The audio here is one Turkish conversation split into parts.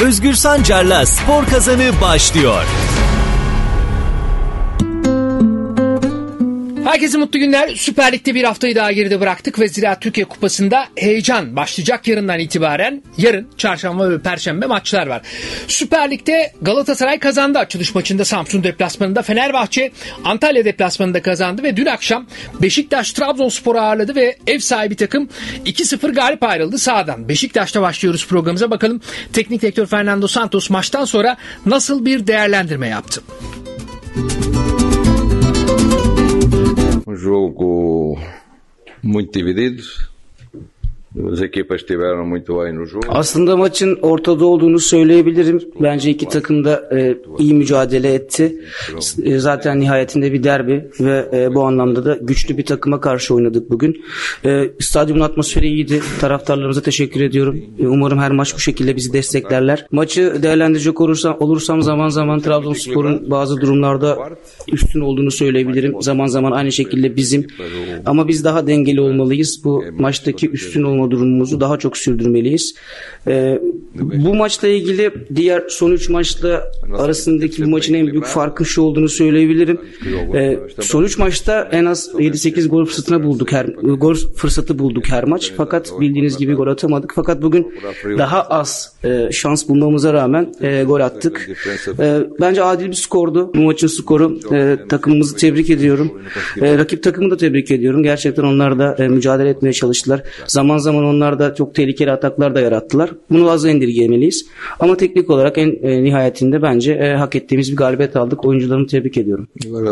Özgür Sancar'la Spor Kazanı başlıyor. Herkese mutlu günler. Süper Lig'de bir haftayı daha geride bıraktık ve Ziraat Türkiye Kupası'nda heyecan başlayacak yarından itibaren. Yarın çarşamba ve perşembe maçlar var. Süper Lig'de Galatasaray kazandı. Açılış maçında Samsun deplasmanında Fenerbahçe Antalya deplasmanında kazandı ve dün akşam Beşiktaş Trabzonspor'u ağırladı ve ev sahibi takım 2-0 galip ayrıldı sağdan. Beşiktaş'ta başlıyoruz programımıza bakalım. Teknik direktör Fernando Santos maçtan sonra nasıl bir değerlendirme yaptı? Um jogo muito dividido. As equipas estiveram muito bem no jogo. Aslında maçın ortada olduğunu söyleyebilirim. Bence iki takım da e, iyi mücadele etti. E, zaten nihayetinde bir derbi ve e, bu anlamda da güçlü bir takıma karşı oynadık bugün. E, stadyumun atmosferi iyiydi. Taraftarlarımıza teşekkür ediyorum. E, umarım her maç bu şekilde bizi desteklerler. Maçı değerlendirecek olursam, olursam zaman zaman Trabzonspor'un bazı durumlarda üstün olduğunu söyleyebilirim. Zaman zaman aynı şekilde bizim. Ama biz daha dengeli olmalıyız. Bu maçtaki üstün olma durumumuzu daha çok sürdürmeliyiz. Ee, bu maçla ilgili diğer son 3 maçla arasındaki bu maçın en büyük farkı şu olduğunu söyleyebilirim. Ee, son 3 maçta en az 7-8 gol fırsatına bulduk her gol fırsatı bulduk her maç. Fakat bildiğiniz gibi gol atamadık. Fakat bugün daha az e, şans bulmamıza rağmen e, gol attık. E, bence adil bir skordu. Bu maçın skoru. E, takımımızı tebrik ediyorum. E, rakip takımı da tebrik ediyorum. Gerçekten onlar da e, mücadele etmeye çalıştılar. Zaman zaman onlar da çok tehlikeli ataklar da yarattılar. Bunu az indirgemeliyiz. Ama teknik olarak en e, nihayetinde bence e, hak ettiğimiz bir galibiyet aldık. Oyuncularımı tebrik ediyorum. Agora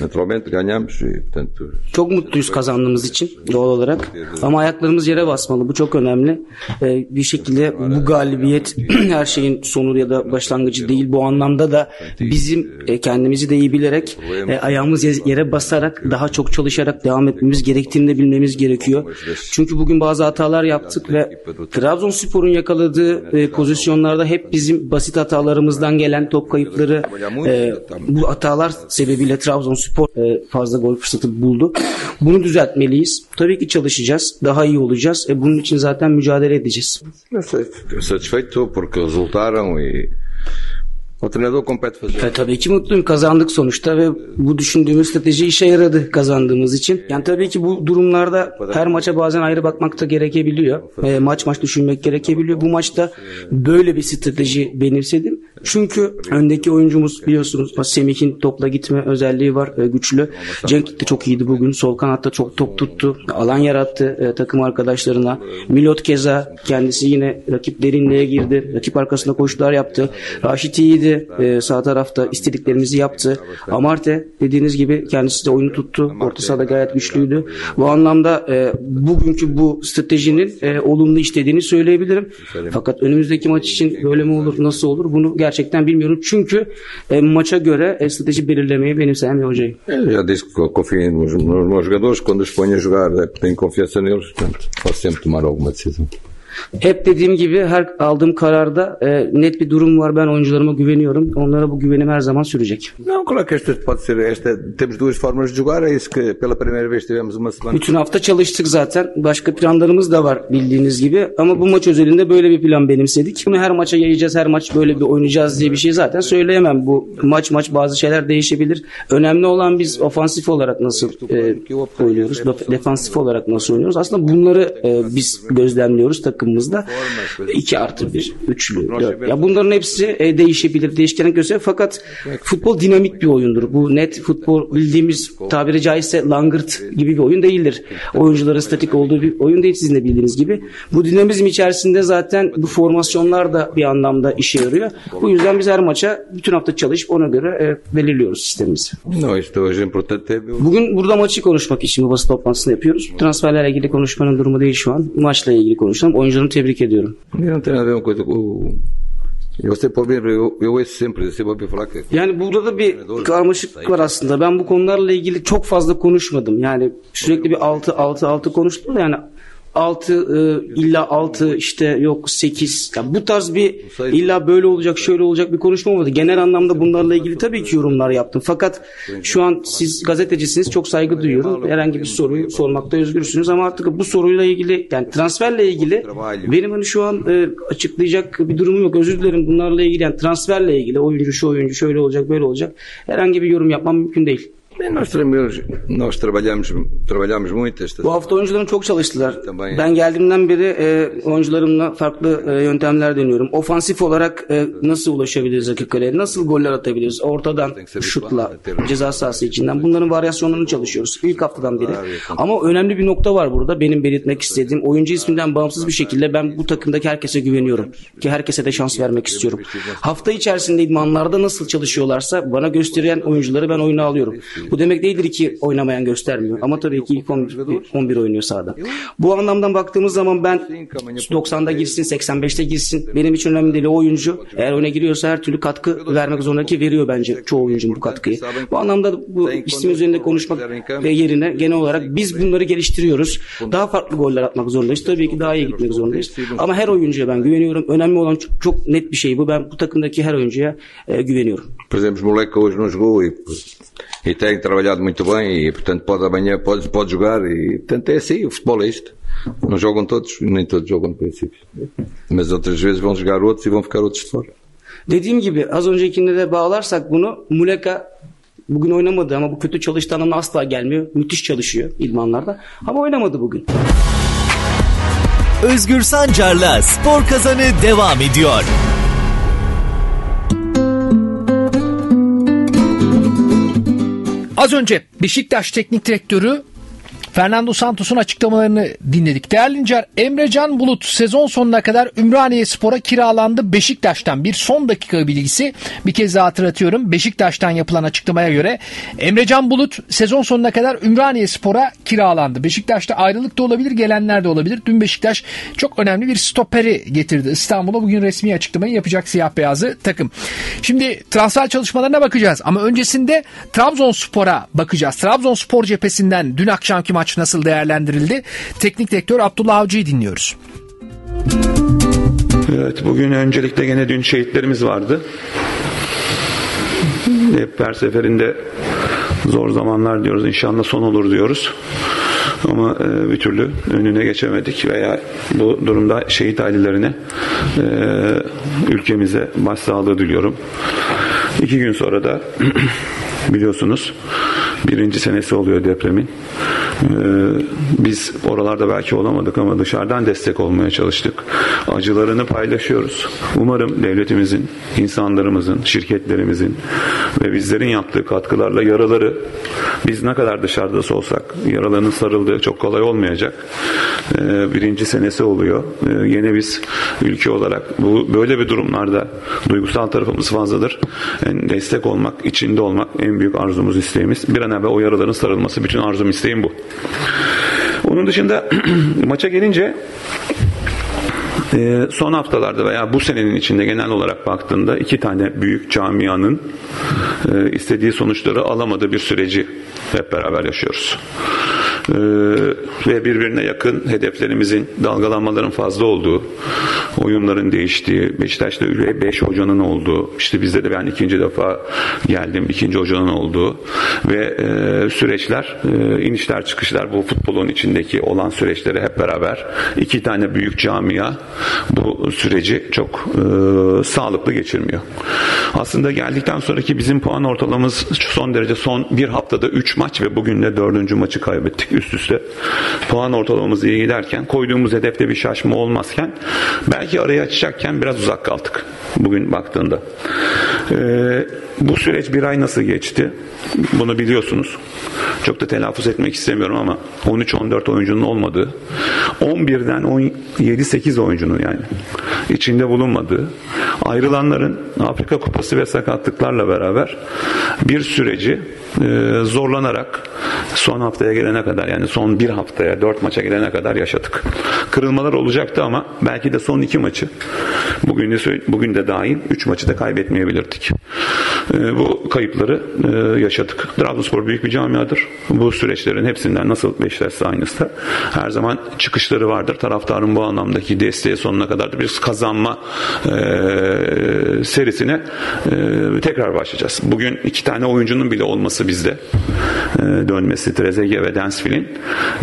e Çok mutluyuz kazandığımız için doğal olarak. Ama ayaklarımız yere basmalı. Bu çok önemli. Ee, bir şekilde bu galibiyet her şeyin sonu ya da başlangıcı değil. Bu anlamda da bizim e, kendimizi de iyi bilerek e, ayağımız ye- yere basarak daha çok çalışarak devam etmemiz gerektiğini de bilmemiz gerekiyor. Çünkü bugün bazı hatalar yaptık ve Trabzonspor'un yakaladığı pozisyonlarda hep bizim basit hatalarımızdan gelen top kayıpları bu hatalar sebebiyle Trabzonspor e, fazla gol fırsatı buldu. Bunu düzeltmeliyiz. Tabii ki çalışacağız. Daha iyi olacağız. E, bunun için zaten mücadele edeceğiz. satisfeito porque resultaram e E, tabii ki mutluyum. Kazandık sonuçta ve bu düşündüğümüz strateji işe yaradı kazandığımız için. Yani tabii ki bu durumlarda her maça bazen ayrı bakmak da gerekebiliyor. E, maç maç düşünmek gerekebiliyor. Bu maçta böyle bir strateji benimsedim. Çünkü öndeki oyuncumuz biliyorsunuz Semih'in topla gitme özelliği var e, güçlü. Cenk de çok iyiydi bugün. Sol kanatta çok top tuttu. Alan yarattı e, takım arkadaşlarına. Milot keza kendisi yine rakip derinliğe girdi. Rakip arkasında koşular yaptı. Raşit iyiydi. E, sağ tarafta istediklerimizi yaptı. Amarte dediğiniz gibi kendisi de oyunu tuttu. Orta sahada gayet güçlüydü. Bu anlamda e, bugünkü bu stratejinin e, olumlu işlediğini söyleyebilirim. Fakat önümüzdeki maç için böyle mi olur, nasıl olur bunu gerçekten bilmiyorum. Çünkü e, maça göre e, strateji belirlemeyi benimseyen bir hocayım. Já disse que nos, meus jogadores, quando os ponho jogar tenho confiança neles, portanto posso sempre tomar alguma decisão. Hep dediğim gibi her aldığım kararda e, net bir durum var. Ben oyuncularıma güveniyorum. Onlara bu güvenim her zaman sürecek. Não, claro que esta pode ser, esta, temos duas formas de jogar, é isso que pela primeira vez tivemos uma semana. Bütün hafta çalıştık zaten. Başka planlarımız da var bildiğiniz gibi. Ama bu maç özelinde böyle bir plan benimsedik. Bunu her maça yayacağız, her maç böyle bir oynayacağız diye bir şey zaten söyleyemem. Bu maç maç bazı şeyler değişebilir. Önemli olan biz ofansif olarak nasıl e, oynuyoruz, def- defansif olarak nasıl oynuyoruz. Aslında bunları e, biz gözlemliyoruz takımımızda. 2 artı 1, üçlü, 4. Ya bunların hepsi e, değişebilir, değişkenlik gösterir. Fakat futbol dinamik bir oyundur. Bu net futbol bildiğimiz tabiri caizse langırt gibi bir oyun değildir. Oyuncuların statik olduğu bir oyun değil sizin de bildiğiniz gibi. Bu dinamizm içerisinde zaten bu formasyonlar da bir anlamda işe yarıyor. Bu yüzden biz her maça bütün hafta çalışıp ona göre e, belirliyoruz sistemimizi. Bugün burada maçı konuşmak için bu basın toplantısını yapıyoruz. Transferlerle ilgili konuşmanın durumu değil şu an. Maçla ilgili konuşalım. Oyuncularımı tebrik ediyorum. não tem a ver uma coisa com. Eu por mim, eu, eu sempre, eu falar que Yani burada da bir karmaşıklık var aslında. Ben bu konularla ilgili çok fazla konuşmadım. Yani sürekli bir 6 6 6 konuştum da yani 6 e, illa 6 işte yok 8 ya bu tarz bir illa böyle olacak şöyle olacak bir konuşma olmadı. Genel anlamda bunlarla ilgili tabii ki yorumlar yaptım. Fakat şu an siz gazetecisiniz çok saygı duyuyorum. Herhangi bir soruyu sormakta özgürsünüz ama artık bu soruyla ilgili yani transferle ilgili benim hani şu an e, açıklayacak bir durumum yok. Özür dilerim bunlarla ilgili yani transferle ilgili oyuncu şu oyuncu şöyle olacak böyle olacak. Herhangi bir yorum yapmam mümkün değil. Nós, trabalhamos, nós trabalhamos, trabalhamos muito esta Bu hafta oyuncularım çok çalıştılar. Tamam. Ben geldiğimden beri e, oyuncularımla farklı e, yöntemler deniyorum. Ofansif olarak e, nasıl ulaşabiliriz rakip kaleye? Nasıl goller atabiliriz? Ortadan, şutla, ceza sahası içinden. Bunların varyasyonlarını çalışıyoruz. İlk haftadan beri. Ama önemli bir nokta var burada. Benim belirtmek istediğim oyuncu isminden bağımsız bir şekilde ben bu takımdaki herkese güveniyorum. Ki herkese de şans vermek istiyorum. Hafta içerisinde idmanlarda nasıl çalışıyorlarsa bana gösteren oyuncuları ben oyuna alıyorum. Bu demek değildir ki oynamayan göstermiyor. Ama tabii ki ilk 11, 11 oynuyor sahada. Bu anlamdan baktığımız zaman ben 90'da girsin, 85'te girsin. Benim için önemli değil o oyuncu. Eğer oyuna giriyorsa her türlü katkı vermek zorunda ki veriyor bence çoğu oyuncunun bu katkıyı. Bu anlamda bu isim üzerinde konuşmak yerine genel olarak biz bunları geliştiriyoruz. Daha farklı goller atmak zorundayız. Tabii ki daha iyi gitmek zorundayız. Ama her oyuncuya ben güveniyorum. Önemli olan çok, çok net bir şey bu. Ben bu takımdaki her oyuncuya e, güveniyorum. Por exemplo, o moleque que hoje não jogou e, e tem trabalhado muito bem e, portanto, pode amanhã pode, pode jogar e, portanto, é assim, o futebol é isto. Não jogam todos, nem todos jogam no princípio. Mas outras vezes vão jogar outros e vão ficar outros de fora. Dediğim gibi az öncekinde de bağlarsak bunu Muleka bugün oynamadı ama bu kötü çalıştığı anlamına asla gelmiyor. Müthiş çalışıyor idmanlarda ama oynamadı bugün. Özgür Sancar'la Spor Kazanı devam ediyor. Az önce Beşiktaş Teknik Direktörü Fernando Santos'un açıklamalarını dinledik. Değerli İncer, Emrecan Bulut sezon sonuna kadar Ümraniye Spor'a kiralandı Beşiktaş'tan. Bir son dakika bilgisi bir kez daha hatırlatıyorum. Beşiktaş'tan yapılan açıklamaya göre Emrecan Bulut sezon sonuna kadar Ümraniye Spor'a kiralandı. Beşiktaş'ta ayrılık da olabilir, gelenler de olabilir. Dün Beşiktaş çok önemli bir stoperi getirdi İstanbul'a. Bugün resmi açıklamayı yapacak siyah beyazı takım. Şimdi transfer çalışmalarına bakacağız ama öncesinde Trabzonspor'a bakacağız. Trabzonspor cephesinden dün akşamki maç nasıl değerlendirildi? Teknik direktör Abdullah Avcı'yı dinliyoruz. Evet bugün öncelikle gene dün şehitlerimiz vardı. Hep her seferinde zor zamanlar diyoruz. İnşallah son olur diyoruz. Ama e, bir türlü önüne geçemedik veya bu durumda şehit ailelerine e, ülkemize başsağlığı diliyorum. İki gün sonra da biliyorsunuz birinci senesi oluyor depremin. Ee, biz oralarda belki olamadık ama dışarıdan destek olmaya çalıştık. Acılarını paylaşıyoruz. Umarım devletimizin, insanlarımızın, şirketlerimizin ve bizlerin yaptığı katkılarla yaraları biz ne kadar dışarıda olsak yaralarının sarıldığı çok kolay olmayacak. Ee, birinci senesi oluyor. Ee, yine biz ülke olarak bu böyle bir durumlarda duygusal tarafımız fazladır. Yani destek olmak, içinde olmak en büyük arzumuz, isteğimiz. Bir an evvel o yaraların sarılması bütün arzum, isteğim bu. Onun dışında maça gelince e, son haftalarda veya bu senenin içinde genel olarak baktığında iki tane büyük camianın e, istediği sonuçları alamadığı bir süreci hep beraber yaşıyoruz. Ee, ve birbirine yakın hedeflerimizin dalgalanmaların fazla olduğu, oyunların değiştiği, Beşiktaş'ta 5 hocanın olduğu, işte bizde de ben ikinci defa geldim, ikinci hocanın olduğu ve e, süreçler, e, inişler çıkışlar bu futbolun içindeki olan süreçleri hep beraber iki tane büyük camia bu süreci çok e, sağlıklı geçirmiyor. Aslında geldikten sonraki bizim puan ortalamamız son derece son bir haftada 3 maç ve bugün de dördüncü maçı kaybettik üst üste. Puan ortalamamız iyi giderken koyduğumuz hedefte bir şaşma olmazken belki arayı açacakken biraz uzak kaldık bugün baktığında. Ee, bu süreç bir ay nasıl geçti? Bunu biliyorsunuz. Çok da telaffuz etmek istemiyorum ama 13-14 oyuncunun olmadığı, 11'den 17-8 oyuncunun yani içinde bulunmadığı, ayrılanların Afrika Kupası ve sakatlıklarla beraber bir süreci e, zorlanarak son haftaya gelene kadar yani son bir haftaya dört maça gelene kadar yaşadık. Kırılmalar olacaktı ama belki de son iki maçı bugün de, bugün de dahil üç maçı da kaybetmeyebilirdik. E, bu kayıpları e, yaşadık. Trabzonspor büyük bir camiadır. Bu süreçlerin hepsinden nasıl Beşiktaş'sa aynısı her zaman çıkışları vardır. Taraftarın bu anlamdaki desteği sonuna kadar da bir kazanma e, serisine e, tekrar başlayacağız. Bugün iki tane oyuncunun bile olması bizde dönmesi Trezeguet ve Dansville'in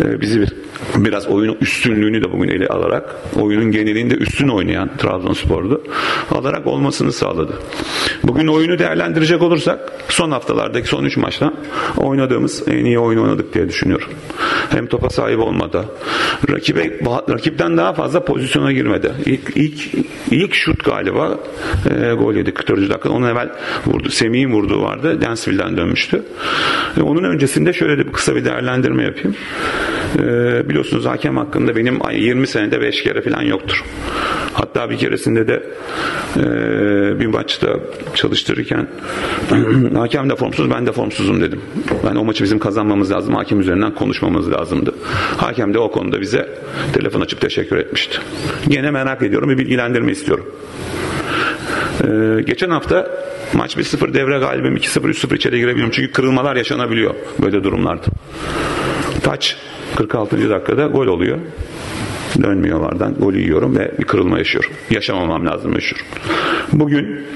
e, bizi bir biraz oyunun üstünlüğünü de bugün ele alarak oyunun genelinde üstün oynayan Trabzonspor'du. Alarak olmasını sağladı. Bugün oyunu değerlendirecek olursak son haftalardaki son 3 maçta oynadığımız en iyi oyun oynadık diye düşünüyorum. Hem topa sahip olmadı. Rakibe, rakipten daha fazla pozisyona girmedi. İlk, ilk, ilk şut galiba e, gol yedik 44. dakika. Onun evvel vurdu. Semih'in vurduğu vardı. Dansville'den dönmüştü. E, onun öncesinde şöyle bir kısa bir değerlendirme yapayım. E, biliyorsunuz hakem hakkında benim 20 senede 5 kere falan yoktur. Hatta bir keresinde de e, bir maçta çalıştırırken hakem de formsuz ben de formsuzum dedim. Ben o maçı bizim kazanmamız lazım. Hakem üzerinden konuşmamız lazımdı. Hakem de o konuda bize telefon açıp teşekkür etmişti. Gene merak ediyorum bir bilgilendirme istiyorum. Ee, geçen hafta maç 1-0 devre galibim 2-0 3-0 içeri girebiliyorum. Çünkü kırılmalar yaşanabiliyor böyle durumlarda. Taç 46. dakikada gol oluyor. Dönmüyorlardan golü yiyorum ve bir kırılma yaşıyorum. Yaşamamam lazım yaşıyorum. Bugün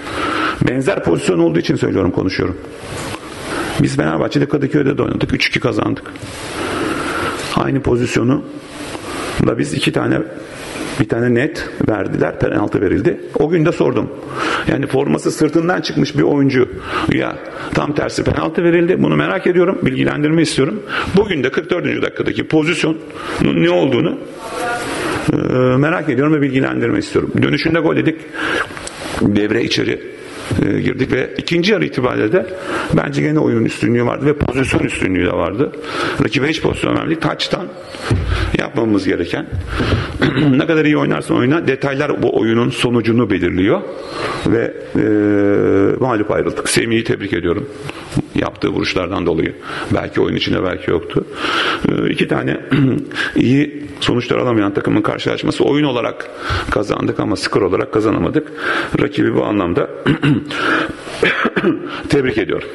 benzer pozisyon olduğu için söylüyorum konuşuyorum. Biz Fenerbahçe'de Kadıköy'de de oynadık. 3-2 kazandık. Aynı pozisyonu da biz iki tane bir tane net verdiler. Penaltı verildi. O gün de sordum. Yani forması sırtından çıkmış bir oyuncu ya tam tersi penaltı verildi. Bunu merak ediyorum. Bilgilendirme istiyorum. Bugün de 44. dakikadaki pozisyonun ne olduğunu e, merak ediyorum ve bilgilendirme istiyorum. Dönüşünde gol dedik. Devre içeri e, girdik ve ikinci yarı itibariyle de bence gene oyunun üstünlüğü vardı ve pozisyon üstünlüğü de vardı. Rakibe hiç pozisyon vermedik. Taçtan yapmamız gereken ne kadar iyi oynarsan oyna detaylar bu oyunun sonucunu belirliyor ve e, mağlup ayrıldık. Semih'i tebrik ediyorum. Yaptığı vuruşlardan dolayı. Belki oyun içinde belki yoktu. E, iki tane iyi sonuçlar alamayan takımın karşılaşması oyun olarak kazandık ama skor olarak kazanamadık. Rakibi bu anlamda tebrik ediyorum.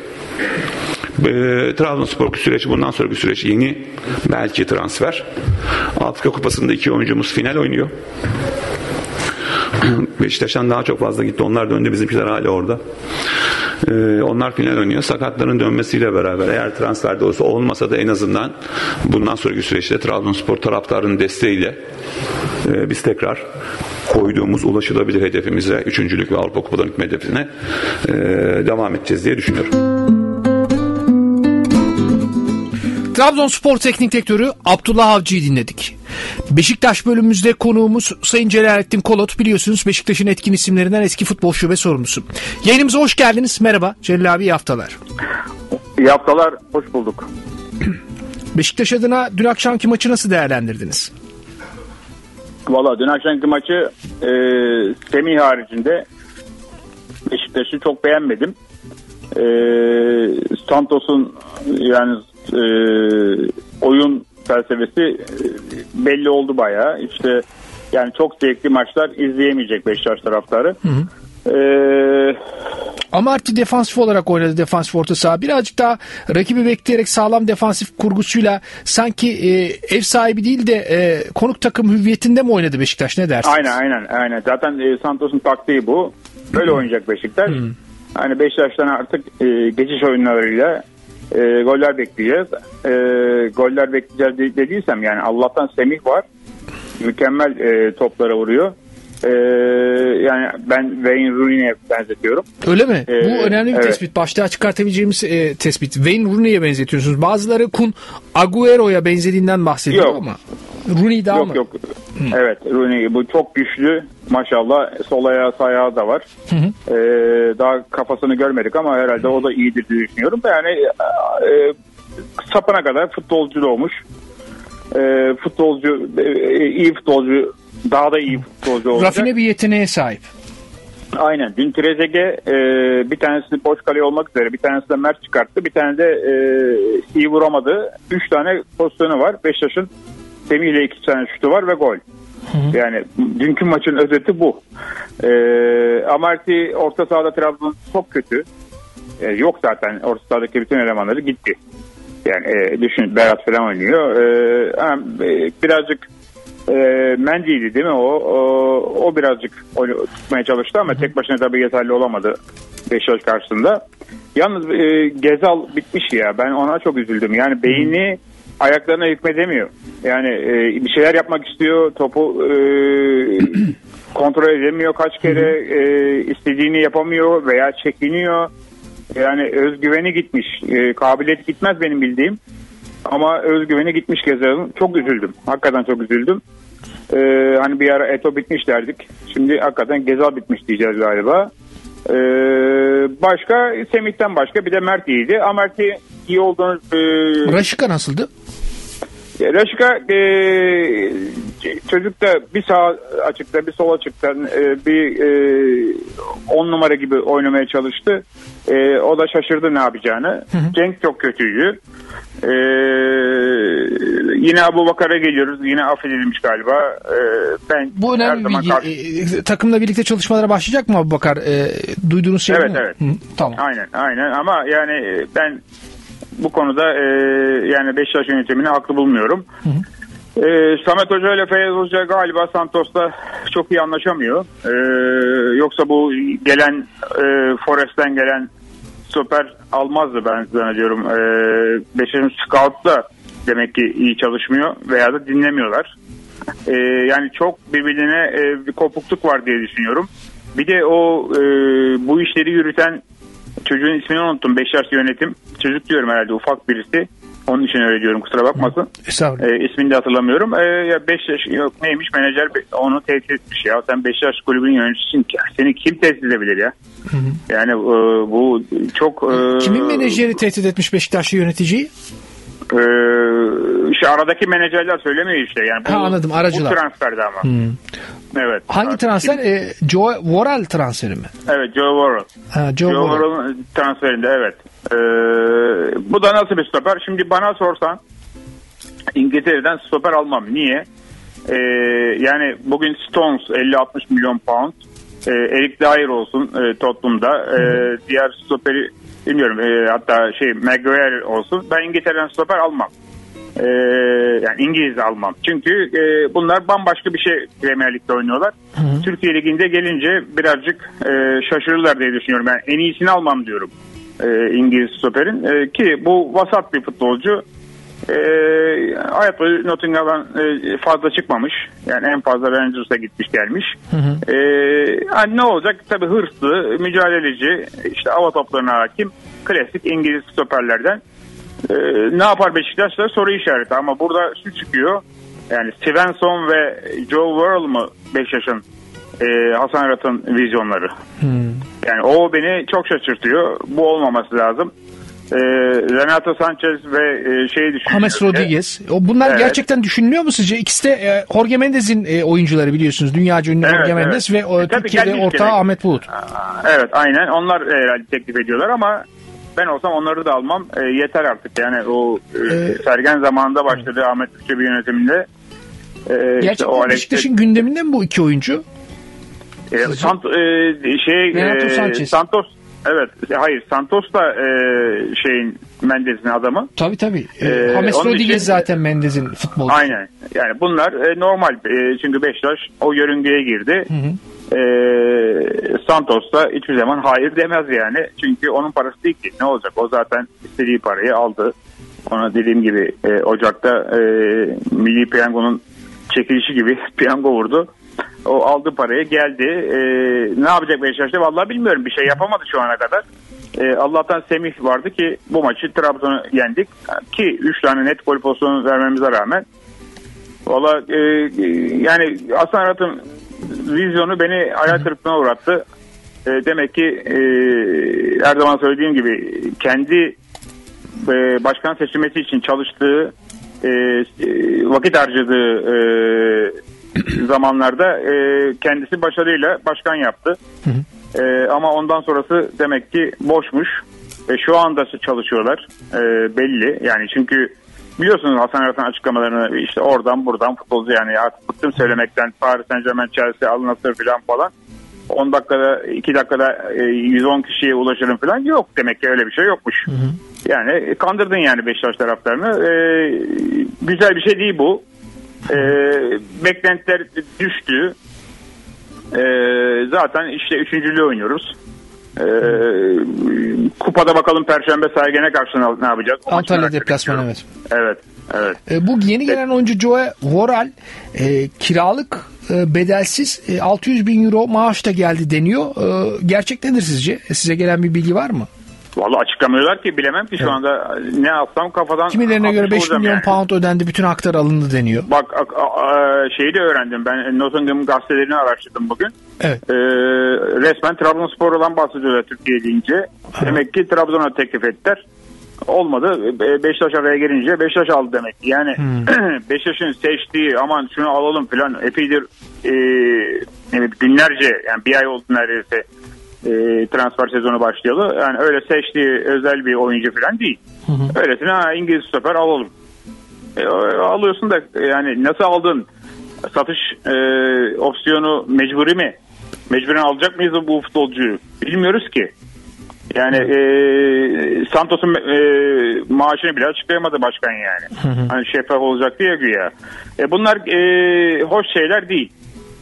E, Trabzonspor süreci bundan sonraki süreç yeni belki transfer. Afrika Kupası'nda iki oyuncumuz final oynuyor. Beşiktaş'tan daha çok fazla gitti. Onlar döndü. Bizimkiler hala orada. Ee, onlar final oynuyor. Sakatların dönmesiyle beraber eğer transferde olsa olmasa da en azından bundan sonraki süreçte Trabzonspor taraftarının desteğiyle e, biz tekrar koyduğumuz ulaşılabilir hedefimize, üçüncülük ve Avrupa Kupadan gitme hedefine e, devam edeceğiz diye düşünüyorum. Trabzonspor Teknik Direktörü Abdullah Avcı'yı dinledik. Beşiktaş bölümümüzde konuğumuz Sayın Celalettin Kolot biliyorsunuz Beşiktaş'ın etkin isimlerinden eski futbol şube sorumlusu. Yayınımıza hoş geldiniz. Merhaba Celal abi iyi haftalar. İyi haftalar, hoş bulduk. Beşiktaş adına dün akşamki maçı nasıl değerlendirdiniz? Valla dün akşamki maçı e, Semih haricinde Beşiktaş'ı çok beğenmedim. E, Santos'un yani e, oyun felsefesi e, belli oldu bayağı. İşte yani çok zevkli maçlar izleyemeyecek Beşiktaş taraftarı. Hı hı. Ee, Amarty defansif olarak oynadı defansif orta saha. Birazcık daha rakibi bekleyerek sağlam defansif kurgusuyla sanki e, ev sahibi değil de e, konuk takım hüviyetinde mi oynadı Beşiktaş ne dersiniz? Aynen aynen. aynen. Zaten e, Santos'un taktiği bu. Böyle oynayacak Beşiktaş. Hmm. Hani Beşiktaş'tan artık e, geçiş oyunlarıyla e, goller bekleyeceğiz. E, goller bekleyeceğiz dediysem yani Allah'tan Semih var. Mükemmel e, toplara vuruyor. Ee, yani ben Wayne Rooney'e benzetiyorum. Öyle mi? Ee, Bu önemli bir evet. tespit. Başta çıkartabileceğimiz e, tespit. Wayne Rooney'e benzetiyorsunuz. Bazıları Kun Agüero'ya benzediğinden bahsediyor yok. ama. Rooney daha yok, mı? Yok yok. Evet Rooney bu çok güçlü. Maşallah sol ayağı sağ ayağı da var. Hı hı. Ee, daha kafasını görmedik ama herhalde o da iyidir diye düşünüyorum. Yani e, sapına kadar futbolcu doğmuş. E, futbolcu e, iyi futbolcu daha da iyi futbolcu olacak. Rafine bir yeteneğe sahip. Aynen. Dün Trezege e, bir tanesini boş kale olmak üzere bir tanesi de Mert çıkarttı. Bir tane de e, iyi vuramadı. Üç tane pozisyonu var. Beşiktaş'ın Semih ile iki tane şutu var ve gol. Yani dünkü maçın özeti bu. E, Amarty orta sahada Trabzon çok kötü. E, yok zaten orta sahadaki bütün elemanları gitti. Yani e, düşün Berat falan oynuyor. E, e, birazcık e, Mendy'ydi değil mi o? O, o birazcık tutmaya çalıştı ama tek başına tabii yeterli olamadı Beşiktaş karşısında. Yalnız e, Gezal bitmiş ya. Ben ona çok üzüldüm. Yani beyni ayaklarına hükmedemiyor. Yani e, bir şeyler yapmak istiyor. Topu e, kontrol edemiyor kaç kere. E, istediğini yapamıyor veya çekiniyor. Yani özgüveni gitmiş. E, kabiliyet gitmez benim bildiğim. Ama özgüveni gitmiş Gezal'ın. Çok üzüldüm. Hakikaten çok üzüldüm. Ee, hani bir ara Eto bitmiş derdik. Şimdi hakikaten Gezal bitmiş diyeceğiz galiba. Ee, başka Semih'ten başka bir de Mert iyiydi. Ama Mert iyi olduğunu e, Raşika nasıldı? Raşika e, çocuk da bir sağ açıkta bir sol açıkta e, bir e, on numara gibi oynamaya çalıştı. E, o da şaşırdı ne yapacağını. Cenk çok kötüydü. E, yine Abu Bakar'a geliyoruz. Yine affedilmiş galiba. E, ben Bu önemli bilgi. karşı- E, takımla birlikte çalışmalara başlayacak mı Abu Bakar? E, duyduğunuz şey Evet, mi? evet. Hı, tamam. Aynen aynen ama yani e, ben bu konuda e, yani Beşiktaş yönetimini haklı bulmuyorum. E, Samet Hoca ile Feyyaz Hoca galiba Santos'ta çok iyi anlaşamıyor. E, yoksa bu gelen e, Forest'ten gelen stoper almazdı ben zannediyorum. E, Beşiktaş'ın scout da demek ki iyi çalışmıyor veya da dinlemiyorlar. E, yani çok birbirine e, bir kopukluk var diye düşünüyorum. Bir de o e, bu işleri yürüten çocuğun ismini unuttum. Beşiktaş yönetim. Çocuk diyorum herhalde ufak birisi. Onun için öyle diyorum kusura bakmasın. Estağfurullah. E, ismini de hatırlamıyorum. E, ya Beşiktaş yok neymiş menajer onu tehdit etmiş ya. Sen Beşiktaş kulübünün yöneticisisin ki. Seni kim tehdit edebilir ya? Yani e, bu çok... e, Kimin menajeri tehdit etmiş Beşiktaşlı yöneticiyi? e, işte aradaki menajerler söylemiyor işte. Yani bu, Ha, anladım, aracılar. Bu transferde ama. Evet. Hangi Kim- transfer? E, Joe Worrell transferi mi? Evet Joe Worrell. Ha, Joe, Joe Worrell. Transferinde evet. Ee, bu da nasıl bir stoper? Şimdi bana sorsan İngiltere'den stoper almam. Niye? Ee, yani bugün Stones 50-60 milyon pound. Ee, Eric Dyer olsun e, Tottenham'da. Ee, diğer stoperi bilmiyorum e, hatta şey Maguire olsun. Ben İngiltere'den stoper almam. Ee, yani İngiliz almam. Çünkü e, bunlar bambaşka bir şey Premier Lig'de oynuyorlar. Türkiye Ligi'nde gelince birazcık e, şaşırırlar diye düşünüyorum. Ben en iyisini almam diyorum e, İngiliz stoperin. E, ki bu vasat bir futbolcu. E, boyu Nottingham'dan e, fazla çıkmamış. Yani en fazla Rangers'a gitmiş gelmiş. E, hani ne olacak? Tabii hırslı, mücadeleci, işte hava toplarına hakim. Klasik İngiliz stoperlerden. Ee, ne yapar Beşiktaş'ta soru işareti ama burada şu çıkıyor. Yani Svensson ve Joe Worrell mı Beşiktaş'ın e, Hasan Arat'ın vizyonları. Yani o beni çok şaşırtıyor. Bu olmaması lazım. E, Renato Sanchez ve e, şeyi düşünüyorum. James Rodriguez. O bunlar Evet. gerçekten düşünülüyor mu sizce? İkisi de e, Jorge Mendes'in e, oyuncuları biliyorsunuz. Dünyaca ünlü Evet, Jorge evet. Mendes ve o, E, tabii Türkiye'de ortağı. Ahmet Bulut. Evet aynen onlar herhalde teklif ediyorlar ama ben olsam onları da almam. E, yeter artık yani o e, Ee, Sergen zamanında başladı Ahmet Türkçe yönetiminde. E, işte Gerçekten Alex- Beşiktaş'ın gündeminde mi bu iki oyuncu? E, Sant, e, şey Renato e, Sanchez. Santos evet hayır Santos da e, şeyin Mendes'in adamı. Tabii tabii. E, Ee, James Rodriguez için- zaten Mendes'in futbolcusu. Aynen. Yani bunlar e, normal e, çünkü Beşiktaş o yörüngeye girdi. E, Santos da hiçbir zaman hayır demez yani. Çünkü onun parası değil ki. Ne olacak? O zaten istediği parayı aldı. Ona dediğim gibi e, Ocak'ta e, Milli Piyango'nun çekilişi gibi piyango vurdu. O aldı parayı geldi. E, ne yapacak Beşiktaş'ta vallahi bilmiyorum. Bir şey yapamadı şu ana kadar. E, Allah'tan Semih vardı ki bu maçı Trabzon'u yendik. Ki 3 tane net gol pozisyonu vermemize rağmen. Valla e, e, yani Hasan Arat'ın vizyonu beni hayal kırıklığına uğrattı. E, demek ki e, her zaman söylediğim gibi kendi e, başkan seçilmesi için çalıştığı e, e, vakit harcadığı e, zamanlarda e, kendisi başarıyla başkan yaptı. E, ama ondan sonrası demek ki boşmuş. Ve şu anda çalışıyorlar. E, belli. Yani çünkü biliyorsunuz Hasan Arat'ın açıklamalarını işte oradan buradan futbolcu yani artık bıktım söylemekten Paris Saint Germain, Chelsea, Al Nassr falan falan. 10 dakikada 2 dakikada e, 110 kişiye ulaşırım falan yok. Demek ki öyle bir şey yokmuş. Yani kandırdın yani Beşiktaş taraftarını. E, güzel bir şey değil bu. E, beklentiler düştü. E, zaten işte üçüncülüğü oynuyoruz. E, kupada bakalım Perşembe Sergen'e karşı ne- yapacağız? O Antalya deplasmanı evet. Evet, evet. E, bu yeni gelen oyuncu Joe Voral e, kiralık e, bedelsiz e, 600 bin euro maaş da geldi deniyor. E, gerçek nedir sizce? E, Size gelen bir bilgi var mı? Vallahi açıklamıyorlar ki bilemem ki şu anda ne alsam kafadan Kimilerine göre atmış 5 olacağım milyon yani. pound ödendi bütün haklar alındı deniyor. Bak a- a- şeyi de öğrendim ben Nottingham gazetelerini araştırdım bugün. Evet. Ee, resmen Trabzonspor'dan bahsediyorlar Türkiye deyince. Demek ki Trabzon'a teklif ettiler. Olmadı. Be- Beşiktaş araya gelince Beşiktaş aldı demek ki. Yani Beşiktaş'ın seçtiği aman şunu alalım falan epeydir e, günlerce yani bir ay oldu neredeyse e, transfer sezonu başlayalı. Yani öyle seçtiği özel bir oyuncu falan değil. Öylesine ha, İngiliz stoper alalım. E, alıyorsun da e, yani nasıl aldın? Satış e, opsiyonu mecburi mi? Mecburen alacak mıyız bu futbolcuyu? Bilmiyoruz ki. Yani e, Santos'un e, maaşını bile açıklayamadı başkan yani. Hani şeffaf olacak diye güya. E, bunlar e, hoş şeyler değil.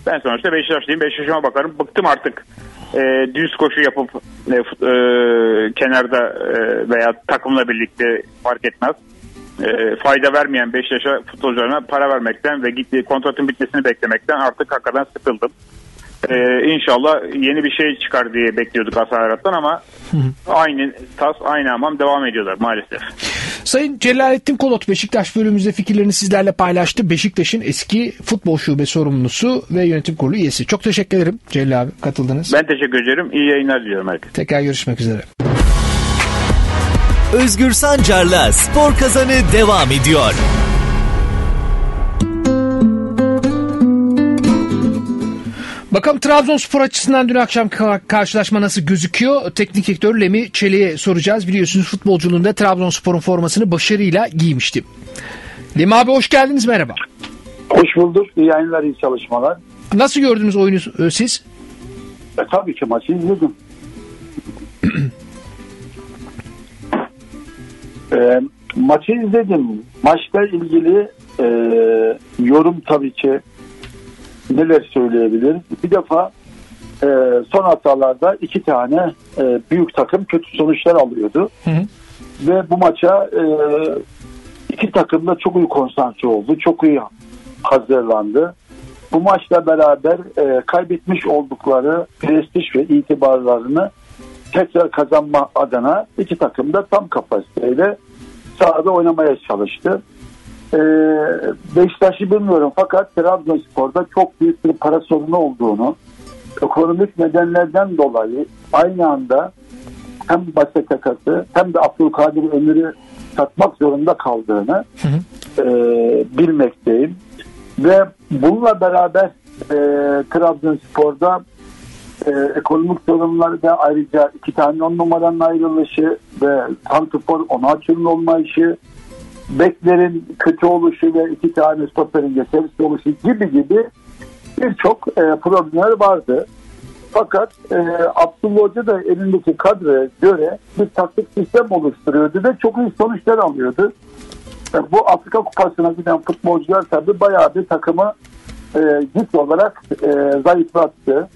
Ben sonuçta Beşiktaşlıyım. Beşiktaş'ıma bakarım. Bıktım artık e, düz koşu yapıp e, e, kenarda e, veya takımla birlikte fark etmez. E, fayda vermeyen Beşiktaş'a futbolcularına para vermekten ve gittiği kontratın bitmesini beklemekten artık hakikaten sıkıldım. Ee, inşallah yeni bir şey çıkar diye bekliyorduk Hasan ama aynı tas aynı amam devam ediyorlar maalesef. Sayın Celalettin Kolot Beşiktaş bölümümüzde fikirlerini sizlerle paylaştı. Beşiktaş'ın eski futbol şube sorumlusu ve yönetim kurulu üyesi. Çok teşekkür ederim Celal abi katıldınız. Ben teşekkür ederim. İyi yayınlar diliyorum herkese. Tekrar görüşmek üzere. Özgür Sancar'la Spor Kazanı devam ediyor. Bakalım Trabzonspor açısından dün akşam ka- karşılaşma nasıl gözüküyor? Teknik direktör Lemi Çelik'e soracağız. Biliyorsunuz futbolculuğunda Trabzonspor'un formasını başarıyla giymişti. Lemi abi hoş geldiniz merhaba. Hoş bulduk. İyi yayınlar, iyi çalışmalar. Nasıl gördünüz oyunu e, siz? E, tabii ki maçı izledim. e, maçı izledim. Maçla ilgili e, yorum tabii ki neler söyleyebiliriz. Bir defa e, son haftalarda iki tane e, büyük takım kötü sonuçlar alıyordu. Hı hı. Ve bu maça e, iki takım da çok iyi konsantre oldu. Çok iyi hazırlandı. Bu maçla beraber e, kaybetmiş oldukları prestij ve itibarlarını tekrar kazanma adına iki takım da tam kapasiteyle sahada oynamaya çalıştı. E, Beşiktaş'ı bilmiyorum fakat Trabzonspor'da çok büyük bir para sorunu olduğunu ekonomik nedenlerden dolayı aynı anda hem Basetekası hem de Abdülkadir Ömür'ü satmak zorunda kaldığını e, bilmekteyim. Ve bununla beraber e, Trabzonspor'da e, ekonomik sorunları da ayrıca iki tane on numaranın ayrılışı ve Santifor ona açılın olmayışı beklerin kötü oluşu ve iki tane stoperin yetersiz oluşu gibi gibi birçok e, problemler vardı. Fakat e, Abdullah Hoca da elindeki kadroya göre bir taktik sistem oluşturuyordu ve çok iyi sonuçlar alıyordu. E, bu Afrika Kupası'na giden futbolcular tabii bayağı bir takımı e, güç olarak e, zayıflattı.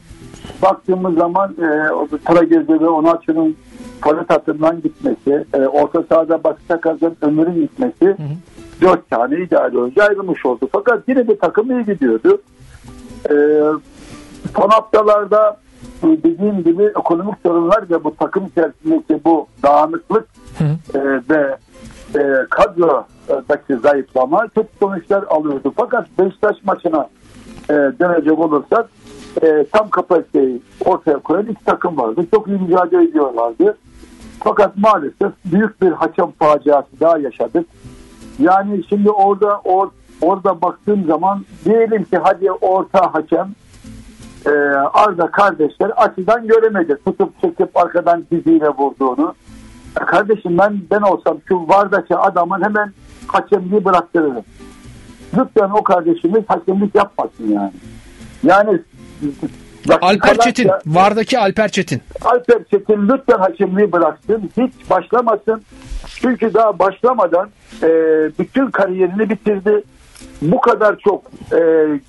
Baktığımız zaman e, o Tragezi ve Onaçı'nın palet hattından gitmesi, e, orta sahada Batı kazan Ömür'ün gitmesi dört tane ideal oyuncu ayrılmış oldu. Fakat yine de takım iyi gidiyordu. E, son haftalarda e, dediğim gibi ekonomik sorunlar ve bu takım içerisindeki bu dağınıklık e, ve e, kadrodaki zayıflama çok sonuçlar alıyordu. Fakat Beşiktaş maçına e, dönecek olursak e, tam kapasiteyi ortaya koyan iki takım vardı. Çok iyi mücadele ediyorlardı. Fakat maalesef büyük bir hakem faciası daha yaşadık. Yani şimdi orada or, orada baktığım zaman diyelim ki hadi orta hakem e, Arda kardeşler açıdan göremedi. Tutup çekip arkadan diziyle vurduğunu. E, kardeşim ben ben olsam şu vardaki adamın hemen hakemliği bıraktırırım. Lütfen o kardeşimiz hakemlik yapmasın yani. Yani Alper Çetin. dakikalarca- Vardaki Alper Çetin. Alper Çetin lütfen hakemliği bıraksın. Hiç başlamasın. Çünkü daha başlamadan e, bütün kariyerini bitirdi. Bu kadar çok e,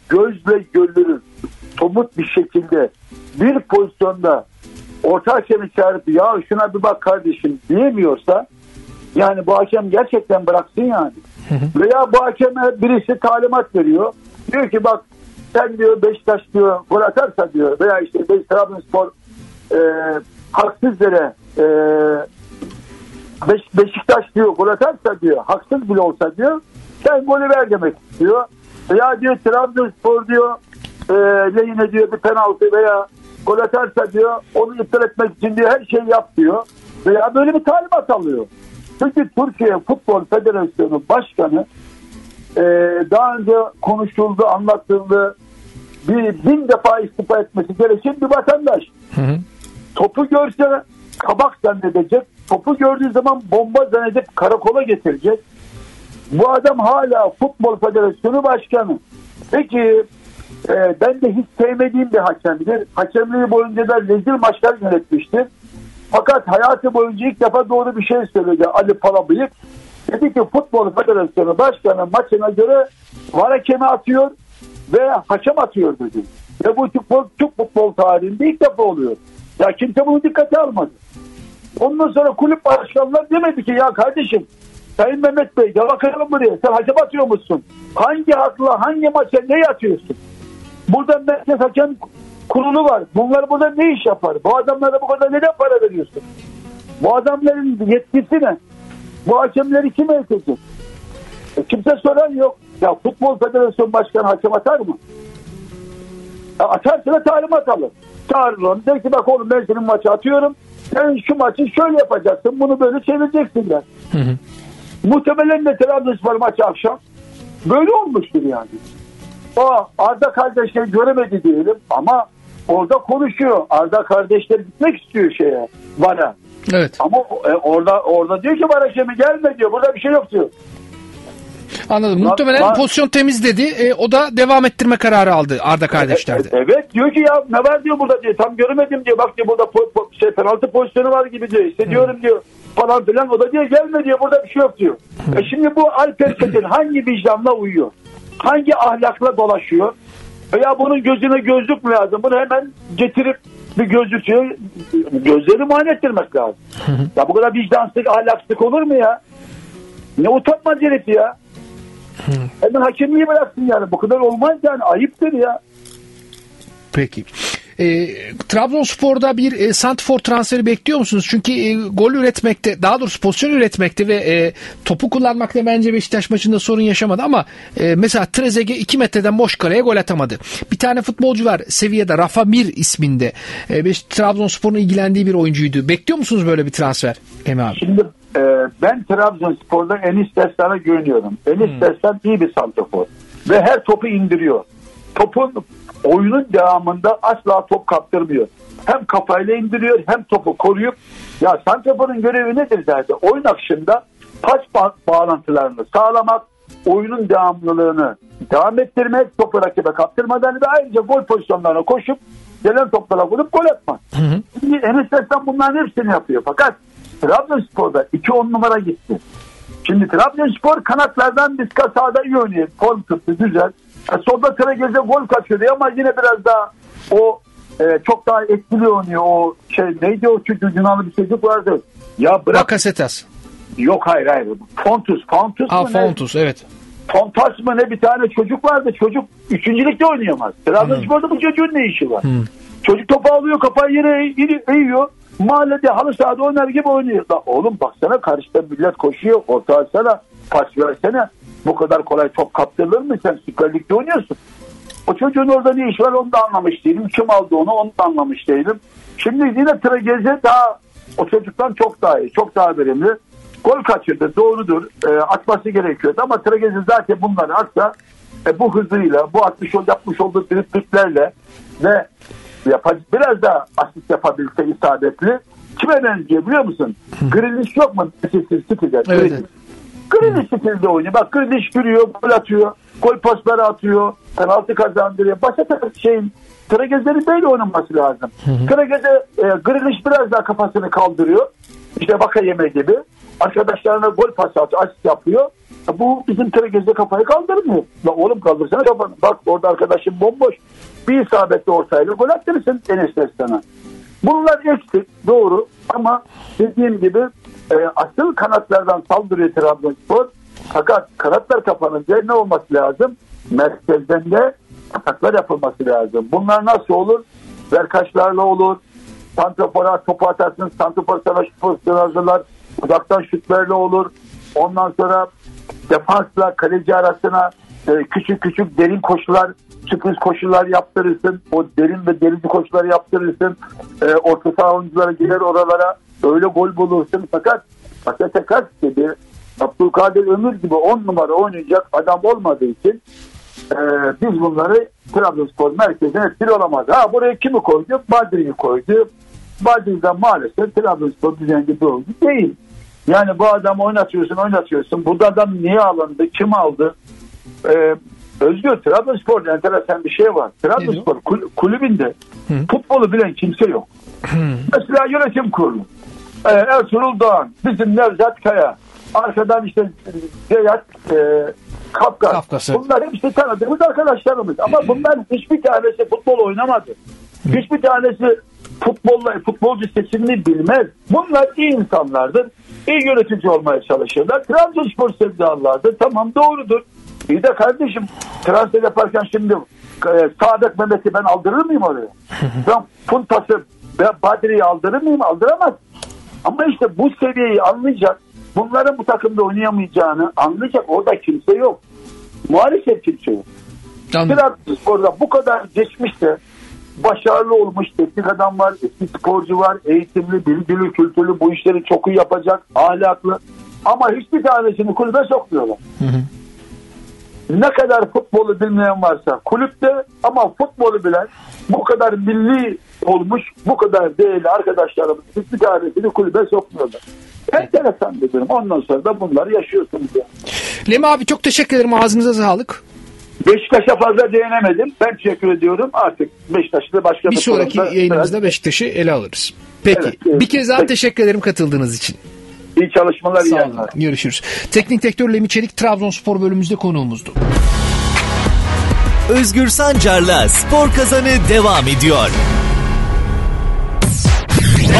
gözle görülür, somut bir şekilde bir pozisyonda orta hakemi çağırıp ya şuna bir bak kardeşim diyemiyorsa yani bu hakem gerçekten bıraksın yani. Veya bu hakeme birisi talimat veriyor. Diyor ki bak sen diyor Beşiktaş diyor gol atarsa diyor veya işte Beş Trabzonspor e, haksız yere e, Beş, Beşiktaş diyor gol atarsa diyor haksız bile olsa diyor sen golü ver demek istiyor. Veya diyor Trabzonspor diyor e, lehine diyor bir penaltı veya gol atarsa diyor onu iptal etmek için diyor her şeyi yap diyor. Veya böyle bir talimat alıyor. Çünkü Türkiye Futbol Federasyonu Başkanı e, daha önce konuşuldu, anlatıldı. Bir bin defa istifa etmesi gereken bir vatandaş. Topu görse kabak zannedecek. Topu gördüğü zaman bomba zannedip karakola getirecek. Bu adam hala Futbol Federasyonu Başkanı. Peki e, ben de hiç sevmediğim bir hakemdir. Hakemliği boyunca da rezil maçlar yönetmiştir. Fakat hayatı boyunca ilk defa doğru bir şey söyledi Ali Palabıyık. Dedi ki Futbol Federasyonu Başkanı maçına göre var hakemi atıyor ve hakem atıyor dedi. Ve bu futbol, Türk futbol tarihinde ilk defa oluyor. Ya kimse bunu dikkate almadı. Ondan sonra kulüp başkanları demedi ki ya kardeşim Sayın Mehmet Bey gel bakalım buraya sen hakem atıyor musun? Hangi hakla hangi maça ne atıyorsun? Burada merkez hakem kurulu var. Bunlar burada ne iş yapar? Bu adamlara bu kadar neden para veriyorsun? Bu adamların yetkisi ne? Bu hakemleri kim eğitecek? E, kimse soran yok. Ya Futbol Federasyonu Başkanı hakem atar mı? Ya atarsa da talimat alır. Çağırır onu. Der ki bak oğlum ben senin maçı atıyorum. Sen şu maçı şöyle yapacaksın. Bunu böyle çevireceksin der. Muhtemelen de Trabzonspor maçı akşam böyle olmuştur yani. O Arda kardeşler göremedi diyelim ama orada konuşuyor. Arda kardeşler gitmek istiyor şeye bana. Evet. Ama e, orada orada diyor ki bana hakemi gelme diyor. Burada bir şey yok diyor. Anladım. Lan- Muhtemelen lan- pozisyon temiz dedi. E, o da devam ettirme kararı aldı Arda kardeşlerde. E- evet diyor ki ya ne var diyor burada diyor. Tam göremedim diyor. Bak diyor burada po- po- şey, penaltı pozisyonu var gibi diyor. Hissediyorum diyor. Falan filan. O da diyor gelme diyor. Burada bir şey yok diyor. E şimdi bu Alper Çetin hangi vicdanla uyuyor? Hangi ahlakla dolaşıyor? Veya bunun gözüne gözlük mü lazım? Bunu hemen getirip bir gözlükçüye gözleri muayene ettirmek lazım. ya bu kadar vicdansızlık, ahlaksızlık olur mu ya? Ne utanmaz herif ya. Hemen hakemliği bıraksın yani. Bu kadar olmaz yani. Ayıptır ya. Peki. E, Trabzonspor'da bir e, Santfor transferi bekliyor musunuz? Çünkü e, gol üretmekte, daha doğrusu pozisyon üretmekte ve e, topu kullanmakta bence Beşiktaş maçında sorun yaşamadı ama e, mesela Trezeguet 2 metreden boş kaleye gol atamadı. Bir tane futbolcu var Sevilla'da Rafa Mir isminde. E, Beş, Trabzonspor'un ilgilendiği bir oyuncuydu. Bekliyor musunuz böyle bir transfer? Emi abi. Şimdi e, ben Trabzonspor'da Enis Destan'a güveniyorum. Enis Destan iyi bir santrafor. Ve her topu indiriyor. Topun oyunun devamında asla top kaptırmıyor. Hem kafayla indiriyor hem topu koruyup ya santraforun görevi nedir zaten? Oyun akışında pas ba- bağlantılarını sağlamak, oyunun devamlılığını devam ettirmek, topu rakibe kaptırmadan ve ayrıca gol pozisyonlarına koşup gelen toplara vurup gol atmak. Şimdi Enes Destan bunların hepsini yapıyor. Fakat Trabzonspor'da 2-10 numara gitti. Şimdi Trabzonspor kanatlardan Biska sağda iyi oynuyor. Form tuttu güzel. E, solda Tregezz'e gol kaçırıyor ama yine biraz daha o e, çok daha etkili oynuyor. O şey neydi o çocuk Yunanlı bir çocuk vardı. Ya bırak. Bakasetas. Yok hayır hayır. Fontus. Fontus Aa mu ne? Fontus evet. Fontas mı ne bir tane çocuk vardı. Çocuk üçüncülükte oynayamaz. Trabzonspor'da bu çocuğun ne işi var? Çocuk topu alıyor kafayı yere eğ- eğiyor. Mahallede halı sahada oynar gibi oynuyor. La oğlum baksana karşıda millet koşuyor. Orta alsana. Pas versene. Bu kadar kolay top kaptırılır mı? Sen Süper Lig'de oynuyorsun. O çocuğun orada ne iş var onu da anlamış değilim. Kim aldı onu onu da anlamış değilim. Şimdi yine Tregeze daha o çocuktan çok daha iyi. Çok daha verimli. Gol kaçırdı doğrudur. E, atması gerekiyordu ama Tregeze zaten bunları atsa e, bu hızıyla, bu atmış, yapmış olduğu driplüklerle ve yapacak, biraz da asist yapabilse isabetli kime benziyor biliyor musun? Grealish yok mu? Manchester City'de. Evet, Grealish. evet. Grealish City'de oynuyor. Bak Grealish giriyor, gol atıyor, gol pasları atıyor, penaltı kazandırıyor. Başka taraf şeyin Tregezzer'in böyle oynaması lazım. Tregezzer, e, Grealish biraz daha kafasını kaldırıyor. İşte Vakayeme gibi. Arkadaşlarına gol pası atıyor, asist yapıyor. Ya Bu bizim Tregezzer kafayı kaldırmıyor. La oğlum kaldırsana kafanı. Bak orada arkadaşım bomboş. Bir isabetli ortayla gol attırırsın Enes Destan'a. Bunlar eksik doğru ama dediğim gibi e, asıl kanatlardan saldırıyor Trabzonspor. Fakat kanatlar kapanınca ne olması lazım? Merkezden de ataklar yapılması lazım. Bunlar nasıl olur? Verkaçlarla olur. Santrafora topu atarsın. Santrafor sana şu pozisyonu hazırlar. Uzaktan şutlarla olur. Ondan sonra defansla kaleci arasına e, küçük küçük derin koşular sürpriz koşular yaptırırsın. O derin ve derin koşular yaptırırsın. E, orta saha oyuncuları gelir oralara. Öyle gol bulursun. Fakat Patatekas gibi Abdülkadir Ömür gibi 10 numara oynayacak adam olmadığı için e, biz bunları Trabzonspor merkezine etkili olamaz. Ha buraya kimi koydu? Badri'yi koydu. Badri'den maalesef Trabzonspor düzenli bir oyuncu değil. Yani bu adamı oynatıyorsun oynatıyorsun. Bu adam niye alındı? Kim aldı? Ee, Özgür Trabzonspor'da enteresan bir şey var. Trabzonspor kul- kulübünde futbolu bilen kimse yok. Mesela yönetim kurulu. Ee, Ertuğrul Doğan, bizim Nevzat Kaya, arkadan işte Zeyat e, Kafkas. Kafkas, evet. Bunlar hepsi tanıdığımız arkadaşlarımız. Ama bunların hiçbir tanesi futbol oynamadı. Hiçbir tanesi futbolla futbolcu seçimini bilmez. Bunlar iyi insanlardır. İyi yönetici olmaya çalışırlar. Trabzonspor sevdalılardır. Tamam doğrudur. İyi de kardeşim transfer yaparken şimdi e, Sadık Mehmet'i ben aldırır mıyım oraya? ben Puntas'ı ve Badri'yi aldırır mıyım? Aldıramaz. Ama işte bu seviyeyi anlayacak. Bunların bu takımda oynayamayacağını anlayacak. Orada kimse yok. Maalesef kimse yok. Trabzonspor'da bu kadar geçmişse başarılı olmuş teknik adam var, eski sporcu var, eğitimli, bilgili, kültürlü, bu işleri çok iyi yapacak, ahlaklı. Ama hiçbir tanesini kulübe sokmuyorlar. Ne kadar futbolu bilmeyen varsa kulüpte ama futbolu bilen bu kadar milli olmuş, bu kadar değerli arkadaşlarımız hiçbir tanesini kulübe sokmuyorlar. Enteresan bir durum. Ondan sonra da bunları yaşıyorsunuz. Yani. Lemi abi çok teşekkür ederim. Ağzınıza sağlık. Beşiktaş'a fazla değinemedim. Ben teşekkür ediyorum. Artık Beşiktaş'ta başka Bir sonraki programda- yayınımızda Beşiktaş'ı ele alırız. Peki. Evet, evet. Bir kez daha teşekkür ederim katıldığınız için. İyi çalışmalar, iyi olun. yayınlar. Görüşürüz. Teknik direktör Lemi Çelik Trabzonspor bölümümüzde konuğumuzdu. Özgür Sancar'la spor kazanı devam ediyor.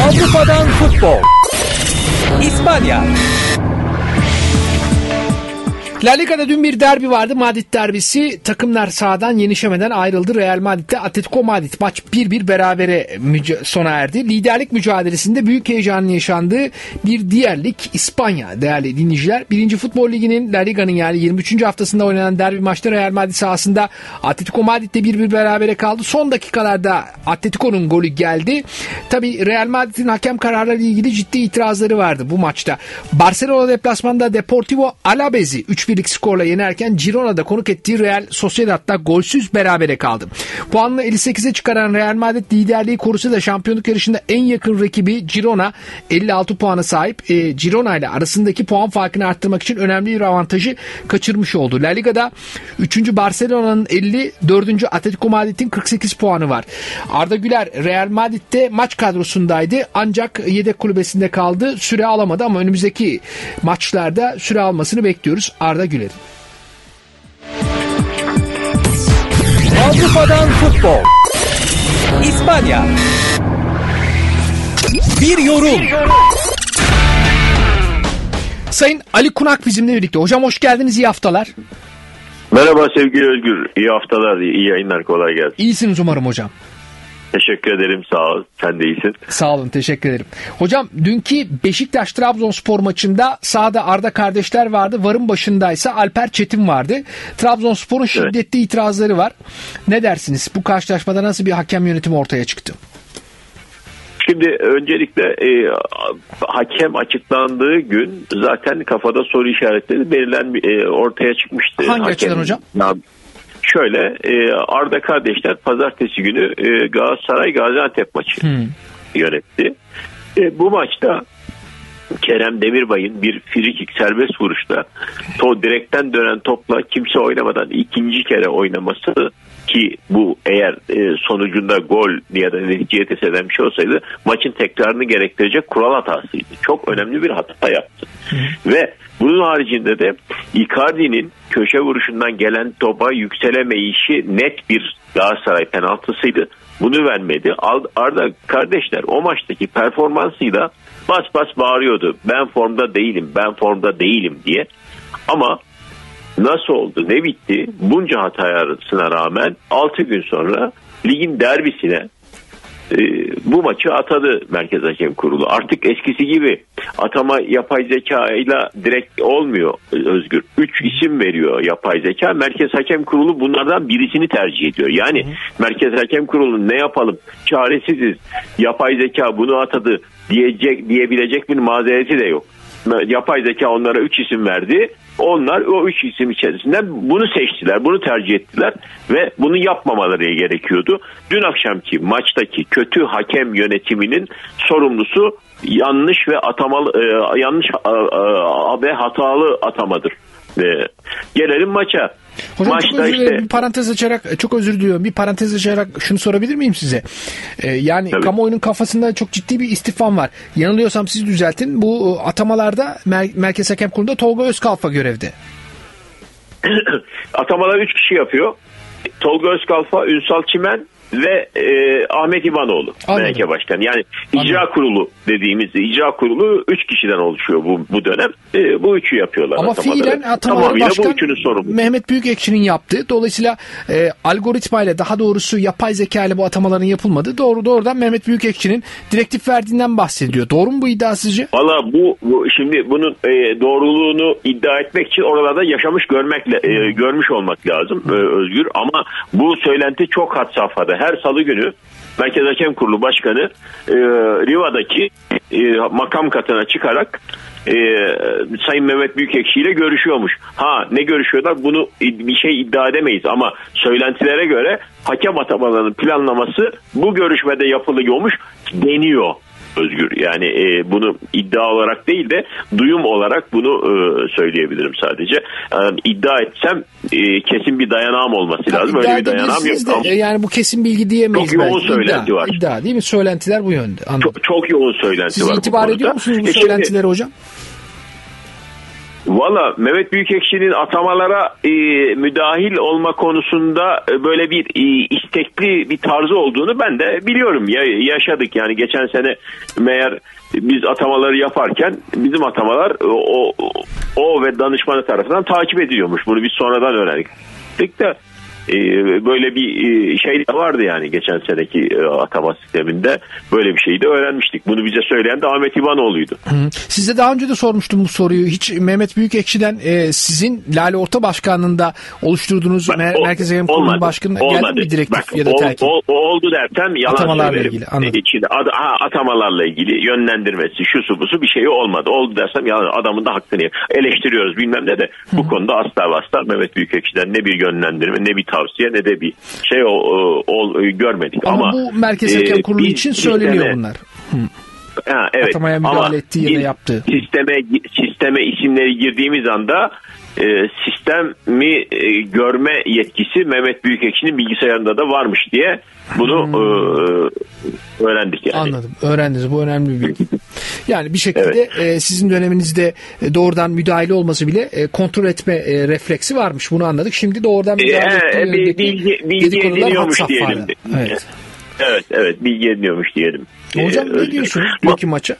Avrupa'dan futbol. İspanya. La Liga'da dün bir derbi vardı. Madrid derbisi. Takımlar sahadan yenişemeden ayrıldı. Real Madrid'de Atletico Madrid maç 1-1 berabere sona erdi. Liderlik mücadelesinde büyük heyecanın yaşandığı bir diğer lig İspanya değerli dinleyiciler. Birinci Futbol Ligi'nin La Liga'nın yani 23. haftasında oynanan derbi maçta Real Madrid sahasında Atletico Madrid'de 1-1 berabere kaldı. Son dakikalarda Atletico'nun golü geldi. Tabi Real Madrid'in hakem kararları ile ilgili ciddi itirazları vardı bu maçta. Barcelona deplasmanda Deportivo Alaves'i 3-1'lik skorla yenerken Girona'da konuk ettiği Real Sociedad'da golsüz berabere kaldı. Puanını 58'e çıkaran Real Madrid liderliği korusa da şampiyonluk yarışında en yakın rakibi Girona 56 puana sahip. E, Girona ile arasındaki puan farkını arttırmak için önemli bir avantajı kaçırmış oldu. La Liga'da 3. Barcelona'nın 50, 4. Atletico Madrid'in 48 puanı var. Arda Güler Real Madrid'de maç kadrosundaydı ancak yedek kulübesinde kaldı. Süre alamadı ama önümüzdeki maçlarda süre almasını bekliyoruz Arda Güler'in. Avrupa'dan futbol. İspanya. Bir yorum. Sayın Ali Kunak bizimle birlikte. Hocam hoş geldiniz iyi haftalar. Merhaba sevgili Özgür. İyi haftalar, iyi yayınlar, kolay gelsin. İyisiniz umarım hocam. Teşekkür ederim, sağ ol. Sen de iyisin. Sağ olun teşekkür ederim. Hocam dünkü Beşiktaş Trabzonspor maçında sahada Arda kardeşler vardı. Varın başındaysa Alper Çetin vardı. Trabzonspor'un şiddetli itirazları var. Ne dersiniz? Bu karşılaşmada nasıl bir hakem yönetimi ortaya çıktı? Şimdi öncelikle e, hakem açıklandığı gün zaten kafada soru işaretleri belirlen e, ortaya çıkmıştı. Hangi Hakem- açıdan hocam? Ya, şöyle e, Arda kardeşler pazartesi günü e, Galatasaray Gaziantep maçı yönetti. E, bu maçta Kerem Demirbay'ın bir frikik serbest vuruşla to direkten dönen topla kimse oynamadan ikinci kere oynaması ki bu eğer e, sonucunda gol ya da neticeye tesir eden bir şey olsaydı maçın tekrarını gerektirecek kural hatasıydı. Çok önemli bir hata yaptı. Ve bunun haricinde de Icardi'nin köşe vuruşundan gelen topa yükselemeyişi net bir Galatasaray penaltısıydı. Bunu vermedi. Arda kardeşler o maçtaki performansıyla bas bas bağırıyordu. Ben formda değilim, ben formda değilim diye. Ama nasıl oldu, ne bitti? Bunca hatayasına rağmen 6 gün sonra ligin derbisine e, bu maçı atadı Merkez Hakem Kurulu. Artık eskisi gibi atama yapay zeka ile direkt olmuyor Özgür. Üç isim veriyor yapay zeka. Merkez Hakem Kurulu bunlardan birisini tercih ediyor. Yani. Merkez Hakem Kurulu ne yapalım çaresiziz yapay zeka bunu atadı diyecek diyebilecek bir mazereti de yok yapay zeka onlara 3 isim verdi. Onlar o 3 isim içerisinden bunu seçtiler, bunu tercih ettiler ve bunu yapmamaları gerekiyordu. Dün akşamki maçtaki kötü hakem yönetiminin sorumlusu yanlış ve atamalı e, yanlış e, e, ve hatalı atamadır. Gelelim maça. Hocam Maçta çok özür işte... bir parantez açarak çok özür diliyorum. Bir parantez açarak şunu sorabilir miyim size? Ee, yani Tabii. kamuoyunun kafasında çok ciddi bir istifam var. Yanılıyorsam siz düzeltin. Bu e, atamalarda Mer- Merkez Hakem Kurulu'nda Tolga Özkalfa görevde. Atamalar 3 kişi yapıyor. Tolga Özkalfa, Ünsal Çimen ve e, Ahmet İvanoğlu MHK Başkanı. Yani icra Anladım. kurulu dediğimiz icra kurulu 3 kişiden oluşuyor bu bu dönem. E, bu üçü yapıyorlar. Ama fiilen atamaları başkan Mehmet Büyükekşi'nin yaptığı. Dolayısıyla e, algoritma ile daha doğrusu yapay zeka ile bu atamaların yapılmadı. Doğru doğrudan Mehmet Büyükekşi'nin direktif verdiğinden bahsediyor. Doğru mu bu iddia sizce? Valla bu, bu şimdi bunun e, doğruluğunu iddia etmek için oralarda yaşamış görmekle e, görmüş olmak lazım e, Özgür. Ama bu söylenti çok had safhada her salı günü Merkez Hakem Kurulu Başkanı e, Riva'daki e, makam katına çıkarak e, Sayın Mehmet Büyükekşi ile görüşüyormuş. Ha ne görüşüyorlar bunu bir şey iddia edemeyiz ama söylentilere göre hakem atamalarının planlaması bu görüşmede yapılıyormuş deniyor. Özgür. Yani e, bunu iddia olarak değil de duyum olarak bunu e, söyleyebilirim sadece. Yani iddia etsem e, kesin bir dayanağım olması Tabii lazım. Öyle bir dayanağım yok. De, ama... Yani bu kesin bilgi diyemeyiz. Çok yoğun söylenti iddia, var. İddia değil mi? Söylentiler bu yönde. Çok, çok yoğun söylenti Siz var. Siz itibar ediyor musunuz bu e söylentileri şimdi, hocam? Valla Mehmet Büyükekşi'nin atamalara e, müdahil olma konusunda e, böyle bir e, istekli bir tarzı olduğunu ben de biliyorum. Ya, yaşadık yani geçen sene meğer biz atamaları yaparken bizim atamalar o, o, o ve danışmanı tarafından takip ediliyormuş. Bunu biz sonradan öğrendik de e, böyle bir e, şey de vardı yani geçen seneki e, sisteminde böyle bir şeyi de öğrenmiştik. Bunu bize söyleyen de Ahmet İvanoğlu'ydu. Size daha önce de sormuştum bu soruyu. Hiç Mehmet Büyükekşi'den e, sizin Lale Orta Başkanlığı'nda oluşturduğunuz Bak, Mer- o, Merkez Eğitim Kurulu Başkanı'na geldi mi direktif Bak, ya da telkin? O, o, oldu dersem yalan Atamalarla söylerim. ilgili anladım. İçinde, ad, ha, atamalarla ilgili yönlendirmesi şu su bu su bir şey olmadı. Oldu dersem yalan adamın da hakkını eleştiriyoruz bilmem ne de. Hı. Bu konuda asla asla Mehmet Büyükekşi'den ne bir yönlendirme ne bir tavsiye ne de bir şey o, o, görmedik. Ama, Ama bu Merkez Hakem e, Kurulu için söyleniyor sisteme, bunlar. Hı. Ha, evet. Atamaya müdahale Ama ettiği ya da yaptığı. Sisteme, sisteme isimleri girdiğimiz anda e, sistemi e, görme yetkisi Mehmet Büyükekşi'nin bilgisayarında da varmış diye bunu hmm. e, öğrendik yani. Anladım. Öğrendiniz. Bu önemli bir bilgi. Yani bir şekilde evet. e, sizin döneminizde e, doğrudan müdahale olması bile e, kontrol etme e, refleksi varmış. Bunu anladık. Şimdi doğrudan müdahale e, e, bilgi, bilgi ediniyormuş diyelim. Evet. Evet, evet bilgi ediniyormuş diyelim. Hocam ee, ne diyorsunuz dünkü maça?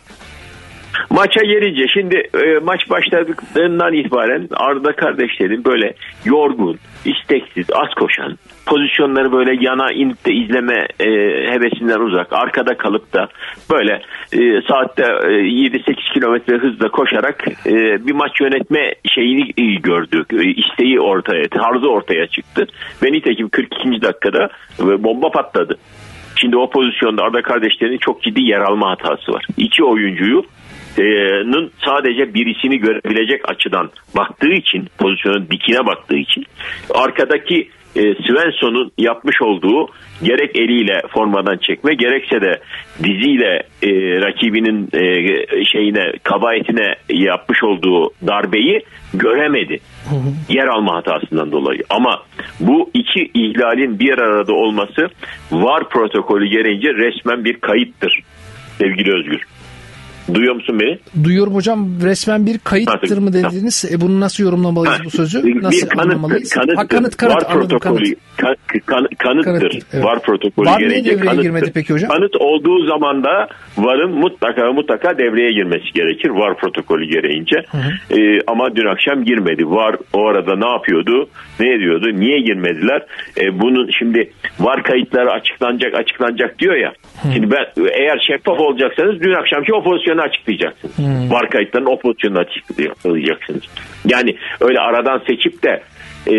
Maça gelince şimdi e, maç başladıklarından itibaren Arda kardeşlerin böyle yorgun, isteksiz, az koşan, pozisyonları böyle yana inip de izleme e, hevesinden uzak, arkada kalıp da böyle e, saatte e, 7-8 kilometre hızla koşarak e, bir maç yönetme şeyini e, gördük. E, isteği ortaya, tarzı ortaya çıktı. Ve nitekim 42. dakikada e, bomba patladı. Şimdi o pozisyonda Arda kardeşlerinin çok ciddi yer alma hatası var. İki oyuncuyu nın sadece birisini görebilecek açıdan baktığı için pozisyonun dikine baktığı için arkadaki e, Svensson'un yapmış olduğu gerek eliyle formadan çekme gerekse de diziyle e, rakibinin e, şeyine kabayetine yapmış olduğu darbeyi göremedi. Yer alma hatasından dolayı. Ama bu iki ihlalin bir arada olması var protokolü gereğince resmen bir kayıttır sevgili Özgür. Duyuyor musun beni? Duyuyorum hocam resmen bir kayıttır mı dediniz? E bunu nasıl yorumlamalıyız bu sözü? Nasıl bir kanıt, anlamalıyız? kanıttır. Ha, kanıt, kanıt, var anladım, protokolü, kanıt. Kan, kan, kanıttır. Kanıttır, evet. Var protokolü Var gereğince devreye kanıttır. girmedi peki hocam? Kanıt olduğu zaman da varın mutlaka mutlaka devreye girmesi gerekir. Var protokolü gereğince. Ee, ama dün akşam girmedi. Var o arada ne yapıyordu? Ne ediyordu? Niye girmediler? Ee, bunun şimdi var kayıtları açıklanacak açıklanacak diyor ya. Şimdi ben eğer şeffaf olacaksanız dün akşamki o pozisyonu açıklayacaksınız. Var kayıtlarının o pozisyonunu açıklayacaksınız. Yani öyle aradan seçip de e,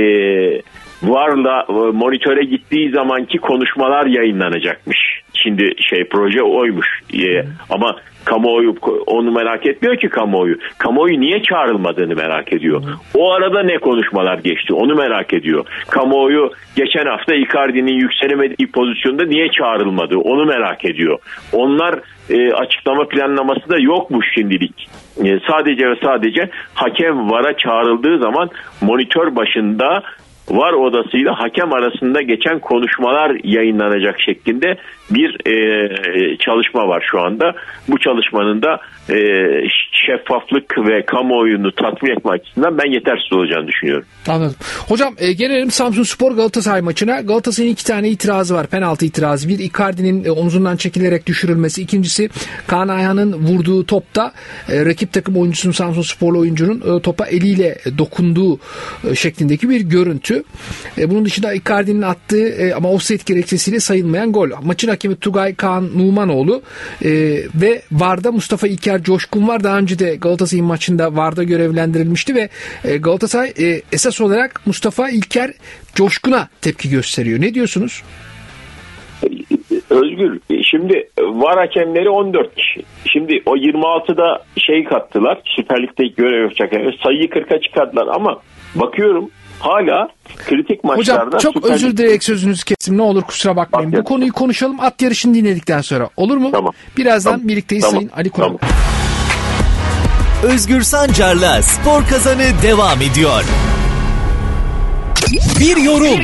varla monitöre gittiği zamanki konuşmalar yayınlanacakmış. Şimdi şey proje oymuş. E, ama kamuoyu onu merak etmiyor ki kamuoyu. Kamuoyu niye çağrılmadığını merak ediyor. O arada ne konuşmalar geçti onu merak ediyor. Kamuoyu geçen hafta Icardi'nin yükselemediği pozisyonda niye çağrılmadı onu merak ediyor. Onlar e, açıklama planlaması da yokmuş şimdilik. E, sadece ve sadece hakem vara çağrıldığı zaman monitör başında var odasıyla hakem arasında geçen konuşmalar yayınlanacak şeklinde bir e, çalışma var şu anda. Bu çalışmanın da e, şeffaflık ve kamuoyunu tatmin etme açısından ben yetersiz olacağını düşünüyorum. Anladım. Hocam e, gelelim Samsun Spor Galatasaray maçına. Galatasaray'ın iki tane itirazı var. Penaltı itirazı. Bir Icardi'nin e, omzundan çekilerek düşürülmesi. İkincisi Kaan Ayhan'ın vurduğu topta e, rakip takım oyuncusunun Samsun Sporlu oyuncunun e, topa eliyle dokunduğu e, şeklindeki bir görüntü. E, bunun dışında Icardi'nin attığı e, ama offside gerekçesiyle sayılmayan gol. Maçın hakemi Tugay Kaan Numanoğlu e, ve Varda Mustafa İlker Coşkun var. Daha önce de Galatasaray'ın maçında Varda görevlendirilmişti ve e, Galatasaray e, esas olarak Mustafa İlker Coşkun'a tepki gösteriyor. Ne diyorsunuz? Özgür şimdi var hakemleri 14 kişi. Şimdi o 26'da şey kattılar Süper Lig'de görev yapacak hakemler. sayıyı 40'a çıkardılar ama bakıyorum hala kritik maçlarda Hocam çok Süper özür dileyerek sözünüzü kestim. Ne olur kusura bakmayın. Bu konuyu konuşalım at yarışını dinledikten sonra. Olur mu? Tamam. Birazdan Tamam. birlikteyiz Tamam. Sayın Ali Kural. Tamam. Özgür Sancar'la Spor Kazanı devam ediyor. Bir yorum.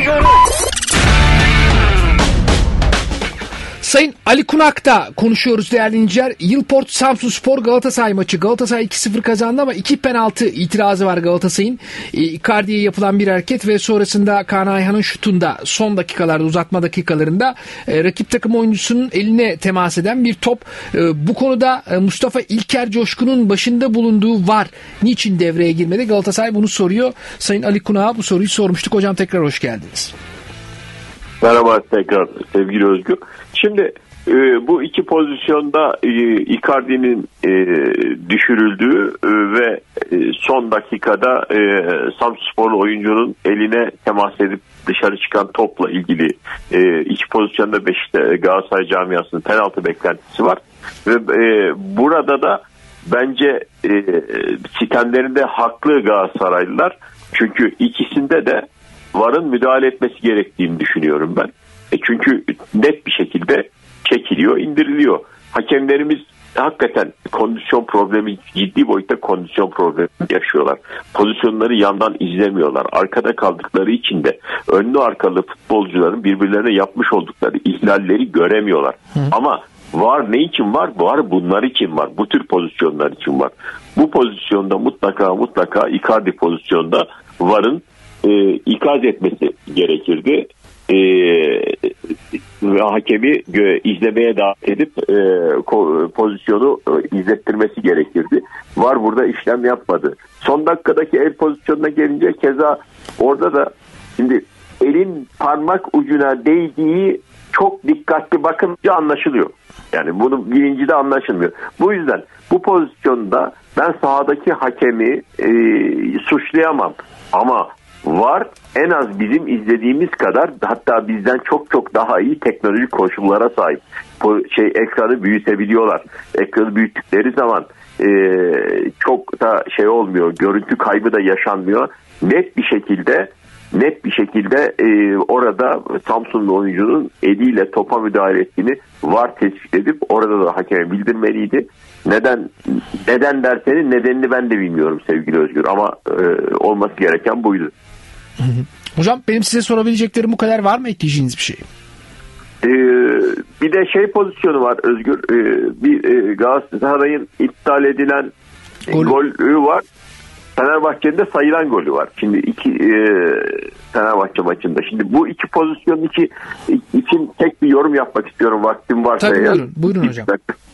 Sayın Ali Kunak'ta konuşuyoruz değerli dinleyiciler. Yılport Samsun Spor Galatasaray maçı. Galatasaray 2-0 kazandı ama iki penaltı itirazı var Galatasaray'ın. E, Icardi'ye yapılan bir hareket ve sonrasında Kaan Ayhan'ın şutunda son dakikalarda uzatma dakikalarında e, rakip takım oyuncusunun eline temas eden bir top. E, bu konuda Mustafa İlker Coşkun'un başında bulunduğu var. Niçin devreye girmedi? Galatasaray bunu soruyor. Sayın Ali Kunak'a bu soruyu sormuştuk. Hocam tekrar hoş geldiniz. Merhaba tekrar sevgili Özgür. Şimdi e, bu iki pozisyonda e, Icardi'nin e, düşürüldüğü ve son dakikada e, oyuncunun eline temas edip dışarı çıkan topla ilgili iki pozisyonda Beşiktaş Galatasaray camiasının penaltı beklentisi var ve burada da bence e, sistemlerinde haklı Galatasaraylılar çünkü ikisinde de VAR'ın müdahale etmesi gerektiğini düşünüyorum ben. E çünkü net bir şekilde çekiliyor, indiriliyor. Hakemlerimiz hakikaten kondisyon problemi, ciddi boyutta kondisyon problemi yaşıyorlar. Pozisyonları yandan izlemiyorlar. Arkada kaldıkları için de önlü arkalı futbolcuların birbirlerine yapmış oldukları ihlalleri göremiyorlar. Ama var ne için var? Var bunlar için var. Bu tür pozisyonlar için var. Bu pozisyonda mutlaka mutlaka Icardi pozisyonda VAR'ın e, ikaz etmesi gerekirdi. E, hakemi izlemeye davet edip e, pozisyonu e, izlettirmesi gerekirdi. Var burada işlem yapmadı. Son dakikadaki el pozisyonuna gelince keza orada da şimdi elin parmak ucuna değdiği çok dikkatli bakınca anlaşılıyor. Yani bunu birincide anlaşılmıyor. Bu yüzden bu pozisyonda ben sahadaki hakemi e, suçlayamam. Ama var en az bizim izlediğimiz kadar hatta bizden çok çok daha iyi teknolojik koşullara sahip. Bu şey ekranı büyütebiliyorlar. Ekranı büyüttükleri zaman e, çok da şey olmuyor. Görüntü kaybı da yaşanmıyor. Net bir şekilde net bir şekilde e, orada Samsunlu oyuncunun eliyle topa müdahale ettiğini var tespit edip orada da hakeme bildirmeliydi. Neden neden derseniz nedenini ben de bilmiyorum sevgili Özgür ama e, olması gereken buydu. Hocam benim size sorabileceklerim bu kadar var mı ekleyeceğiniz bir şey? Ee, bir de şey pozisyonu var Özgür. Ee, bir e, Galatasaray'ın iptal edilen Gol. golü var. Fenerbahçe'nin de sayılan golü var. Şimdi iki e, Fenerbahçe maçında. Şimdi bu iki pozisyon iki için tek bir yorum yapmak istiyorum vaktim varsa. Tabii eğer. buyurun, buyurun hocam.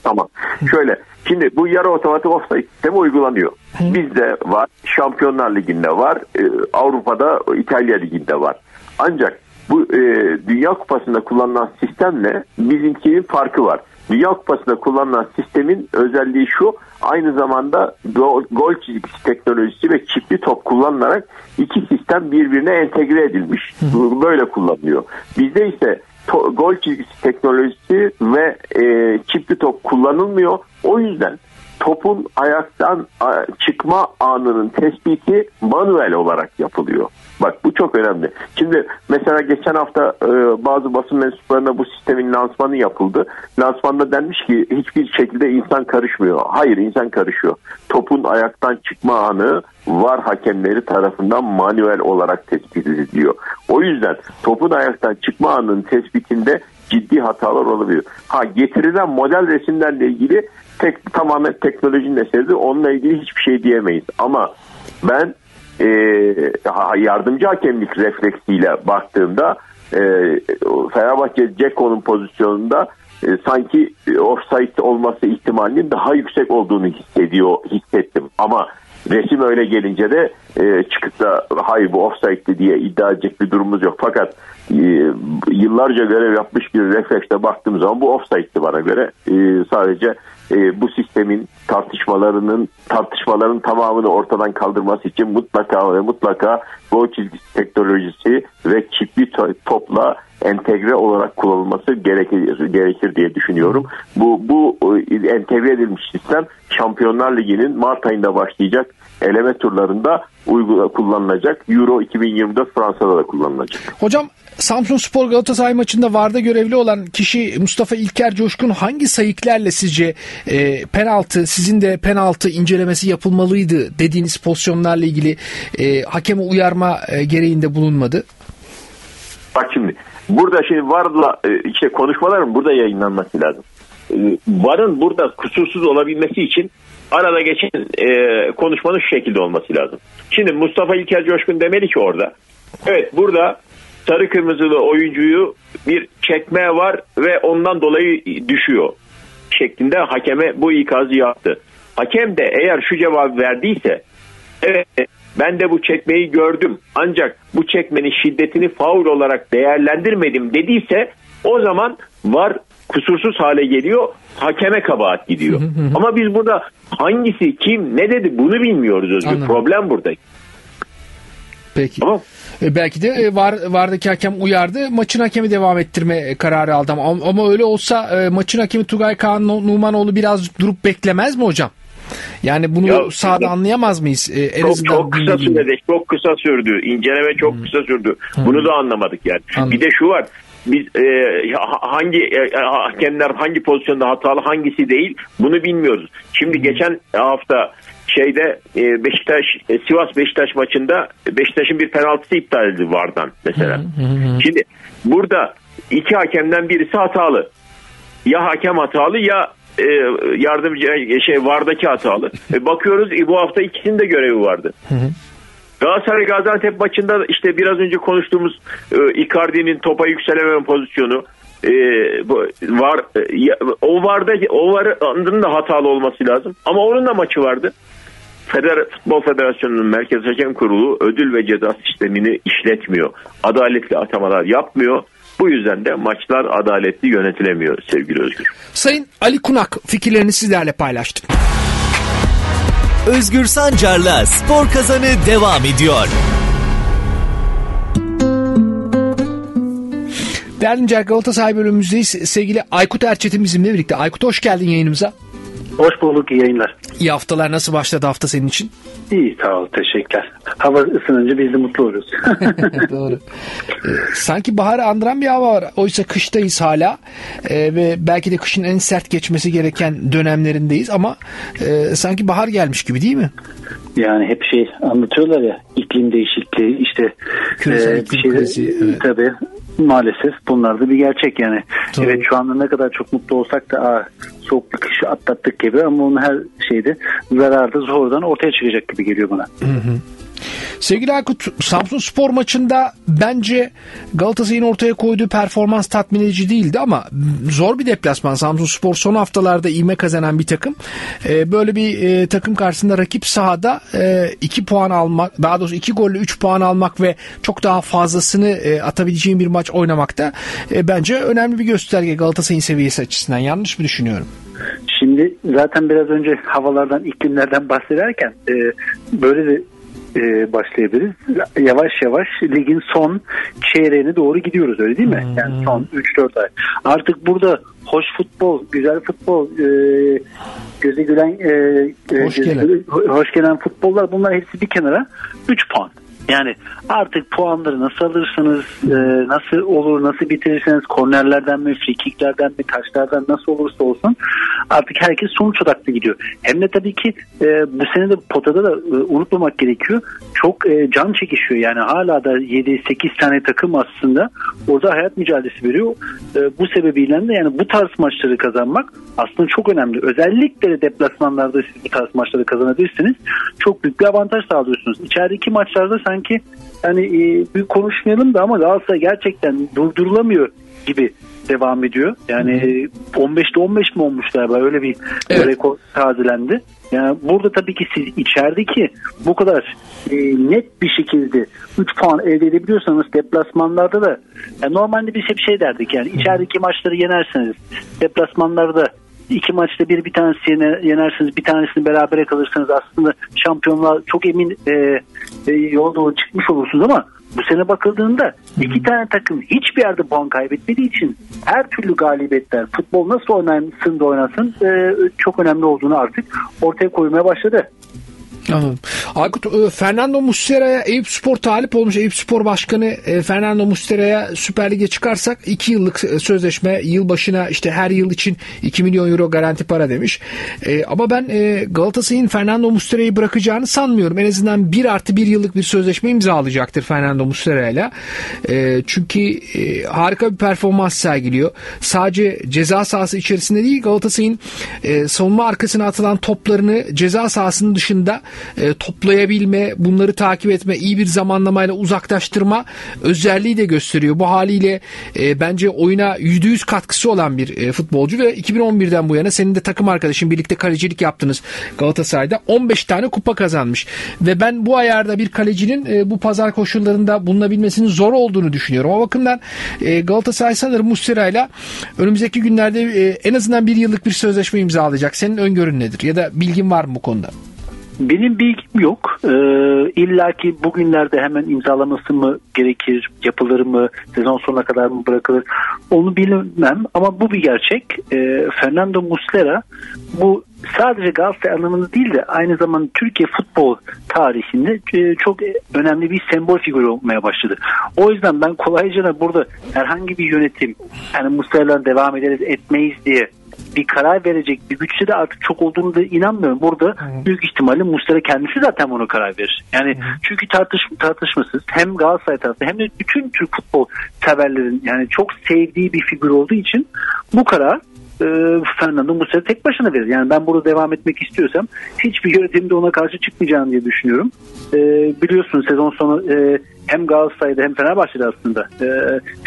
Tamam. Şöyle. Şimdi bu yarı otomatik offside sistemi uygulanıyor. Bizde var. Şampiyonlar Ligi'nde var. e, Avrupa'da İtalya Ligi'nde var. Ancak bu e, Dünya Kupası'nda kullanılan sistemle bizimkinin farkı var. Dünya Kupası'nda kullanılan sistemin özelliği şu aynı zamanda gol, gol çizgisi teknolojisi ve çiftli top kullanılarak iki sistem birbirine entegre edilmiş. Böyle kullanılıyor. Bizde ise to- gol çizgisi teknolojisi ve e, çiftli top kullanılmıyor. O yüzden topun ayaktan çıkma anının tespiti manuel olarak yapılıyor. Bak bu çok önemli. Şimdi mesela geçen hafta e, bazı basın mensuplarına bu sistemin lansmanı yapıldı. Lansmanda denmiş ki hiçbir şekilde insan karışmıyor. Hayır insan karışıyor. Topun ayaktan çıkma anı var hakemleri tarafından manuel olarak tespit ediliyor. O yüzden topun ayaktan çıkma anının tespitinde ciddi hatalar olabiliyor. Ha getirilen model resimlerle ilgili tek tamamen teknolojinin eseridir. Onunla ilgili hiçbir şey diyemeyiz. Ama ben e, yardımcı hakemlik refleksiyle baktığımda e, Fenerbahçe Ceko'nun pozisyonunda e, sanki offside olması ihtimalinin daha yüksek olduğunu hissediyor hissettim. Ama resim öyle gelince de e, çıkıp da hayır bu offside'di diye iddia edecek bir durumumuz yok. Fakat e, yıllarca görev yapmış bir refleksle baktığım zaman bu offside'di bana göre. E, sadece e, bu sistemin tartışmalarının tartışmaların tamamını ortadan kaldırması için mutlaka ve mutlaka gol çizgisi teknolojisi ve çiftli to- topla entegre olarak kullanılması gerekir, gerekir diye düşünüyorum. Bu bu e, entegre edilmiş sistem Şampiyonlar Ligi'nin Mart ayında başlayacak eleme turlarında uygula kullanılacak. Euro 2024 Fransa'da da kullanılacak. Hocam Samsun Spor Galatasaray maçında VAR'da görevli olan kişi Mustafa İlker Coşkun hangi sayıklarla sizce e, penaltı sizin de penaltı incelemesi yapılmalıydı dediğiniz pozisyonlarla ilgili e, hakeme uyarma e, gereğinde bulunmadı? Bak şimdi burada şimdi VAR'la e, işte konuşmaların burada yayınlanması lazım. E, VAR'ın burada kusursuz olabilmesi için arada geçen e, konuşmanın şu şekilde olması lazım. Şimdi Mustafa İlker Coşkun demeli ki orada evet burada sarı kırmızılı oyuncuyu bir çekme var ve ondan dolayı düşüyor şeklinde hakeme bu ikazı yaptı. Hakem de eğer şu cevabı verdiyse evet ben de bu çekmeyi gördüm ancak bu çekmenin şiddetini faul olarak değerlendirmedim dediyse o zaman var kusursuz hale geliyor hakeme kabahat gidiyor. Ama biz burada hangisi kim ne dedi bunu bilmiyoruz Özgür. Anladım. Problem burada. Peki. Tamam. E, belki de e, var VAR'daki hakem uyardı. Maçın hakemi devam ettirme e, kararı aldı ama, ama öyle olsa e, maçın hakemi Tugay Kaan Nu- Numanoğlu biraz durup beklemez mi hocam? Yani bunu Ya, sahada anlayamaz mıyız? E, en Çok, azından çok kısa dinlediğim- sürede çok kısa sürdü. İnceleme çok kısa sürdü. Bunu da anlamadık yani. Anladım. Bir de şu var. Biz e, ha- hangi e, hakemler hangi pozisyonda hatalı hangisi değil bunu bilmiyoruz. Şimdi geçen hafta şeyde e, Beşiktaş e, Sivas Beşiktaş maçında Beşiktaş'ın bir penaltısı iptal edildi VAR'dan mesela. Şimdi burada iki hakemden birisi hatalı. Ya hakem hatalı ya e, yardımcı e, şey VAR'daki hatalı. E, bakıyoruz e, bu hafta ikisinin de görevi vardı. Galatasaray Gaziantep maçında işte biraz önce konuştuğumuz e, Icardi'nin topa yükselememe pozisyonu e, var e, o varda o varın da hatalı olması lazım ama onun da maçı vardı. Feder, Futbol Federasyonu'nun Merkez Hakem Kurulu ödül ve ceza sistemini işletmiyor. Adaletli atamalar yapmıyor. Bu yüzden de maçlar adaletli yönetilemiyor sevgili Özgür. Sayın Ali Kunak fikirlerini sizlerle paylaştı. Özgür Sancar'la Spor Kazanı devam ediyor. Değerli dinleyiciler Galatasaray bölümümüzdeyiz. Sevgili Aykut Erçetin bizimle birlikte. Aykut hoş geldin yayınımıza. Hoş bulduk iyi yayınlar. İyi haftalar nasıl başladı hafta senin için? İyi sağ ol teşekkürler. Hava ısınınca biz de mutlu oluruz. Doğru. Ee, sanki baharı andıran bir hava var. Oysa kıştayız hala Ee, ve belki de kışın en sert geçmesi gereken dönemlerindeyiz ama e, sanki bahar gelmiş gibi değil mi? yani hep şey anlatıyorlar ya iklim değişikliği işte Küresel e, iklim bir şey- krizi, evet. tabii maalesef bunlar da bir gerçek yani. Tabii. Evet şu anda ne kadar çok mutlu olsak da Aa, soğuk bir kışı atlattık gibi ama onun her şeyde zararı da zordan ortaya çıkacak gibi geliyor bana. Sevgili Aykut, Samsun Spor maçında bence Galatasaray'ın ortaya koyduğu performans tatmin edici değildi ama zor bir deplasman. Samsun Spor son haftalarda ivme kazanan bir takım. Ee, böyle bir e, takım karşısında rakip sahada 2 puan almak, daha doğrusu 2 golle 3 puan almak ve çok daha fazlasını e, atabileceğin bir maç oynamakta e, bence önemli bir gösterge Galatasaray'ın seviyesi açısından. Yanlış mı düşünüyorum? Şimdi zaten biraz önce havalardan, iklimlerden bahsederken e, böyle de e, başlayabiliriz. Yavaş yavaş ligin son çeyreğine doğru gidiyoruz öyle değil mi? Yani son 3-4 ay. Artık burada hoş futbol, güzel futbol, e, göze gülen e, e, Hoş göze gelen. gülen- hoş gelen futbollar bunlar hepsi bir kenara 3 puan. Yani artık puanları nasıl alırsınız, e, nasıl olur, nasıl bitirirseniz kornerlerden mi, frikiklerden mi, taşlardan nasıl olursa olsun artık herkes sonuç odaklı gidiyor. Hem de tabii ki e, bu sene de potada da e, unutmamak gerekiyor. Çok e, can çekişiyor yani hala da 7-8 tane takım aslında orada hayat mücadelesi veriyor. Bu sebebiyle de yani bu tarz maçları kazanmak aslında çok önemli. Özellikle deplasmanlarda siz bu tarz maçları kazanabilirsiniz. Çok büyük bir avantaj sağlıyorsunuz. İçerideki maçlarda sanki yani e, büyük konuşmayalım da ama Galatasaray gerçekten durdurulamıyor gibi devam ediyor. Yani e, 15'te 15 mi olmuş galiba öyle bir Evet. rekor tazelendi. Yani burada tabii ki siz içerideki bu kadar e, net bir şekilde 3 puan elde edebiliyorsanız deplasmanlarda da yani normalde biz hep şey derdik yani içerideki maçları yenerseniz deplasmanlarda iki maçta bir bir tanesi yene- yenersiniz bir tanesini berabere kalırsanız aslında şampiyonluğa çok emin e, e, yolda doğru çıkmış olursunuz ama bu sene bakıldığında iki tane takım hiçbir yerde puan kaybetmediği için her türlü galibiyetler futbol nasıl oynansın da oynasın e, çok önemli olduğunu artık ortaya koymaya başladı. Anladım. Aykut e, Fernando Muslera'ya Eyüp Spor talip olmuş. Eyüp Spor Başkanı e, Fernando Muslera'ya Süper Lig'e çıkarsak 2 yıllık sözleşme yıl başına işte her yıl için 2 milyon euro garanti para demiş. E, ama ben Galatasaray'ın Fernando Muslera'yı bırakacağını sanmıyorum. En azından 1 artı 1 yıllık bir sözleşme imzalayacaktır Fernando Muslera'yla. Çünkü harika bir performans sergiliyor. Sadece ceza sahası içerisinde değil Galatasaray'ın savunma arkasına atılan toplarını ceza sahasının dışında e, toplayabilme, bunları takip etme, iyi bir zamanlamayla uzaklaştırma özelliği de gösteriyor. Bu haliyle e, bence oyuna %100 katkısı olan bir e, futbolcu ve 2011'den bu yana senin de takım arkadaşın birlikte kalecilik yaptınız Galatasaray'da 15 tane kupa kazanmış. Ve ben bu ayarda bir kalecinin e, bu pazar koşullarında bulunabilmesinin zor olduğunu düşünüyorum. O bakımdan e, Galatasaray sanırım Muslera'yla önümüzdeki günlerde e, en azından bir yıllık bir sözleşme imzalayacak. Senin öngörün nedir? Ya da bilgin var mı bu konuda? Benim bilgim yok. Ee, İlla ki bugünlerde hemen imzalaması mı gerekir, yapılır mı, sezon sonuna kadar mı bırakılır onu bilmem. Ama bu bir gerçek. Ee, Fernando Muslera bu sadece Galatasaray anlamında değil de aynı zamanda Türkiye futbol tarihinde e, çok önemli bir sembol figürü olmaya başladı. O yüzden ben kolayca burada herhangi bir yönetim yani Muslera'dan devam ederiz etmeyiz diye bir karar verecek bir güçte de artık çok olduğunu da inanmıyorum. Burada büyük ihtimalle Muslera kendisi zaten bunu karar verir. Yani çünkü tartış, tartışmasız hem Galatasaray tarafı hem de bütün Türk futbol severlerin yani çok sevdiği bir figür olduğu için bu karar e, Fernando Muslera tek başına verir. Yani ben burada devam etmek istiyorsam hiçbir yönetimde ona karşı çıkmayacağını diye düşünüyorum. E, biliyorsun sezon sonu e, hem Galatasaray'da hem Fenerbahçe'de aslında e,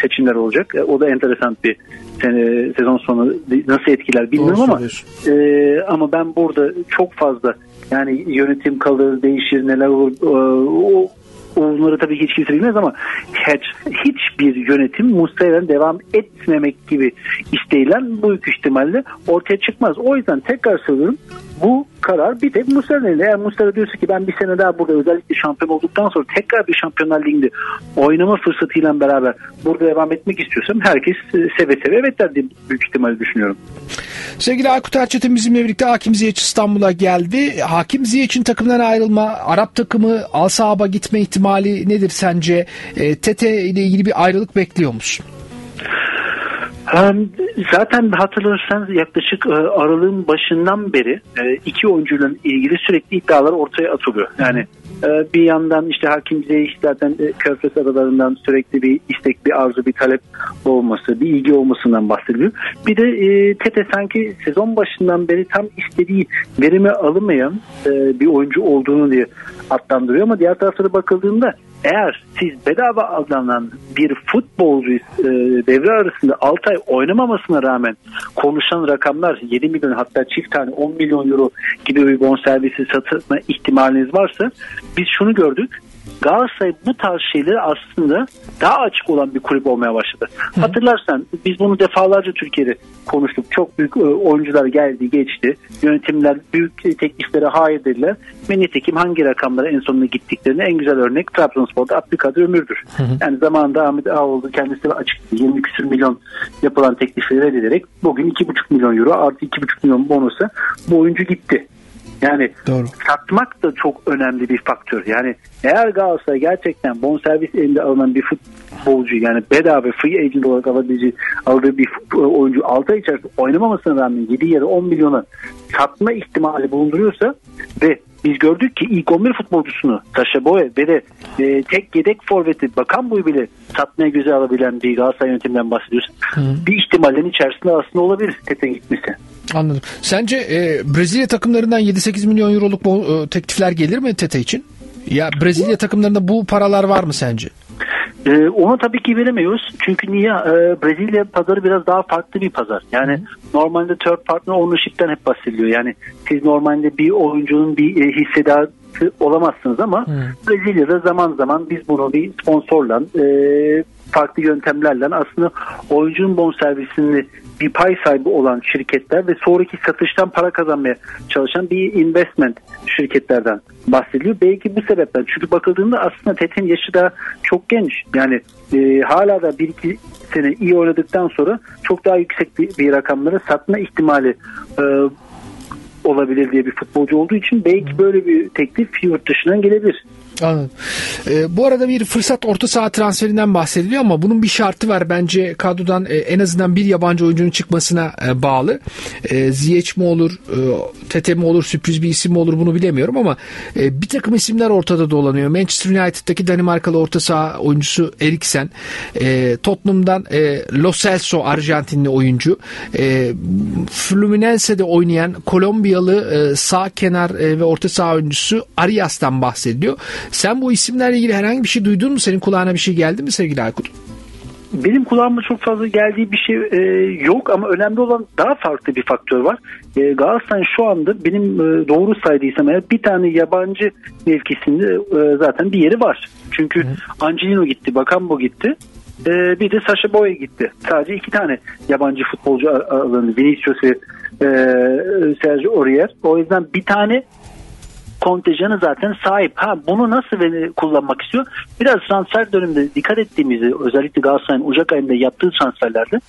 seçimler olacak. E, o da enteresan bir sene, sezon sonu nasıl etkiler bilmiyorum Doğru ama e, ama ben burada çok fazla yani yönetim kalır, değişir, neler olur e, o onları tabii hiç kimse bilmez ama hiç, hiçbir yönetim Muslera'dan devam etmemek gibi isteğiyle büyük ihtimalle ortaya çıkmaz. O yüzden tekrar söylüyorum bu karar bir tek Muslera'nın elinde. Eğer Muslera diyorsa ki ben bir sene daha burada özellikle şampiyon olduktan sonra tekrar bir Şampiyonlar Ligi'nde oynama fırsatıyla beraber burada devam etmek istiyorsam herkes e, seve seve evet der diye büyük ihtimalle düşünüyorum. Sevgili Aykut Erçetin bizimle birlikte Hakim Ziyech İstanbul'a geldi. Hakim Ziyech'in takımdan ayrılma, Arap takımı Al Saab'a gitme ihtimali nedir sence? E, Tete ile ilgili bir ayrılık bekliyor musun? Zaten hatırlarsanız yaklaşık e, aralığın başından beri e, iki oyuncuyla ilgili sürekli iddialar ortaya atılıyor. Yani e, bir yandan işte Hakim Ziyech zaten Körfez aralarından sürekli bir istek, bir arzu, bir talep olması, bir ilgi olmasından bahsediliyor. Bir de Tete sanki sezon başından beri tam istediği verimi alamayan bir oyuncu olduğunu diye adlandırıyor ama diğer tarafta bakıldığında eğer siz bedava alınan bir futbolcu e, devre arasında 6 ay oynamamasına rağmen konuşan rakamlar 7 milyon hatta çift tane 10 milyon euro gibi bir bonservisi satma ihtimaliniz varsa biz şunu gördük. Galatasaray bu tarz şeyleri aslında daha açık olan bir kulüp olmaya başladı. Hı. Hatırlarsan biz bunu defalarca Türkiye'de konuştuk. Çok büyük e, oyuncular geldi geçti. Yönetimler büyük tekliflere hayır dediler. Ve nitekim hangi rakamlara en sonunda gittiklerini en güzel örnek Trabzonspor'da Abdülkadir Ömür'dür. Hı hı. Yani zamanında Ahmet Ağoğlu kendisi de açıktı. 20 küsür milyon yapılan teklifi reddederek bugün 2,5 milyon euro artı 2,5 milyon bonusa bu oyuncu gitti. Yani Doğru. satmak da çok önemli bir faktör. Yani eğer Galatasaray gerçekten bonservis elinde alınan bir futbolcu yani bedava free agent olarak alabileceği aldığı bir oyuncu 6 ay içerisinde oynamamasına rağmen 7 ya da 10 milyona satma ihtimali bulunduruyorsa ve biz gördük ki ilk 11 futbolcusunu Taşa Boye ve de e, tek yedek forveti Bakan Boyu bile satmaya göze alabilen bir Galatasaray yönetiminden bahsediyoruz. Hı. Bir ihtimallerin içerisinde aslında olabilir Tete gitmesi. Anladım. Sence e, Brezilya takımlarından 7-8 milyon euroluk e, teklifler gelir mi Tete için? Ya Brezilya takımlarında bu paralar var mı sence? Ee, onu tabii ki veremiyoruz. Çünkü niye? Ee, Brezilya pazarı biraz daha farklı bir pazar. Yani Hı. normalde third partner ownership'ten hep bahsediliyor. Yani siz normalde bir oyuncunun bir e, hissedarı olamazsınız ama Hı. Brezilya'da zaman zaman biz bunu bir sponsorla e, farklı yöntemlerle aslında oyuncunun bonservisini bir pay sahibi olan şirketler ve sonraki satıştan para kazanmaya çalışan bir investment şirketlerden bahsediliyor. Belki bu sebepten. Çünkü bakıldığında aslında TET'in yaşı da çok genç. Yani e, hala da bir iki sene iyi oynadıktan sonra çok daha yüksek bir, bir rakamlara satma ihtimali e, olabilir diye bir futbolcu olduğu için belki böyle bir teklif yurt dışından gelebilir. Anladım. E, bu arada bir fırsat orta saha transferinden bahsediliyor ama bunun bir şartı var. Bence kadrodan e, en azından bir yabancı oyuncunun çıkmasına e, bağlı. E, Ziyech mi olur, e, Tete mi olur, sürpriz bir isim mi olur bunu bilemiyorum ama e, bir takım isimler ortada dolanıyor. Manchester United'daki Danimarkalı orta saha oyuncusu Eriksen, e, Tottenham'dan e, Lo Celso Arjantinli oyuncu, e, Fluminense'de oynayan Kolombiyalı e, sağ kenar e, ve orta saha oyuncusu Arias'tan bahsediliyor. Sen bu isimlerle ilgili herhangi bir şey duydun mu? Senin kulağına bir şey geldi mi sevgili Aykut? Benim kulağıma çok fazla geldiği bir şey e, yok ama önemli olan daha farklı bir faktör var. E, Galatasaray şu anda benim e, doğru saydıysam eğer bir tane yabancı mevkisinde e, zaten bir yeri var. Çünkü Hı. Angelino gitti, Bakambo gitti. E, bir de Sasha Boye gitti. Sadece iki tane yabancı futbolcu alındı. Vinicius ve e, Sergio Aurier. O yüzden bir tane kontenjanı zaten sahip. Ha bunu nasıl kullanmak istiyor? Biraz transfer döneminde dikkat ettiğimizi özellikle Galatasaray'ın Ocak ayında yaptığı transferlerde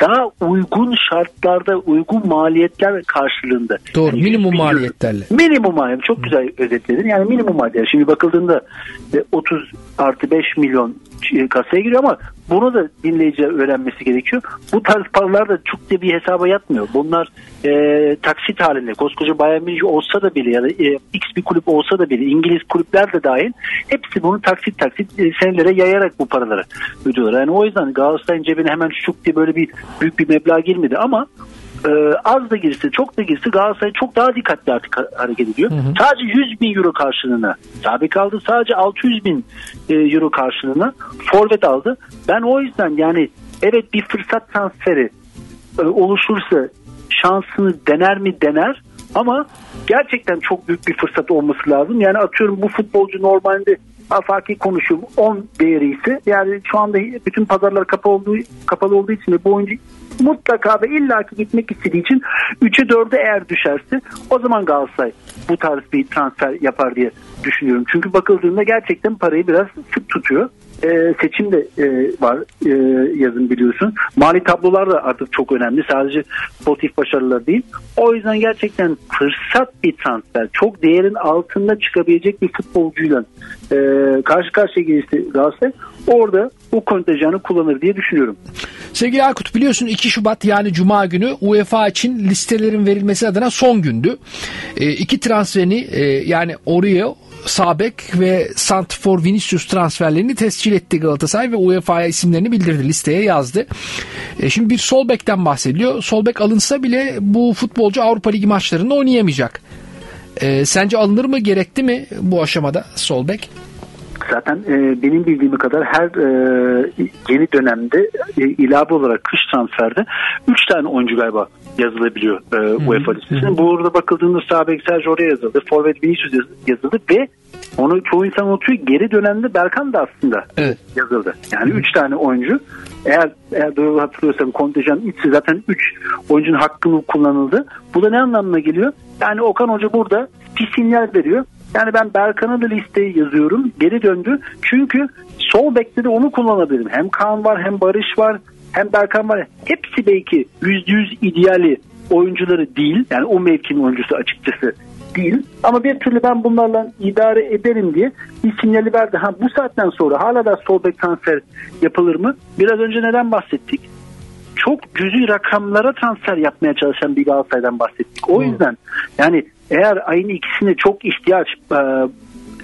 daha uygun şartlarda uygun maliyetler karşılığında. Doğru yani minimum maliyetlerle. Minimum maliyet çok güzel özetledin. Yani minimum maliyet. Şimdi bakıldığında 30 e, artı 5 milyon e, kasaya giriyor ama bunu da dinleyici öğrenmesi gerekiyor. Bu tarz paralar da çok da bir hesaba yatmıyor. Bunlar e, taksit halinde koskoca Bayern Münih olsa da bile ya da e, X bir kulüp olsa da bile İngiliz kulüpler de dahil hepsi bunu taksit taksit e, senelere yayarak bu paraları ödüyorlar. Yani o yüzden Galatasaray'ın cebine hemen şuk diye böyle bir büyük bir meblağ girmedi ama e, az da girse çok da girse Galatasaray çok daha dikkatli artık hareket ediyor. Hı hı. Sadece 100 bin euro karşılığına tabi kaldı. Sadece 600 bin e, euro karşılığına forvet aldı. Ben o yüzden yani evet bir fırsat transferi e, oluşursa şansını dener mi dener ama gerçekten çok büyük bir fırsat olması lazım. Yani atıyorum bu futbolcu normalde afaki konuşuyorum 10 değeri ise yani şu anda bütün pazarlar kapalı olduğu, kapalı olduğu için de bu oyuncu mutlaka ve illaki gitmek istediği için 3'e 4'e eğer düşerse o zaman Galatasaray bu tarz bir transfer yapar diye düşünüyorum. Çünkü bakıldığında gerçekten parayı biraz sık tutuyor. Ee, seçim de e, var e, yazın biliyorsun. Mali tablolar da artık çok önemli. Sadece sportif başarılar değil. O yüzden gerçekten fırsat bir transfer. Çok değerin altında çıkabilecek bir futbolcuyla e, karşı karşıya gelirse Galatasaray orada bu kontenjanı kullanır diye düşünüyorum. Sevgili Aykut biliyorsun 2 Şubat yani Cuma günü UEFA için listelerin verilmesi adına son gündü. E, iki transferini e, yani Oreo Sabek ve Santfor Vinicius transferlerini tescil etti Galatasaray ve UEFA'ya isimlerini bildirdi. Listeye yazdı. E, şimdi bir sol bekten bahsediliyor. Sol bek alınsa bile bu futbolcu Avrupa Ligi maçlarında oynayamayacak. E, sence alınır mı gerekti mi bu aşamada sol bek? Zaten e, benim bildiğim kadar her e, yeni dönemde e, ilave olarak kış transferde 3 tane oyuncu galiba yazılabiliyor e, UEFA listesine. Burada bakıldığında Sabek Sergio oraya yazıldı. Forvet Vinicius yaz- yazıldı ve onu çoğu insan unutuyor. Geri dönemde Berkan da aslında Evet. yazıldı. Yani 3 tane oyuncu. Eğer eğer doğru hatırlıyorsam kontenjan içsi zaten 3 oyuncunun hakkını kullanıldı. Bu da ne anlamına geliyor? Yani Okan Hoca burada bir sinyal veriyor. Yani ben Berkan'ı da listeye yazıyorum. Geri döndü. Çünkü sol bekte de onu kullanabilirim. Hem Kaan var hem Barış var hem Berkan var. Hepsi belki %100 ideali oyuncuları değil. Yani o mevkinin oyuncusu açıkçası değil. Ama bir türlü ben bunlarla idare ederim diye bir sinyali verdi. Ha bu saatten sonra hala da sol bek transfer yapılır mı? Biraz önce neden bahsettik? çok cüzi rakamlara transfer yapmaya çalışan bir Galatasaray'dan bahsettik. O yüzden yani eğer ayın ikisine çok ihtiyaç e,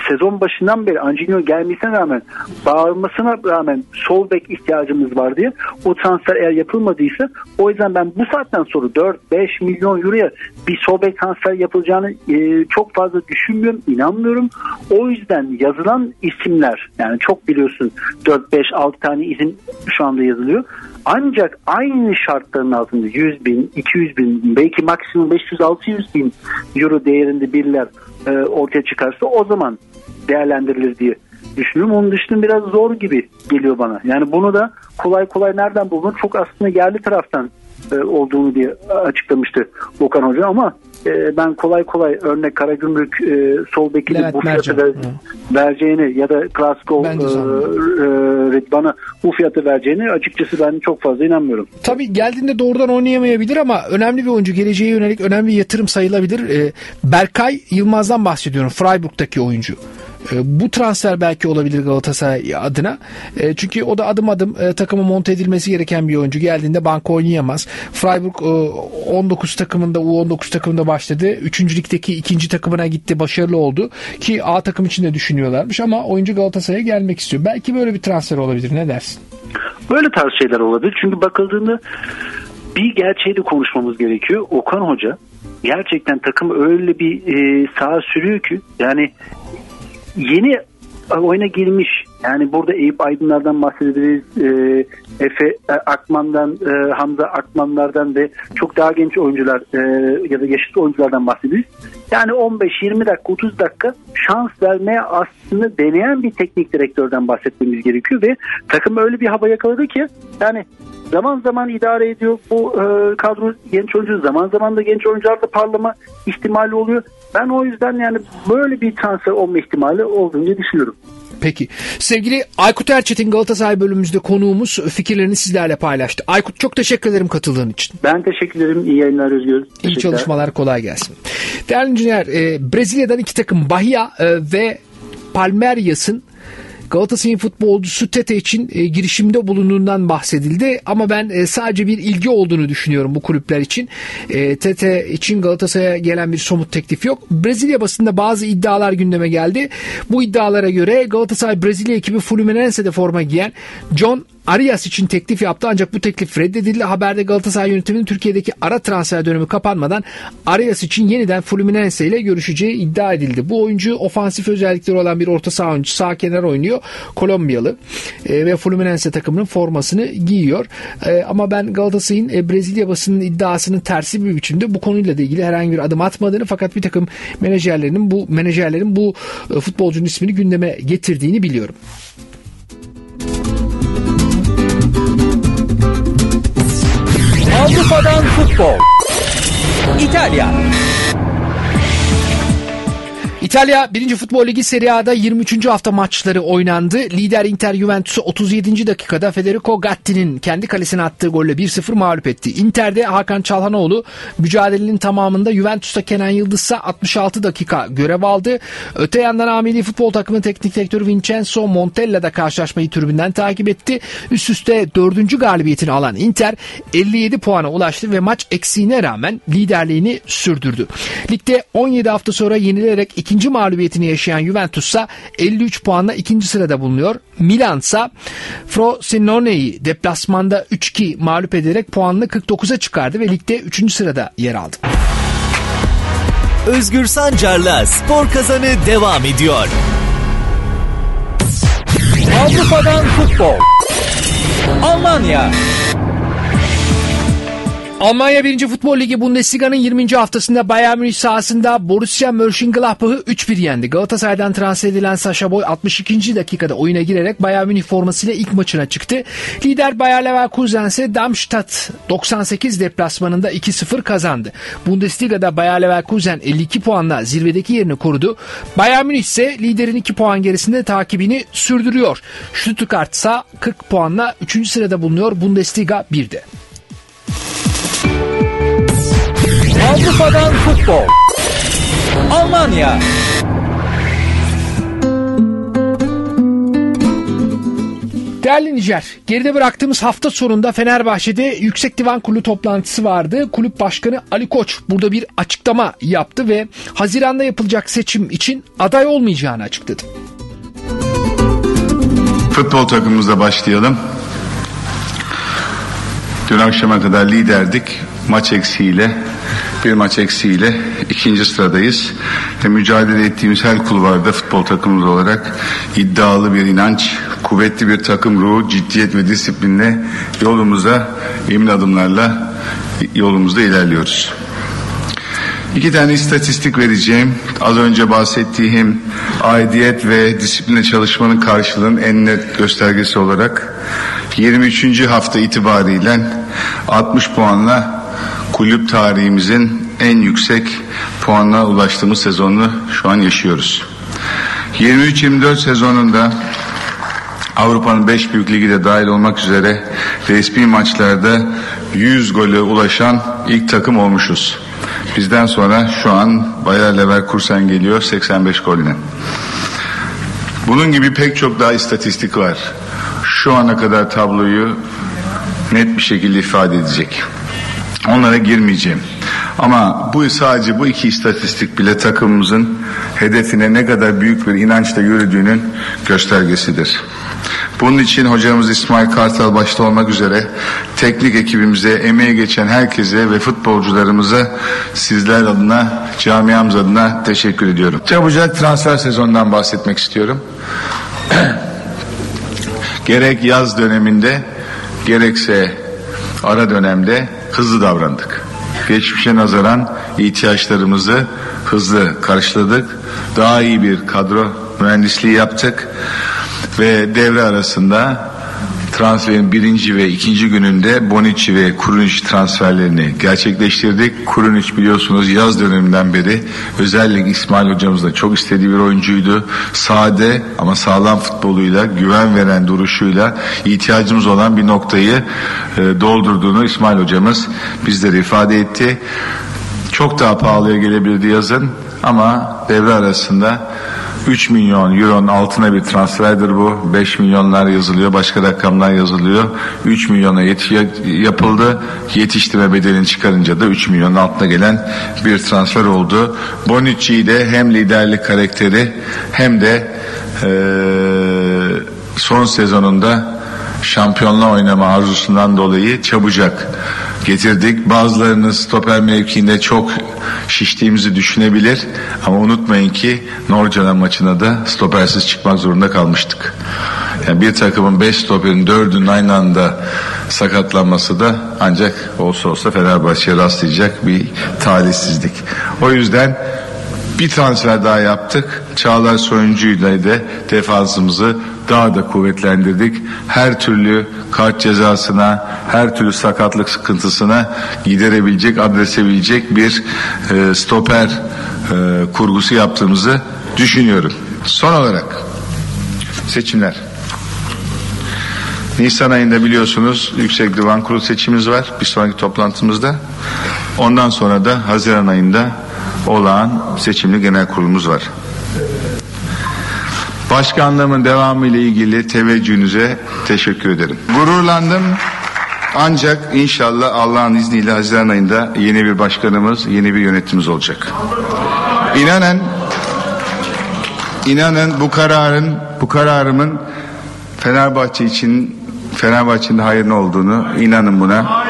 sezon başından beri Angelino gelmesine rağmen bağırmasına rağmen sol bek ihtiyacımız var diye o transfer eğer yapılmadıysa o yüzden ben bu saatten sonra 4-5 milyon euroya bir sol bek transfer yapılacağını e, çok fazla düşünmüyorum, inanmıyorum. O yüzden yazılan isimler yani çok biliyorsun 4-5-6 tane isim şu anda yazılıyor. Ancak aynı şartların altında 100 bin, 200 bin, belki maksimum 500-600 bin euro değerinde birler e, ortaya çıkarsa o zaman değerlendirilir diye düşünüyorum. Onun dışında biraz zor gibi geliyor bana. Yani bunu da kolay kolay nereden bulunur? Çok aslında yerli taraftan olduğunu diye açıklamıştı Okan Hoca ama e, ben kolay kolay örnek Karagümrük e, sol bekini Levent bu fiyatı ver- vereceğini ya da de e, e, bu fiyatı vereceğini açıkçası ben çok fazla inanmıyorum. Tabii geldiğinde doğrudan oynayamayabilir ama önemli bir oyuncu. Geleceğe yönelik önemli bir yatırım sayılabilir. Berkay Yılmaz'dan bahsediyorum. Freiburg'daki oyuncu. Ee, bu transfer belki olabilir Galatasaray adına. Ee, çünkü o da adım adım e, takıma monte edilmesi gereken bir oyuncu. Geldiğinde banka oynayamaz. Freiburg e, 19 takımında U19 takımında başladı. 3. ligdeki ikinci takımına gitti. Başarılı oldu. Ki A takım için de düşünüyorlarmış ama oyuncu Galatasaray'a gelmek istiyor. Belki böyle bir transfer olabilir. Ne dersin? Böyle tarz şeyler olabilir. Çünkü bakıldığında bir gerçeği de konuşmamız gerekiyor. Okan Hoca gerçekten takım öyle bir e, sağa sürüyor ki yani yeni oyuna girmiş yani burada Eyüp Aydınlar'dan bahsedebiliriz e, Efe e, Akman'dan e, Hamza Akmanlardan ve çok daha genç oyuncular e, ya da yaşlı oyunculardan bahsedebiliriz. Yani 15-20 dakika 30 dakika şans vermeye aslında deneyen bir teknik direktörden bahsetmemiz gerekiyor ve takım öyle bir hava yakaladı ki yani zaman zaman idare ediyor bu e, kadro genç oyuncu zaman zaman da genç oyuncular da parlama ihtimali oluyor. Ben o yüzden yani böyle bir transfer olma ihtimali olduğunu düşünüyorum. Peki. Sevgili Aykut Erçetin Galatasaray bölümümüzde konuğumuz fikirlerini sizlerle paylaştı. Aykut çok teşekkür ederim katıldığın için. Ben teşekkür ederim. İyi yayınlar Özgür. İyi çalışmalar kolay gelsin. Değerli dinleyiciler e, Brezilya'dan iki takım Bahia e, ve Palmeiras'ın Galatasaray'ın futbolcusu Tete için e, girişimde bulunduğundan bahsedildi ama ben e, sadece bir ilgi olduğunu düşünüyorum bu kulüpler için. E, Tete için Galatasaray'a gelen bir somut teklif yok. Brezilya basında bazı iddialar gündeme geldi. Bu iddialara göre Galatasaray Brezilya ekibi Fluminense'de forma giyen John Arias için teklif yaptı ancak bu teklif reddedildi. Haberde Galatasaray yönetiminin Türkiye'deki ara transfer dönemi kapanmadan Arias için yeniden Fluminense ile görüşeceği iddia edildi. Bu oyuncu ofansif özellikleri olan bir orta saha oyuncusu. Sağ kenar oynuyor. Kolombiyalı e, ve Fluminense takımının formasını giyiyor. E, ama ben Galatasaray'ın e, Brezilya basının iddiasının tersi bir biçimde bu konuyla da ilgili herhangi bir adım atmadığını fakat bir takım menajerlerinin bu menajerlerin bu e, futbolcunun ismini gündeme getirdiğini biliyorum. Avrupa'dan futbol. İtalya. İtalya 1. Futbol Ligi Serie A'da 23. hafta maçları oynandı. Lider Inter Juventus'u 37. dakikada Federico Gatti'nin kendi kalesine attığı golle 1-0 mağlup etti. Inter'de Hakan Çalhanoğlu mücadelenin tamamında Juventus'ta Kenan Yıldız'sa 66 dakika görev aldı. Öte yandan Amili Futbol takımı teknik direktörü Vincenzo Montella da karşılaşmayı tribünden takip etti. Üst üste 4. galibiyetini alan Inter 57 puana ulaştı ve maç eksiğine rağmen liderliğini sürdürdü. Ligde 17 hafta sonra yenilerek ikinci mağlubiyetini yaşayan Juventus ise 53 puanla ikinci sırada bulunuyor. Milan ise Frosinone'yi deplasmanda 3-2 mağlup ederek puanını 49'a çıkardı ve ligde 3. sırada yer aldı. Özgür Sancar'la spor kazanı devam ediyor. Avrupa'dan futbol. Almanya. Almanya 1. Futbol Ligi Bundesliga'nın 20. haftasında Bayern Münih sahasında Borussia Mönchengladbach'ı 3-1 yendi. Galatasaray'dan transfer edilen Sasha Boy 62. dakikada oyuna girerek Bayern Münih formasıyla ilk maçına çıktı. Lider Bayer Leverkusen ise Darmstadt 98 deplasmanında 2-0 kazandı. Bundesliga'da Bayer Leverkusen 52 puanla zirvedeki yerini korudu. Bayern Münih ise liderin 2 puan gerisinde takibini sürdürüyor. Stuttgart ise 40 puanla 3. sırada bulunuyor Bundesliga 1'de. Avrupa'dan futbol. Almanya. Değerli Nijer, geride bıraktığımız hafta sonunda Fenerbahçe'de Yüksek Divan Kurulu toplantısı vardı. Kulüp Başkanı Ali Koç burada bir açıklama yaptı ve Haziran'da yapılacak seçim için aday olmayacağını açıkladı. Futbol takımımızla başlayalım. Dün akşama kadar liderdik. Maç eksiğiyle, bir maç eksiğiyle ikinci sıradayız. Ve mücadele ettiğimiz her kulvarda futbol takımımız olarak iddialı bir inanç, kuvvetli bir takım ruhu, ciddiyet ve disiplinle yolumuza emin adımlarla yolumuzda ilerliyoruz. İki tane istatistik vereceğim. Az önce bahsettiğim aidiyet ve disipline çalışmanın karşılığının en net göstergesi olarak 23. hafta itibariyle 60 puanla kulüp tarihimizin en yüksek puanına ulaştığımız sezonunu şu an yaşıyoruz. 23-24 sezonunda Avrupa'nın 5 büyük ligi de dahil olmak üzere resmi maçlarda 100 gole ulaşan ilk takım olmuşuz. Bizden sonra şu an Bayer Leverkusen geliyor 85 golle. Bunun gibi pek çok daha istatistik var. Şu ana kadar tabloyu net bir şekilde ifade edecek. Onlara girmeyeceğim. Ama bu sadece bu iki istatistik bile takımımızın hedefine ne kadar büyük bir inançla yürüdüğünün göstergesidir. Bunun için hocamız İsmail Kartal başta olmak üzere teknik ekibimize, emeği geçen herkese ve futbolcularımıza sizler adına, camiamız adına teşekkür ediyorum. Çabucak transfer sezonundan bahsetmek istiyorum. Gerek yaz döneminde gerekse ara dönemde hızlı davrandık. Geçmişe nazaran ihtiyaçlarımızı hızlı karşıladık. Daha iyi bir kadro mühendisliği yaptık ve devre arasında transferin birinci ve ikinci gününde Bonucci ve Kurunic transferlerini gerçekleştirdik. Kurunic biliyorsunuz yaz döneminden beri özellikle İsmail hocamız da çok istediği bir oyuncuydu. Sade ama sağlam futboluyla, güven veren duruşuyla ihtiyacımız olan bir noktayı e, doldurduğunu İsmail hocamız bizlere ifade etti. Çok daha pahalıya gelebilirdi yazın ama devre arasında 3 milyon euronun altına bir transferdir bu. 5 milyonlar yazılıyor, başka rakamlar yazılıyor. 3 milyona yeti- yapıldı. Yetiştirme bedelini çıkarınca da 3 milyonun altına gelen bir transfer oldu. Bonucci'yi de hem liderlik karakteri hem de eee, son sezonunda şampiyonla oynama arzusundan dolayı çabucak getirdik. Bazılarının stoper mevkiinde çok şiştiğimizi düşünebilir ama unutmayın ki Norcalan maçına da stopersiz çıkmak zorunda kalmıştık. Yani bir takımın 5 stoperin 4'ünün aynı anda sakatlanması da ancak olsa olsa Fenerbahçe'ye rastlayacak bir talihsizlik. O yüzden bir transfer daha yaptık. Çağlar Soyuncu'yla da defansımızı daha da kuvvetlendirdik. Her türlü kart cezasına, her türlü sakatlık sıkıntısına giderebilecek, adresebilecek bir e, stoper e, kurgusu yaptığımızı düşünüyorum. Son olarak seçimler. Nisan ayında biliyorsunuz Yüksek Divan Kurulu seçimimiz var bir sonraki toplantımızda. Ondan sonra da Haziran ayında olağan seçimli genel kurulumuz var. Başkanlığımın devamı ile ilgili teveccühünüze teşekkür ederim. Gururlandım. Ancak inşallah Allah'ın izniyle Haziran ayında yeni bir başkanımız, yeni bir yönetimimiz olacak. İnanın inanın bu kararın bu kararımın Fenerbahçe için Fenerbahçe'nin hayırlı olduğunu inanın buna.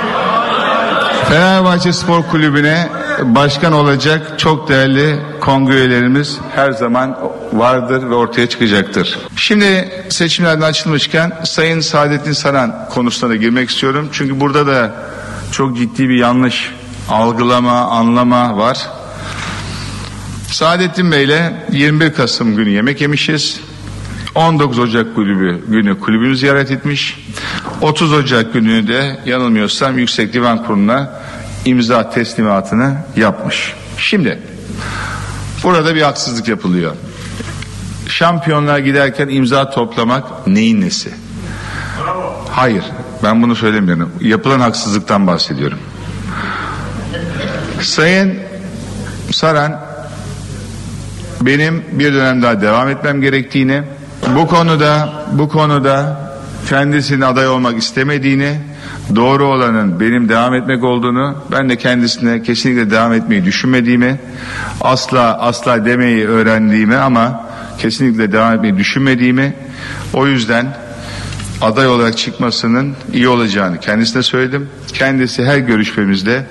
Fenerbahçe Spor Kulübü'ne başkan olacak çok değerli kongre üyelerimiz her zaman vardır ve ortaya çıkacaktır. Şimdi seçimlerden açılmışken Sayın Saadettin Saran konusuna girmek istiyorum. Çünkü burada da çok ciddi bir yanlış algılama, anlama var. Saadettin Bey'le 21 Kasım günü yemek yemişiz. 19 Ocak kulübü günü kulübünü ziyaret etmiş. 30 Ocak günü de yanılmıyorsam Yüksek Divan Kurulu'na imza teslimatını yapmış. Şimdi burada bir haksızlık yapılıyor. Şampiyonlar giderken imza toplamak neyin nesi? Hayır ben bunu söylemiyorum. Yapılan haksızlıktan bahsediyorum. Sayın Saran benim bir dönem daha devam etmem gerektiğini bu konuda bu konuda kendisinin aday olmak istemediğini doğru olanın benim devam etmek olduğunu ben de kendisine kesinlikle devam etmeyi düşünmediğimi asla asla demeyi öğrendiğimi ama kesinlikle devam etmeyi düşünmediğimi o yüzden aday olarak çıkmasının iyi olacağını kendisine söyledim. Kendisi her görüşmemizde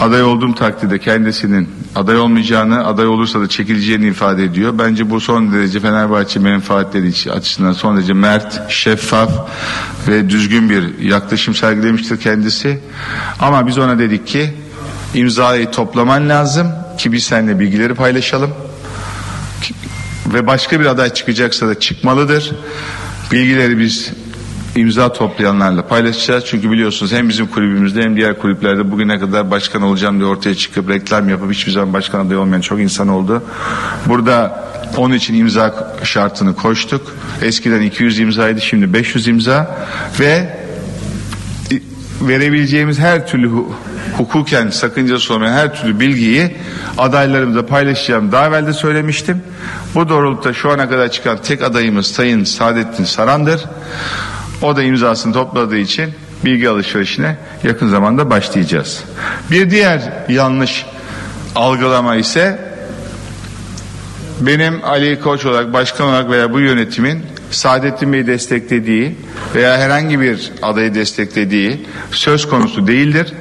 aday olduğum takdirde kendisinin aday olmayacağını, aday olursa da çekileceğini ifade ediyor. Bence bu son derece Fenerbahçe menfaatleri açısından son derece mert, şeffaf ve düzgün bir yaklaşım sergilemiştir kendisi. Ama biz ona dedik ki imzayı toplaman lazım ki biz seninle bilgileri paylaşalım. Ve başka bir aday çıkacaksa da çıkmalıdır. Bilgileri biz imza toplayanlarla paylaşacağız. Çünkü biliyorsunuz hem bizim kulübümüzde hem diğer kulüplerde bugüne kadar başkan olacağım diye ortaya çıkıp reklam yapıp hiçbir zaman başkan adayı olmayan çok insan oldu. Burada onun için imza şartını koştuk. Eskiden 200 imzaydı şimdi 500 imza ve verebileceğimiz her türlü hukuken sakıncası olmayan her türlü bilgiyi adaylarımıza paylaşacağım daha evvel de söylemiştim. Bu doğrultuda şu ana kadar çıkan tek adayımız Sayın Saadettin Saran'dır. O da imzasını topladığı için bilgi alışverişine yakın zamanda başlayacağız. Bir diğer yanlış algılama ise benim Ali Koç olarak başkan olarak veya bu yönetimin Saadettin Bey'i desteklediği veya herhangi bir adayı desteklediği söz konusu değildir.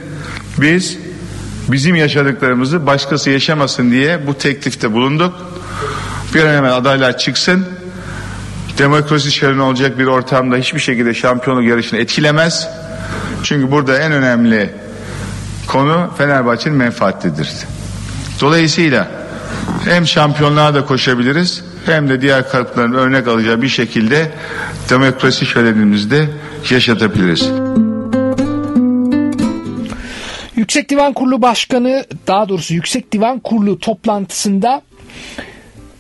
Biz bizim yaşadıklarımızı başkası yaşamasın diye bu teklifte bulunduk. Bir an hemen adaylar çıksın demokrasi şerine olacak bir ortamda hiçbir şekilde şampiyonluk yarışını etkilemez. Çünkü burada en önemli konu Fenerbahçe'nin menfaatlidir. Dolayısıyla hem şampiyonluğa da koşabiliriz hem de diğer kalıpların örnek alacağı bir şekilde demokrasi şölenimizde yaşatabiliriz. Yüksek Divan Kurulu Başkanı daha doğrusu Yüksek Divan Kurulu toplantısında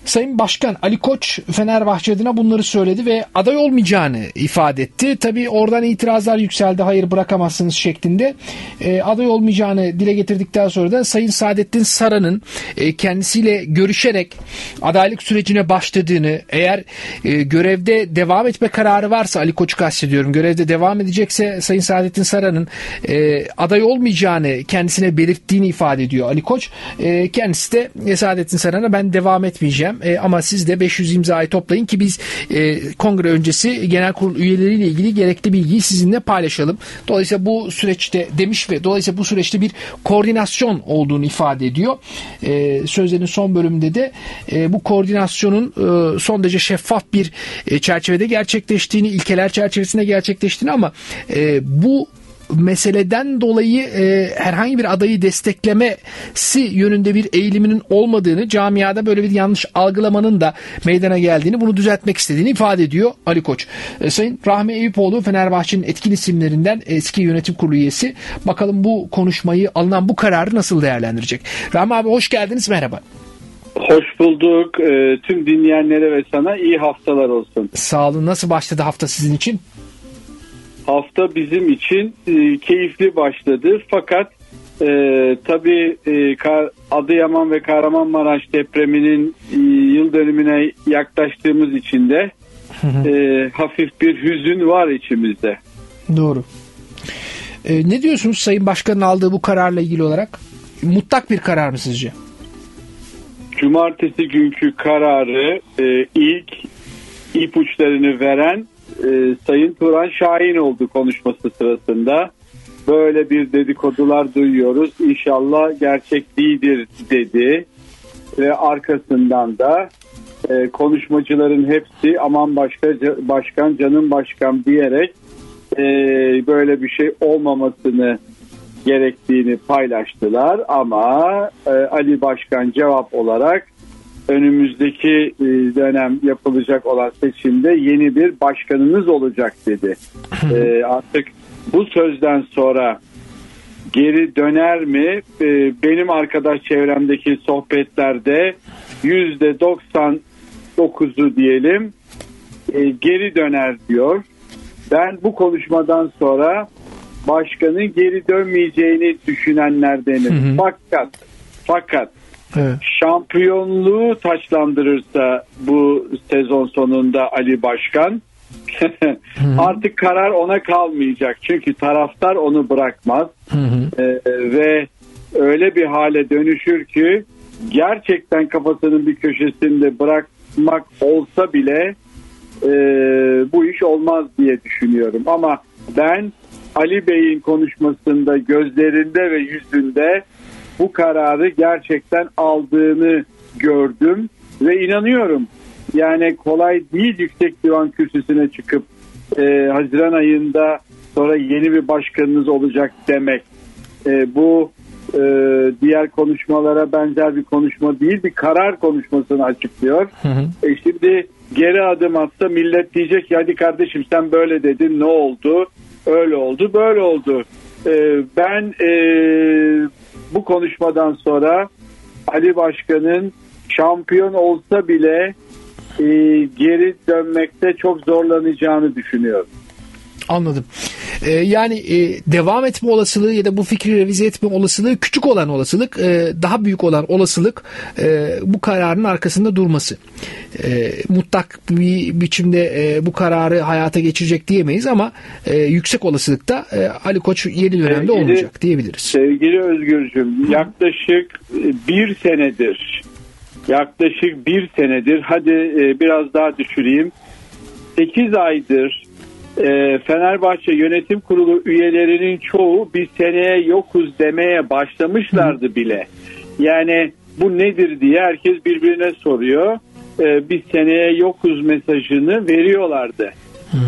Sayın Başkan Ali Koç Fenerbahçe adına bunları söyledi ve aday olmayacağını ifade etti. Tabi oradan itirazlar yükseldi. Hayır bırakamazsınız şeklinde. E, aday olmayacağını dile getirdikten sonra da Sayın Saadettin Saran'ın e, kendisiyle görüşerek adaylık sürecine başladığını eğer e, görevde devam etme kararı varsa Ali Koç'u kastediyorum. Görevde devam edecekse Sayın Saadettin Saran'ın e, aday olmayacağını kendisine belirttiğini ifade ediyor Ali Koç. E, kendisi de Saadettin Saran'a ben devam etmeyeceğim diyeceğim. E, ama siz de 500 imzayı toplayın ki biz e, kongre öncesi genel kurul üyeleriyle ilgili gerekli bilgiyi sizinle paylaşalım. Dolayısıyla bu süreçte demiş ve dolayısıyla bu süreçte bir koordinasyon olduğunu ifade ediyor. E, sözlerin son bölümünde de e, bu koordinasyonun e, son derece şeffaf bir e, çerçevede gerçekleştiğini, ilkeler çerçevesinde gerçekleştiğini ama e, bu meseleden dolayı e, herhangi bir adayı desteklemesi yönünde bir eğiliminin olmadığını, camiada böyle bir yanlış algılamanın da meydana geldiğini, bunu düzeltmek istediğini ifade ediyor Ali Koç. E, Sayın Rahmi Eyüpoğlu Fenerbahçe'nin etkin isimlerinden eski yönetim kurulu üyesi. Bakalım bu konuşmayı, alınan bu kararı nasıl değerlendirecek? Rahmi abi hoş geldiniz, merhaba. Hoş bulduk. E, tüm dinleyenlere ve sana iyi haftalar olsun. Sağ olun. Nasıl başladı hafta sizin için? Hafta bizim için e, keyifli başladı. Fakat e, tabii e, Adıyaman ve Kahramanmaraş depreminin e, yıl dönümüne yaklaştığımız için de e, hafif bir hüzün var içimizde. Doğru. E, ne diyorsunuz Sayın Başkan'ın aldığı bu kararla ilgili olarak? Mutlak bir karar mı sizce? Cumartesi günkü kararı e, ilk ipuçlarını veren e, Sayın Turan Şahin oldu konuşması sırasında. Böyle bir dedikodular duyuyoruz. İnşallah gerçek dedi. Ve arkasından da e, konuşmacıların hepsi aman başka başkan canım başkan diyerek e, böyle bir şey olmamasını gerektiğini paylaştılar ama e, Ali Başkan cevap olarak önümüzdeki e, dönem yapılacak olan seçimde yeni bir başkanınız olacak dedi. E, artık bu sözden sonra geri döner mi? E, benim arkadaş çevremdeki sohbetlerde yüzde 99'u diyelim e, geri döner diyor. Ben bu konuşmadan sonra başkanın geri dönmeyeceğini düşünenlerdenim. Fakat fakat Evet. şampiyonluğu taçlandırırsa bu sezon sonunda Ali Başkan artık karar ona kalmayacak. Çünkü taraftar onu bırakmaz Ee, ve öyle bir hale dönüşür ki gerçekten kafasının bir köşesinde bırakmak olsa bile e, bu iş olmaz diye düşünüyorum. Ama ben Ali Bey'in konuşmasında gözlerinde ve yüzünde bu kararı gerçekten aldığını gördüm ve inanıyorum. Yani kolay değil yüksek divan kürsüsüne çıkıp e, Haziran ayında sonra yeni bir başkanınız olacak demek. E, bu e, diğer konuşmalara benzer bir konuşma değil bir karar konuşmasını açıklıyor. E, şimdi geri adım atsa millet diyecek ki hadi kardeşim sen böyle dedin ne oldu? Öyle oldu böyle oldu. E, ben e, bu konuşmadan sonra Ali Başkan'ın şampiyon olsa bile e, geri dönmekte çok zorlanacağını düşünüyorum. Anladım. Ee, yani e, devam etme olasılığı ya da bu fikri revize etme olasılığı küçük olan olasılık, e, daha büyük olan olasılık e, bu kararın arkasında durması. E, mutlak bir biçimde e, bu kararı hayata geçirecek diyemeyiz ama e, yüksek olasılıkta e, Ali Koç yeni dönemde Sevgili- olmayacak diyebiliriz. Sevgili Özgürcüm yaklaşık e, bir senedir yaklaşık bir senedir hadi e, biraz daha düşüreyim 8 aydır e, Fenerbahçe yönetim kurulu üyelerinin çoğu bir seneye yokuz demeye başlamışlardı bile. Yani bu nedir diye herkes birbirine soruyor. E, bir seneye yokuz mesajını veriyorlardı.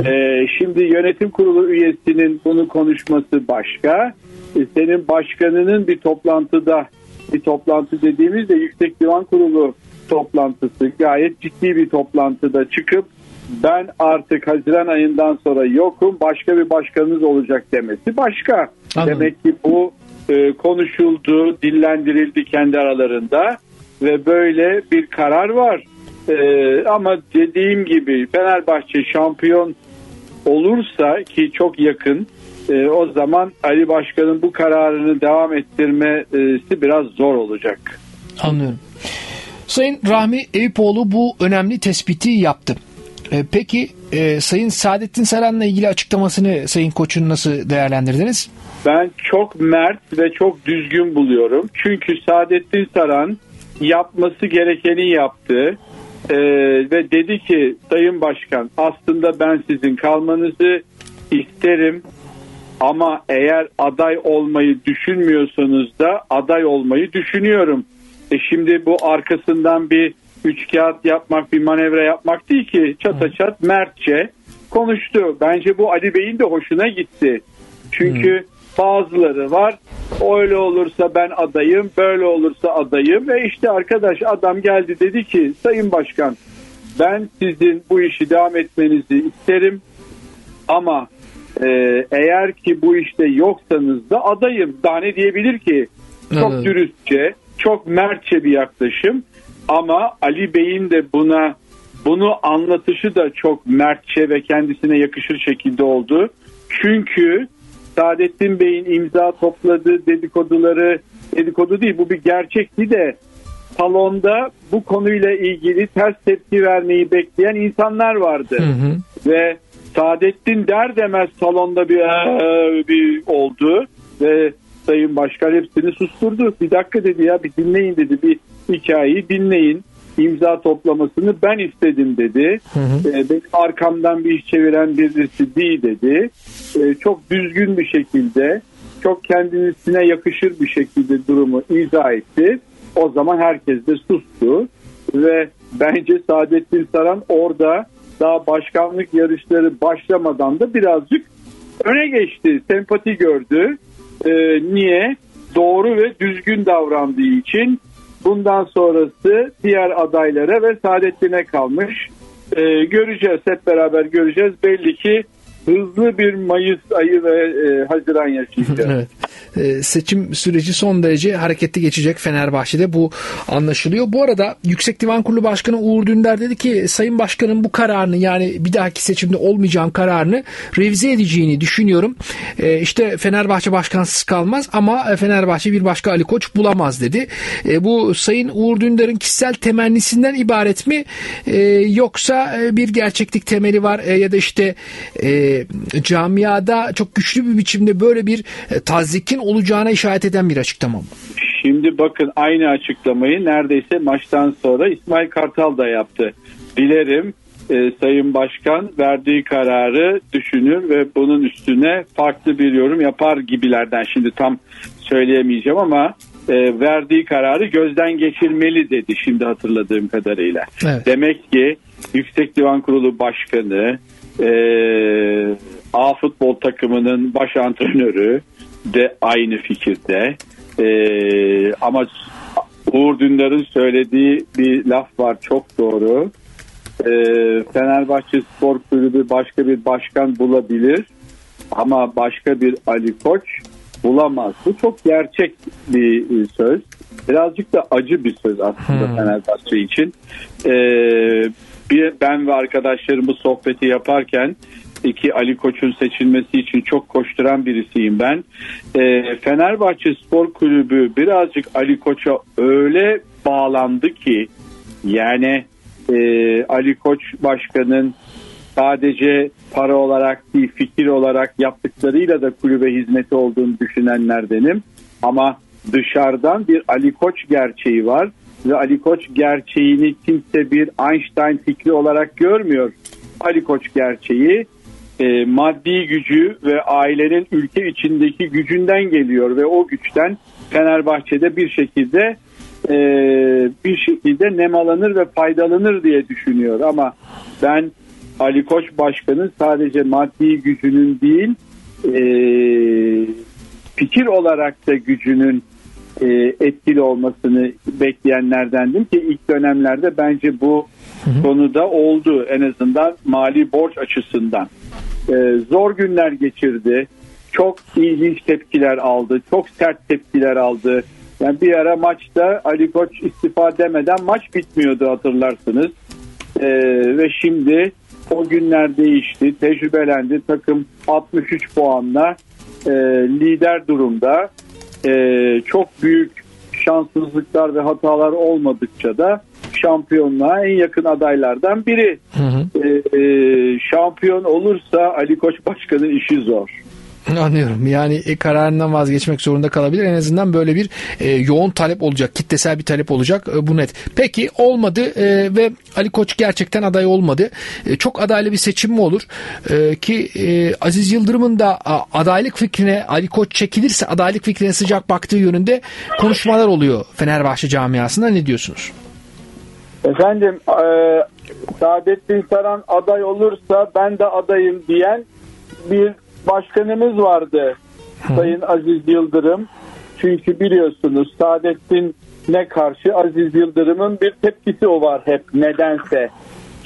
E, şimdi yönetim kurulu üyesinin bunu konuşması başka. E, senin başkanının bir toplantıda bir toplantı dediğimizde Yüksek Divan Kurulu toplantısı gayet ciddi bir toplantıda çıkıp ben artık Haziran ayından sonra yokum başka bir başkanınız olacak demesi başka. Anladım. Demek ki bu e, konuşuldu, dillendirildi kendi aralarında ve böyle bir karar var. E, ama dediğim gibi Fenerbahçe şampiyon olursa ki çok yakın e, o zaman Ali Başkan'ın bu kararını devam ettirmesi biraz zor olacak. Anlıyorum. Sayın Rahmi Eyüpoğlu bu önemli tespiti yaptı. E, peki e, Sayın Saadettin Saran'la ilgili açıklamasını Sayın Koç'un nasıl değerlendirdiniz? Ben çok mert ve çok düzgün buluyorum. Çünkü Saadettin Saran yapması gerekeni yaptı. e, ve dedi ki Sayın Başkan aslında ben sizin kalmanızı isterim ama eğer aday olmayı düşünmüyorsanız da aday olmayı düşünüyorum. E şimdi bu arkasından bir üç kağıt yapmak, bir manevra yapmak değil ki çata çat mertçe konuştu. Bence bu Ali Bey'in de hoşuna gitti. Çünkü bazıları var öyle olursa ben adayım, böyle olursa adayım ve işte arkadaş adam geldi dedi ki Sayın Başkan ben sizin bu işi devam etmenizi isterim ama e, eğer ki bu işte yoksanız da adayım. Daha ne diyebilir ki? Çok Anladım. dürüstçe, çok mertçe bir yaklaşım. Ama Ali Bey'in de buna bunu anlatışı da çok mertçe ve kendisine yakışır şekilde oldu. Çünkü Saadettin Bey'in imza topladığı dedikoduları dedikodu değil bu bir gerçekti de salonda bu konuyla ilgili ters tepki vermeyi bekleyen insanlar vardı. Ve Saadettin der demez salonda bir, bir oldu ve Sayın Başkan hepsini susturdu. Bir dakika dedi ya bir dinleyin dedi bir hikayeyi dinleyin. İmza toplamasını ben istedim dedi. Ee, benim arkamdan bir iş çeviren birisi değil dedi. Ee, çok düzgün bir şekilde çok kendisine yakışır bir şekilde durumu izah etti. O zaman herkes de sustu ve bence Saadettin Saran orada daha başkanlık yarışları başlamadan da birazcık öne geçti. Sempati gördü. Ee, niye? Doğru ve düzgün davrandığı için bundan sonrası diğer adaylara ve Saadettin'e kalmış. Ee, göreceğiz hep beraber göreceğiz. Belli ki hızlı bir Mayıs ayı ve e, Haziran yaşayacağız. Evet. Ee, seçim süreci son derece hareketli geçecek Fenerbahçe'de bu anlaşılıyor. Bu arada Yüksek Divan Kurulu Başkanı Uğur Dündar dedi ki Sayın Başkan'ın bu kararını yani bir dahaki seçimde olmayacağım kararını revize edeceğini düşünüyorum. Ee, işte Fenerbahçe başkansız kalmaz ama Fenerbahçe bir başka Ali Koç bulamaz dedi. Ee, bu Sayın Uğur Dündar'ın kişisel temennisinden ibaret mi Ee, yoksa e, bir gerçeklik temeli var e, ya da işte e, camiada çok güçlü bir biçimde böyle bir e, tazikin olacağına işaret eden bir açıklama mı? Şimdi bakın aynı açıklamayı neredeyse maçtan sonra İsmail Kartal da yaptı. Dilerim e, Sayın Başkan verdiği kararı düşünür ve bunun üstüne farklı bir yorum yapar gibilerden. Şimdi tam söyleyemeyeceğim ama e, verdiği kararı gözden geçirmeli dedi şimdi hatırladığım kadarıyla. Evet. Demek ki Yüksek Divan Kurulu Başkanı e, A futbol takımının baş antrenörü de aynı fikirde. E, ama Uğur Dündar'ın söylediği bir laf var çok doğru. E, Fenerbahçe Spor Kulübü başka bir başkan bulabilir ama başka bir Ali Koç bulamaz. Bu çok gerçek bir e, söz. Birazcık da acı bir söz aslında Fenerbahçe için. E, bir, ben ve arkadaşlarım bu sohbeti yaparken iki Ali Koç'un seçilmesi için çok koşturan birisiyim ben. E, Fenerbahçe Spor Kulübü birazcık Ali Koç'a öyle bağlandı ki yani e, Ali Koç Başkan'ın sadece para olarak değil fikir olarak yaptıklarıyla da kulübe hizmeti olduğunu düşünenlerdenim. Ama dışarıdan bir Ali Koç gerçeği var ve Ali Koç gerçeğini kimse bir Einstein fikri olarak görmüyor. Ali Koç gerçeği e, maddi gücü ve ailenin ülke içindeki gücünden geliyor ve o güçten Fenerbahçe'de bir şekilde e, bir şekilde nemalanır ve faydalanır diye düşünüyor. Ama ben Ali Koç Başkan'ın sadece maddi gücünün değil e, fikir olarak da gücünün e, etkili olmasını bekleyenlerdendim ki ilk dönemlerde bence bu konuda oldu en azından mali borç açısından. E, zor günler geçirdi. Çok ilginç tepkiler aldı. Çok sert tepkiler aldı. Yani bir ara maçta Ali Koç istifa demeden maç bitmiyordu hatırlarsınız. E, ve şimdi o günler değişti. Tecrübelendi. Takım 63 puanla e, lider durumda. E, çok büyük şanssızlıklar ve hatalar olmadıkça da şampiyonluğa en yakın adaylardan biri. E, e, şampiyon olursa Ali Koç Başkan'ın işi zor. Anlıyorum. Yani e, kararından vazgeçmek zorunda kalabilir. En azından böyle bir e, yoğun talep olacak. Kitlesel bir talep olacak. E, bu net. Peki olmadı e, ve Ali Koç gerçekten aday olmadı. E, çok adaylı bir seçim mi olur? E, ki e, Aziz Yıldırım'ın da a, adaylık fikrine Ali Koç çekilirse adaylık fikrine sıcak baktığı yönünde konuşmalar oluyor Fenerbahçe camiasında. Ne diyorsunuz? Efendim e, Saadettin Saran aday olursa ben de adayım diyen bir başkanımız vardı. Sayın Aziz Yıldırım. Çünkü biliyorsunuz Saadettin ne karşı Aziz Yıldırım'ın bir tepkisi o var hep nedense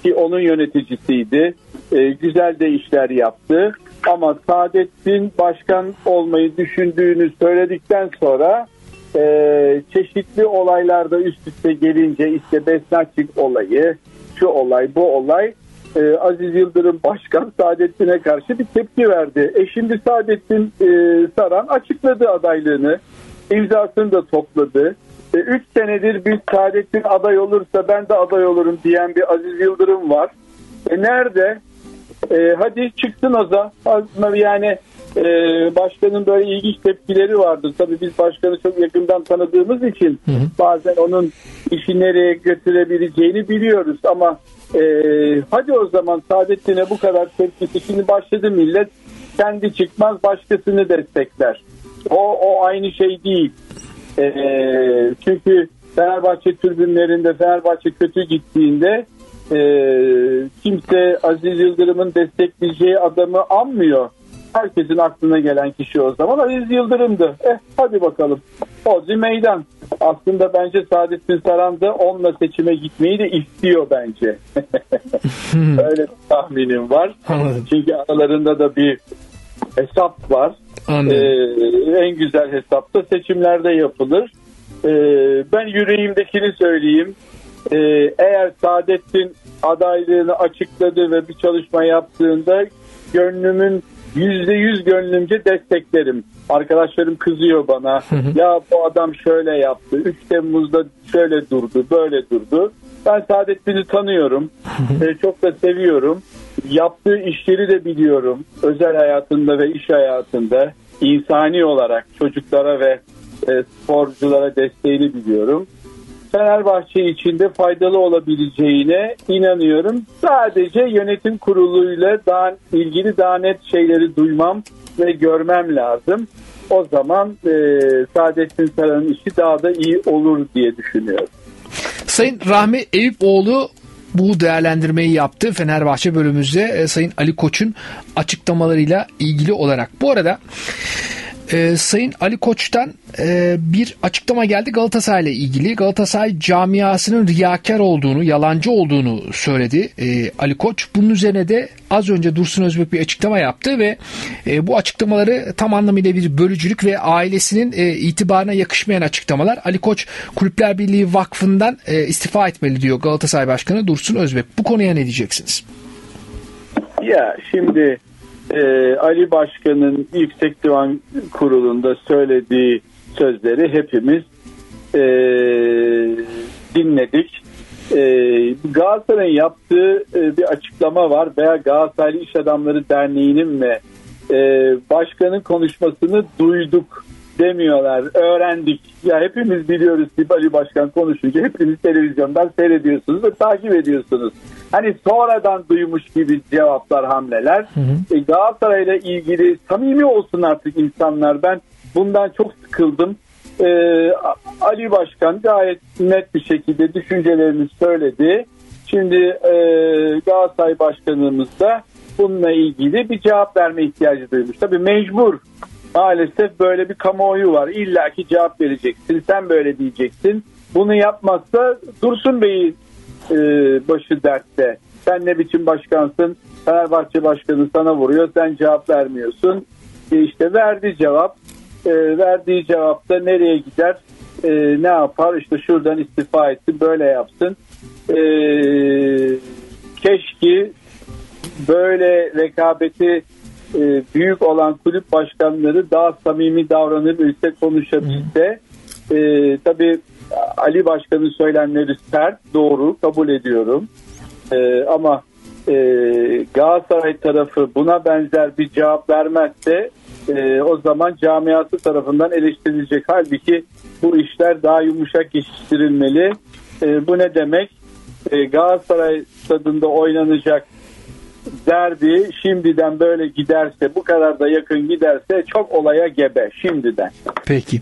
ki onun yöneticisiydi. E, güzel de işler yaptı. Ama Saadettin başkan olmayı düşündüğünü söyledikten sonra e, çeşitli olaylarda üst üste gelince işte Besnaçık olayı, şu olay, bu olay e, Aziz Yıldırım Başkan Saadettin'e karşı bir tepki verdi. E şimdi Saadettin e, Saran açıkladı adaylığını, imzasını da topladı. 3 e, senedir bir Saadettin aday olursa ben de aday olurum diyen bir Aziz Yıldırım var. E nerede? E, hadi çıksın o zaman. Yani e, başkanın böyle ilginç tepkileri vardır. Tabii biz başkanı çok yakından tanıdığımız için hı hı. bazen onun işi nereye götürebileceğini biliyoruz. Ama e, hadi o zaman Saadettin'e bu kadar tepkisi. Şimdi başladı millet kendi çıkmaz başkasını destekler. O, o aynı şey değil. E, çünkü Fenerbahçe tribünlerinde Fenerbahçe kötü gittiğinde e, kimse Aziz Yıldırım'ın destekleyeceği adamı anmıyor. Herkesin aklına gelen kişi o zaman Aziz Yıldırım'dı. Eh hadi bakalım. Ozi meydan. Aslında bence Saadettin Saran da onunla seçime gitmeyi de istiyor bence. Öyle bir tahminim var. Anladım. Çünkü aralarında da bir hesap var. Ee, en güzel hesap da seçimlerde yapılır. Ee, ben yüreğimdekini söyleyeyim. Ee, eğer Saadettin adaylığını açıkladı ve bir çalışma yaptığında gönlümün yüzde yüz gönlümce desteklerim. Arkadaşlarım kızıyor bana. ya bu adam şöyle yaptı. 3 Temmuz'da şöyle durdu, böyle durdu. Ben Saadettin'i tanıyorum. ee, çok da seviyorum. Yaptığı işleri de biliyorum. Özel hayatında ve iş hayatında. insani olarak çocuklara ve e, sporculara desteğini biliyorum. Fenerbahçe için de faydalı olabileceğine inanıyorum. Sadece yönetim kuruluyla daha ilgili daha net şeyleri duymam ve görmem lazım. O zaman e, Saadettin Saran'ın işi daha da iyi olur diye düşünüyorum. Sayın Rahmi Eyüpoğlu bu değerlendirmeyi yaptı Fenerbahçe bölümümüzde e, Sayın Ali Koç'un açıklamalarıyla ilgili olarak. Bu arada e, Sayın Ali Koç'tan e, bir açıklama geldi Galatasaray ile ilgili. Galatasaray camiasının riyakar olduğunu, yalancı olduğunu söyledi e, Ali Koç. Bunun üzerine de az önce Dursun Özbek bir açıklama yaptı ve e, bu açıklamaları tam anlamıyla bir bölücülük ve ailesinin e, itibarına yakışmayan açıklamalar. Ali Koç Kulüpler Birliği Vakfı'ndan e, istifa etmeli diyor Galatasaray Başkanı Dursun Özbek. Bu konuya ne diyeceksiniz? Ya şimdi e, Ali Başkan'ın Yüksek Divan Kurulu'nda söylediği sözleri hepimiz e, dinledik. E, Galatasaray'ın yaptığı e, bir açıklama var veya Galatasaray İş Adamları Derneği'nin mi e, başkanın konuşmasını duyduk demiyorlar. Öğrendik. Ya hepimiz biliyoruz ki Ali Başkan konuşunca hepiniz televizyondan seyrediyorsunuz ve takip ediyorsunuz. Hani sonradan duymuş gibi cevaplar, hamleler. Hı hı. E, Galatasaray ile ilgili samimi olsun artık insanlar. Ben bundan çok sıkıldım. E, Ali Başkan gayet net bir şekilde düşüncelerini söyledi. Şimdi e, Galatasaray Başkanımız da bununla ilgili bir cevap verme ihtiyacı duymuş. Tabii mecbur maalesef böyle bir kamuoyu var. İlla ki cevap vereceksin. Sen böyle diyeceksin. Bunu yapmazsa Dursun Bey'i e, başı dertte. Sen ne biçim başkansın? Fenerbahçe başkanı sana vuruyor. Sen cevap vermiyorsun. E işte verdi cevap. E, verdiği cevapta nereye gider? E, ne yapar? İşte şuradan istifa etsin. Böyle yapsın. E, keşke böyle rekabeti e, büyük olan kulüp başkanları daha samimi davranıbilse konuşabilse e, tabii Ali Başkan'ın söylemleri sert doğru kabul ediyorum e, ama e, Galatasaray tarafı buna benzer bir cevap vermezse e, o zaman camiası tarafından eleştirilecek. Halbuki bu işler daha yumuşak geçiştirilmeli. E, bu ne demek? E, Galatasaray stadında oynanacak derbi şimdiden böyle giderse bu kadar da yakın giderse çok olaya gebe şimdiden. Peki.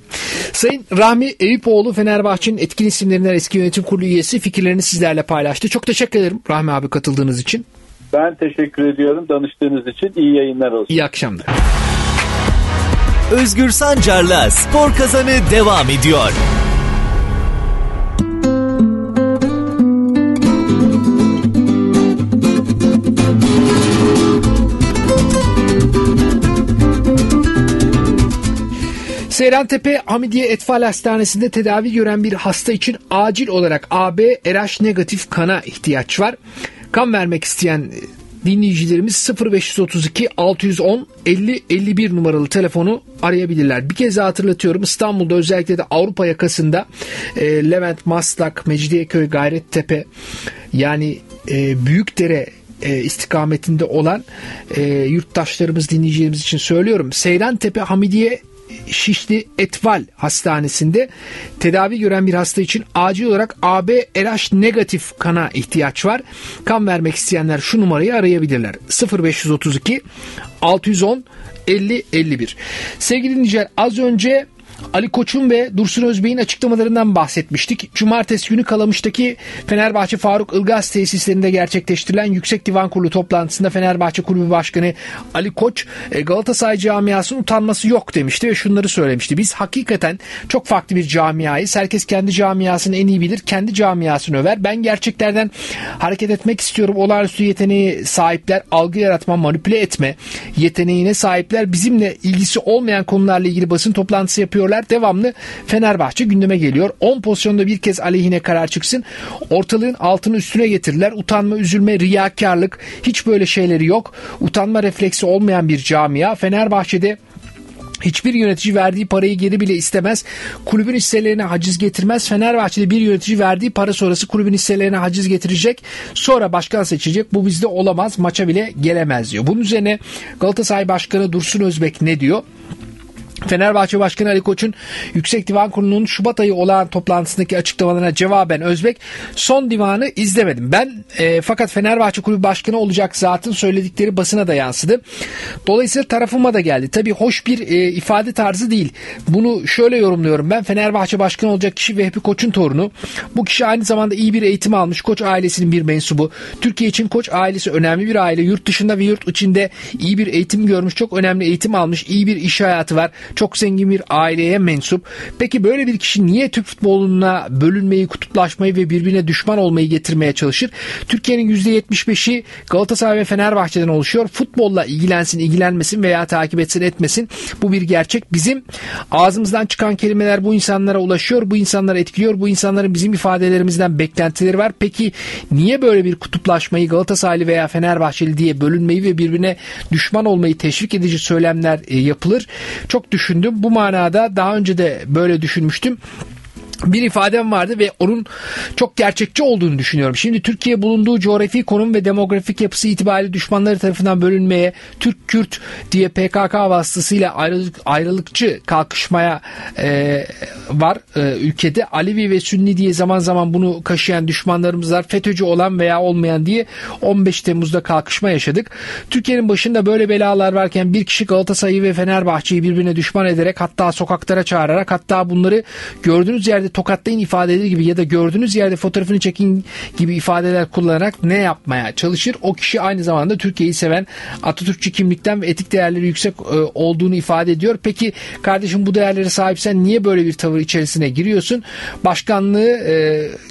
Sayın Rahmi Eyüpoğlu Fenerbahçe'nin etkin isimlerinden eski yönetim kurulu üyesi fikirlerini sizlerle paylaştı. Çok teşekkür ederim Rahmi abi katıldığınız için. Ben teşekkür ediyorum danıştığınız için. İyi yayınlar olsun. İyi akşamlar. Özgür Sancar'la Spor Kazanı devam ediyor. Seyrantepe Hamidiye Etfal Hastanesi'nde tedavi gören bir hasta için acil olarak AB RH negatif kana ihtiyaç var. Kan vermek isteyen dinleyicilerimiz 0532 610 50 51 numaralı telefonu arayabilirler. Bir kez daha hatırlatıyorum İstanbul'da özellikle de Avrupa yakasında e, Levent, Maslak, Mecidiyeköy, Gayrettepe yani e, Büyükdere e, istikametinde olan e, yurttaşlarımız dinleyicilerimiz için söylüyorum. Seyrantepe Hamidiye Şişli Etval Hastanesi'nde tedavi gören bir hasta için acil olarak AB RH negatif kana ihtiyaç var. Kan vermek isteyenler şu numarayı arayabilirler. 0532 610 50 51. Sevgili dinleyiciler az önce Ali Koç'un ve Dursun Özbey'in açıklamalarından bahsetmiştik. Cumartesi günü Kalamış'taki Fenerbahçe Faruk Ilgaz tesislerinde gerçekleştirilen Yüksek Divan Kurulu toplantısında Fenerbahçe Kulübü Başkanı Ali Koç e, Galatasaray camiasının utanması yok demişti ve şunları söylemişti. Biz hakikaten çok farklı bir camiayız. Herkes kendi camiasını en iyi bilir. Kendi camiasını över. Ben gerçeklerden hareket etmek istiyorum. Olağanüstü yeteneği sahipler, algı yaratma, manipüle etme yeteneğine sahipler. Bizimle ilgisi olmayan konularla ilgili basın toplantısı yapıyor yapıyorlar. Devamlı Fenerbahçe gündeme geliyor. 10 pozisyonda bir kez aleyhine karar çıksın. Ortalığın altını üstüne getirirler. Utanma, üzülme, riyakarlık hiç böyle şeyleri yok. Utanma refleksi olmayan bir camia. Fenerbahçe'de Hiçbir yönetici verdiği parayı geri bile istemez. Kulübün hisselerine haciz getirmez. Fenerbahçe'de bir yönetici verdiği para sonrası kulübün hisselerine haciz getirecek. Sonra başkan seçecek. Bu bizde olamaz. Maça bile gelemez diyor. Bunun üzerine Galatasaray Başkanı Dursun Özbek ne diyor? Fenerbahçe Başkanı Ali Koç'un Yüksek Divan Kurulu'nun Şubat ayı olan toplantısındaki açıklamalarına cevaben Özbek son divanı izlemedim. Ben e, fakat Fenerbahçe Kulübü Başkanı olacak zatın söyledikleri basına da yansıdı. Dolayısıyla tarafıma da geldi. Tabii hoş bir e, ifade tarzı değil. Bunu şöyle yorumluyorum ben. Fenerbahçe Başkanı olacak kişi Vehbi Koç'un torunu. Bu kişi aynı zamanda iyi bir eğitim almış. Koç ailesinin bir mensubu. Türkiye için Koç ailesi önemli bir aile. Yurt dışında ve yurt içinde iyi bir eğitim görmüş. Çok önemli eğitim almış. iyi bir iş hayatı var çok zengin bir aileye mensup. Peki böyle bir kişi niye Türk futboluna bölünmeyi, kutuplaşmayı ve birbirine düşman olmayı getirmeye çalışır? Türkiye'nin %75'i Galatasaray ve Fenerbahçe'den oluşuyor. Futbolla ilgilensin, ilgilenmesin veya takip etsin, etmesin. Bu bir gerçek. Bizim ağzımızdan çıkan kelimeler bu insanlara ulaşıyor, bu insanları etkiliyor. Bu insanların bizim ifadelerimizden beklentileri var. Peki niye böyle bir kutuplaşmayı Galatasaraylı veya Fenerbahçeli diye bölünmeyi ve birbirine düşman olmayı teşvik edici söylemler e, yapılır? Çok düşündüm. Bu manada daha önce de böyle düşünmüştüm bir ifadem vardı ve onun çok gerçekçi olduğunu düşünüyorum. Şimdi Türkiye bulunduğu coğrafi konum ve demografik yapısı itibariyle düşmanları tarafından bölünmeye, Türk-Kürt diye PKK vasıtasıyla ayrılık, ayrılıkçı kalkışmaya e, var e, ülkede. Alevi ve Sünni diye zaman zaman bunu kaşıyan düşmanlarımız var. FETÖ'cü olan veya olmayan diye 15 Temmuz'da kalkışma yaşadık. Türkiye'nin başında böyle belalar varken bir kişi Galatasaray'ı ve Fenerbahçe'yi birbirine düşman ederek hatta sokaklara çağırarak hatta bunları gördüğünüz yerde yerde tokatlayın ifadeleri gibi ya da gördüğünüz yerde fotoğrafını çekin gibi ifadeler kullanarak ne yapmaya çalışır? O kişi aynı zamanda Türkiye'yi seven Atatürkçü kimlikten ve etik değerleri yüksek e, olduğunu ifade ediyor. Peki kardeşim bu değerlere sahipsen niye böyle bir tavır içerisine giriyorsun? Başkanlığı e,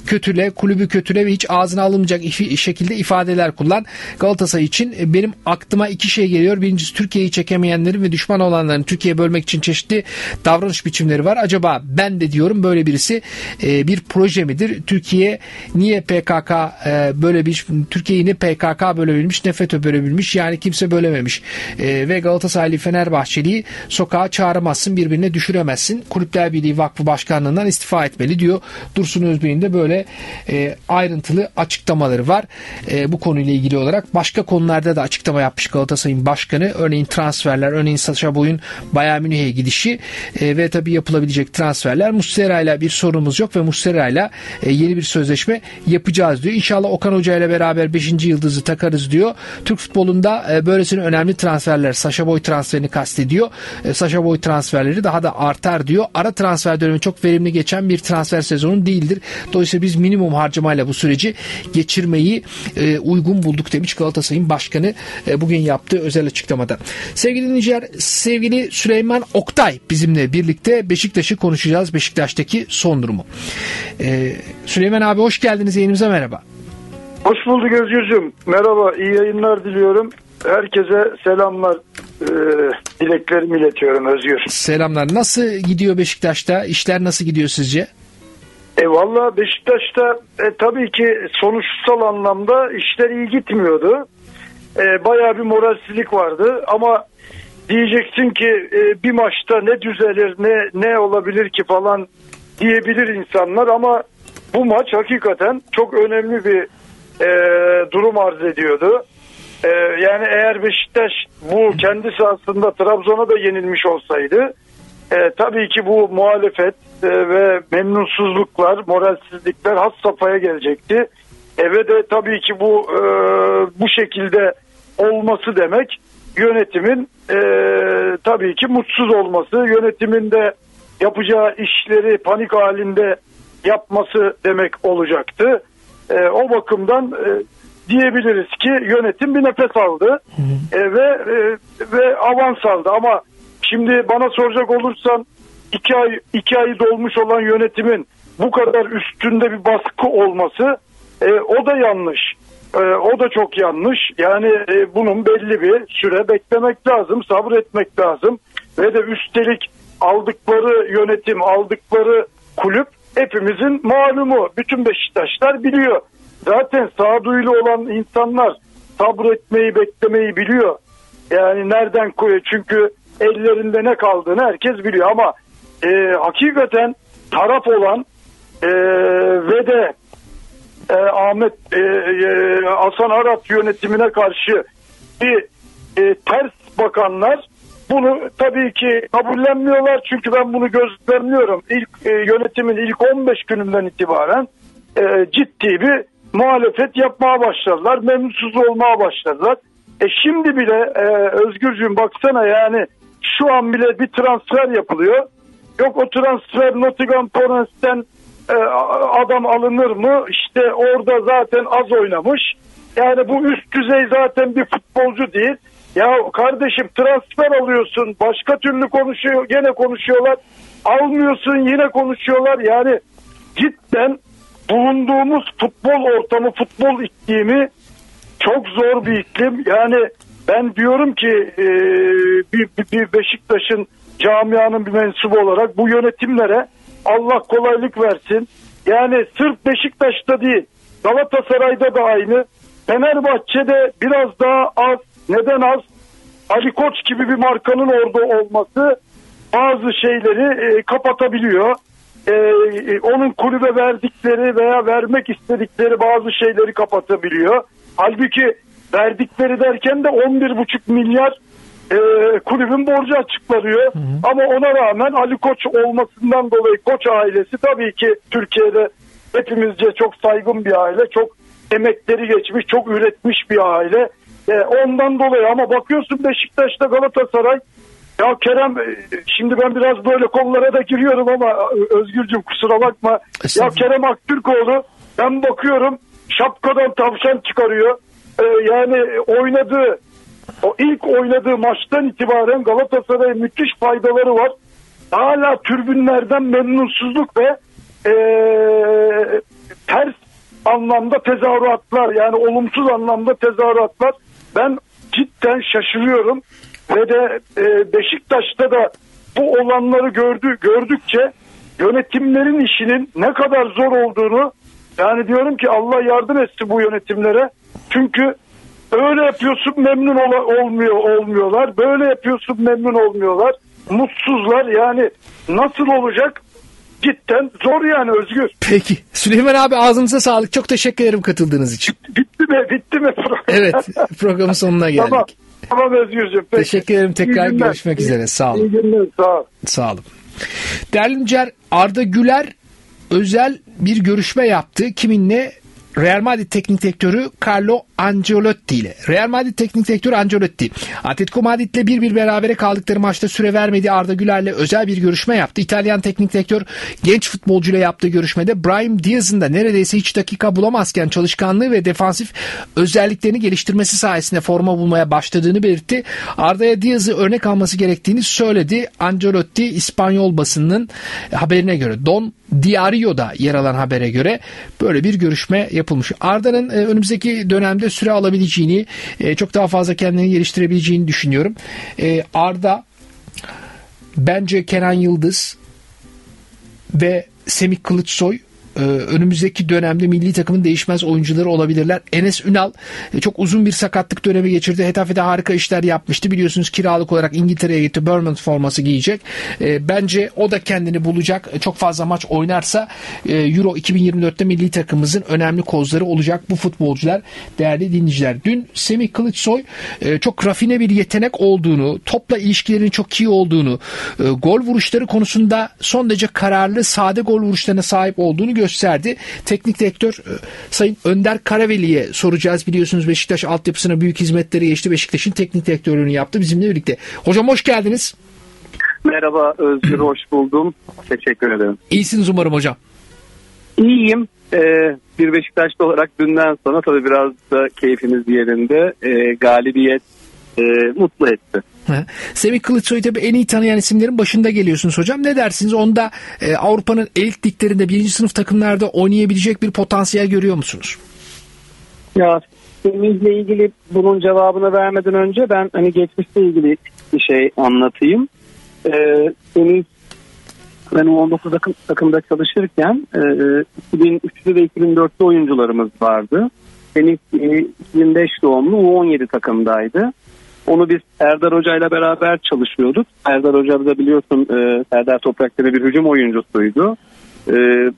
kötüle, kulübü kötüle ve hiç ağzına alınmayacak şekilde ifadeler kullan. Galatasaray için e, benim aklıma iki şey geliyor. Birincisi Türkiye'yi çekemeyenlerin ve düşman olanların Türkiye'ye bölmek için çeşitli davranış biçimleri var. Acaba ben de diyorum böyle birisi meselesi e, bir proje midir? Türkiye niye PKK e, böyle bir Türkiye'yi ne PKK bölebilmiş ne FETÖ bölebilmiş yani kimse bölememiş. E, ve Galatasaraylı Fenerbahçeli'yi sokağa çağıramazsın birbirine düşüremezsin. Kulüpler Birliği Vakfı Başkanlığından istifa etmeli diyor. Dursun Özbey'in de böyle e, ayrıntılı açıklamaları var. E, bu konuyla ilgili olarak başka konularda da açıklama yapmış Galatasaray'ın başkanı. Örneğin transferler, örneğin Saşa Boy'un Bayern Münih'e gidişi e, ve tabii yapılabilecek transferler. Muslera ile bir sorunumuz yok ve Muslera ile yeni bir sözleşme yapacağız diyor. İnşallah Okan Hoca ile beraber 5. yıldızı takarız diyor. Türk futbolunda e, böylesine önemli transferler Saşa Boy transferini kastediyor. E, Saşa Boy transferleri daha da artar diyor. Ara transfer dönemi çok verimli geçen bir transfer sezonu değildir. Dolayısıyla biz minimum harcamayla bu süreci geçirmeyi e, uygun bulduk demiş Galatasaray'ın başkanı e, bugün yaptığı özel açıklamada. Sevgili dinleyiciler, sevgili Süleyman Oktay bizimle birlikte Beşiktaş'ı konuşacağız. Beşiktaş'taki son durumu. E, Süleyman abi hoş geldiniz yayınımıza merhaba. Hoş bulduk Özgürcüğüm. Merhaba, iyi yayınlar diliyorum. Herkese selamlar, e, dileklerimi iletiyorum Özgür. Selamlar. Nasıl gidiyor Beşiktaş'ta? İşler nasıl gidiyor sizce? E valla Beşiktaş'ta e, tabii ki sonuçsal anlamda işler iyi gitmiyordu. E, bayağı bir moralsizlik vardı ama diyeceksin ki e, bir maçta ne düzelir ne ne olabilir ki falan diyebilir insanlar ama bu maç hakikaten çok önemli bir e, durum arz ediyordu. E, yani eğer Beşiktaş bu kendi sahasında Trabzon'a da yenilmiş olsaydı e, tabii ki bu muhalefet e, ve memnunsuzluklar, moralsizlikler has safhaya gelecekti. E, ve de tabii ki bu e, bu şekilde olması demek yönetimin e, tabii ki mutsuz olması, yönetimin de yapacağı işleri panik halinde yapması demek olacaktı. E, o bakımdan e, diyebiliriz ki yönetim bir nefes aldı e, ve e, ve avans aldı ama şimdi bana soracak olursan iki ay iki ayı dolmuş olan yönetimin bu kadar üstünde bir baskı olması e, o da yanlış. E, o da çok yanlış. Yani e, bunun belli bir süre beklemek lazım, sabretmek lazım ve de üstelik aldıkları yönetim, aldıkları kulüp hepimizin malumu. Bütün Beşiktaşlar biliyor. Zaten sağduyulu olan insanlar sabretmeyi, beklemeyi biliyor. Yani nereden koyuyor? Çünkü ellerinde ne kaldığını herkes biliyor ama e, hakikaten taraf olan e, ve de e, Ahmet e, e, Hasan Arat yönetimine karşı bir e, ters bakanlar bunu tabii ki kabullenmiyorlar çünkü ben bunu gözlemliyorum. İlk e, yönetimin ilk 15 gününden itibaren e, ciddi bir muhalefet yapmaya başladılar. Memnunsuz olmaya başladılar. E şimdi bile e, Özgürcüğüm baksana yani şu an bile bir transfer yapılıyor. Yok o transfer Nottingham Forest'ten e, adam alınır mı? İşte orada zaten az oynamış. Yani bu üst düzey zaten bir futbolcu değil. Ya kardeşim transfer alıyorsun başka türlü konuşuyor gene konuşuyorlar. Almıyorsun yine konuşuyorlar. Yani cidden bulunduğumuz futbol ortamı, futbol iklimi çok zor bir iklim. Yani ben diyorum ki e, bir, bir Beşiktaş'ın camianın bir mensubu olarak bu yönetimlere Allah kolaylık versin. Yani sırf Beşiktaş'ta değil Galatasaray'da da aynı. Fenerbahçe'de biraz daha az. Neden az? Ali Koç gibi bir markanın orada olması bazı şeyleri e, kapatabiliyor. E, e, onun kulübe verdikleri veya vermek istedikleri bazı şeyleri kapatabiliyor. Halbuki verdikleri derken de 11,5 milyar e, kulübün borcu açıklanıyor. Hı hı. Ama ona rağmen Ali Koç olmasından dolayı Koç ailesi tabii ki Türkiye'de hepimizce çok saygın bir aile. Çok emekleri geçmiş, çok üretmiş bir aile. E, ondan dolayı ama bakıyorsun Beşiktaş'ta Galatasaray ya Kerem e, şimdi ben biraz böyle konulara da giriyorum ama e, Özgürcüm kusura bakma. Ya Kerem Aktürkoğlu ben bakıyorum şapkadan tavşan çıkarıyor. Ee, yani oynadığı o ilk oynadığı maçtan itibaren Galatasaray'a müthiş faydaları var. Hala türbünlerden memnunsuzluk ve e, ters anlamda tezahüratlar yani olumsuz anlamda tezahüratlar. Ben cidden şaşırıyorum ve de e, Beşiktaş'ta da bu olanları gördü, gördükçe yönetimlerin işinin ne kadar zor olduğunu yani diyorum ki Allah yardım etsin bu yönetimlere. Çünkü öyle yapıyorsun memnun ol- olmuyor olmuyorlar. Böyle yapıyorsun memnun olmuyorlar. Mutsuzlar yani nasıl olacak? Cidden zor yani Özgür. Peki. Süleyman abi ağzınıza sağlık. Çok teşekkür ederim katıldığınız için. Bitti mi? Bitti mi? Evet. Programın sonuna geldik. Tamam. Tamam Özgürcüğüm. Peki. Teşekkür ederim. Tekrar görüşmek üzere. Sağ olun. İyi günler. Sağ ol. Sağ olun. Değerli Arda Güler özel bir görüşme yaptı. Kiminle? Real Madrid teknik direktörü Carlo Ancelotti ile. Real Madrid teknik direktörü Ancelotti. Atletico Madrid ile bir bir berabere kaldıkları maçta süre vermedi. Arda Güler'le özel bir görüşme yaptı. İtalyan teknik direktör genç futbolcuyla yaptığı görüşmede Brahim Diaz'ın da neredeyse hiç dakika bulamazken çalışkanlığı ve defansif özelliklerini geliştirmesi sayesinde forma bulmaya başladığını belirtti. Arda'ya Diaz'ı örnek alması gerektiğini söyledi. Ancelotti İspanyol basınının haberine göre Don Diario'da yer alan habere göre böyle bir görüşme yapılmış. Arda'nın e, önümüzdeki dönemde süre alabileceğini, e, çok daha fazla kendini geliştirebileceğini düşünüyorum. E, Arda bence Kenan Yıldız ve Semih Kılıçsoy e, önümüzdeki dönemde milli takımın değişmez oyuncuları olabilirler. Enes Ünal e, çok uzun bir sakatlık dönemi geçirdi. Hetafe'de harika işler yapmıştı. Biliyorsunuz kiralık olarak İngiltere'ye gitti. Birmingham forması giyecek. E, Bence o da kendini bulacak. Çok fazla maç oynarsa e, Euro 2024'te milli takımımızın önemli kozları olacak bu futbolcular değerli dinleyiciler. Dün Semih Kılıçsoy e, çok rafine bir yetenek olduğunu, topla ilişkilerinin çok iyi olduğunu, gol vuruşları konusunda son derece kararlı, sade gol vuruşlarına sahip olduğunu gösterdi. Teknik direktör e, Sayın Önder Karaveli'ye soracağız. Biliyorsunuz Beşiktaş altyapısına büyük hizmetleri geçti. Beşiktaş'ın teknik direktörlüğünü yaptı bizimle birlikte. Hocam hoş geldiniz. Merhaba Özgür, hoş buldum. Teşekkür ederim. İyisiniz umarım hocam. İyiyim. Ee, bir Beşiktaşlı olarak dünden sonra tabii biraz da keyfimiz yerinde. Ee, galibiyet e, mutlu etti. Semih Kılıçsoy tabii en iyi tanıyan isimlerin başında geliyorsunuz hocam. Ne dersiniz? Onda e, Avrupa'nın elit liglerinde birinci sınıf takımlarda oynayabilecek bir potansiyel görüyor musunuz? Ya Semih'le ilgili bunun cevabını vermeden önce ben hani geçmişle ilgili bir şey anlatayım. Ee, Semih ben U19 takım, takımda çalışırken e, 2003'lü ve 2004'lü oyuncularımız vardı. Semih e, 2005 doğumlu U17 takımdaydı. Onu biz Serdar Hoca ile beraber çalışıyorduk. Serdar Hoca da biliyorsun e, Serdar Toprak'ta bir hücum oyuncusuydu. E,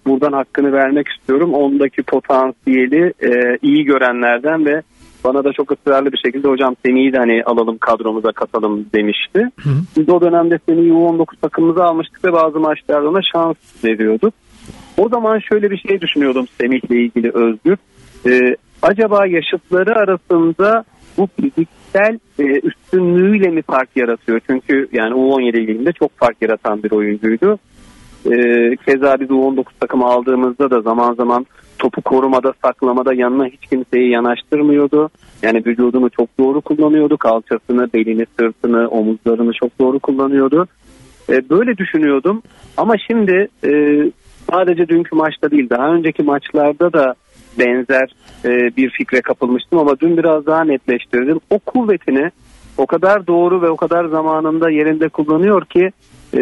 buradan hakkını vermek istiyorum. Ondaki potansiyeli e, iyi görenlerden ve bana da çok ısrarlı bir şekilde hocam Semih'i de hani alalım kadromuza katalım demişti. Biz o dönemde Semih'i U19 takımımıza almıştık ve bazı maçlarda ona şans veriyorduk. O zaman şöyle bir şey düşünüyordum Semih'le ilgili Özgür. E, acaba yaşıtları arasında bu fiziksel e, üstünlüğüyle mi fark yaratıyor? Çünkü yani U17 ilginde çok fark yaratan bir oyuncuydu. E, keza biz U19 takımı aldığımızda da zaman zaman topu korumada, saklamada yanına hiç kimseyi yanaştırmıyordu. Yani vücudunu çok doğru kullanıyordu. Kalçasını, belini, sırtını, omuzlarını çok doğru kullanıyordu. E, böyle düşünüyordum. Ama şimdi e, sadece dünkü maçta değil daha önceki maçlarda da benzer e, bir fikre kapılmıştım ama dün biraz daha netleştirdim. O kuvvetini o kadar doğru ve o kadar zamanında yerinde kullanıyor ki e,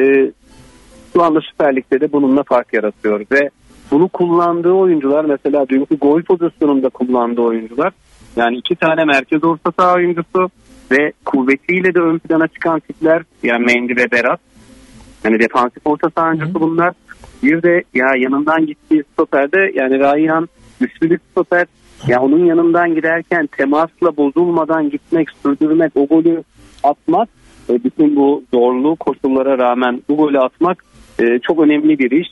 şu anda Süper Lig'de de bununla fark yaratıyor ve bunu kullandığı oyuncular mesela dünkü gol pozisyonunda kullandığı oyuncular yani iki tane merkez orta saha oyuncusu ve kuvvetiyle de ön plana çıkan tipler yani Mendy ve Berat yani defansif orta saha oyuncusu bunlar. Bir de ya yanından gittiği stoperde yani Rayhan güçlü bir stoper. Ya onun yanından giderken temasla bozulmadan gitmek, sürdürmek, o golü atmak e, bütün bu zorlu koşullara rağmen bu golü atmak e, çok önemli bir iş.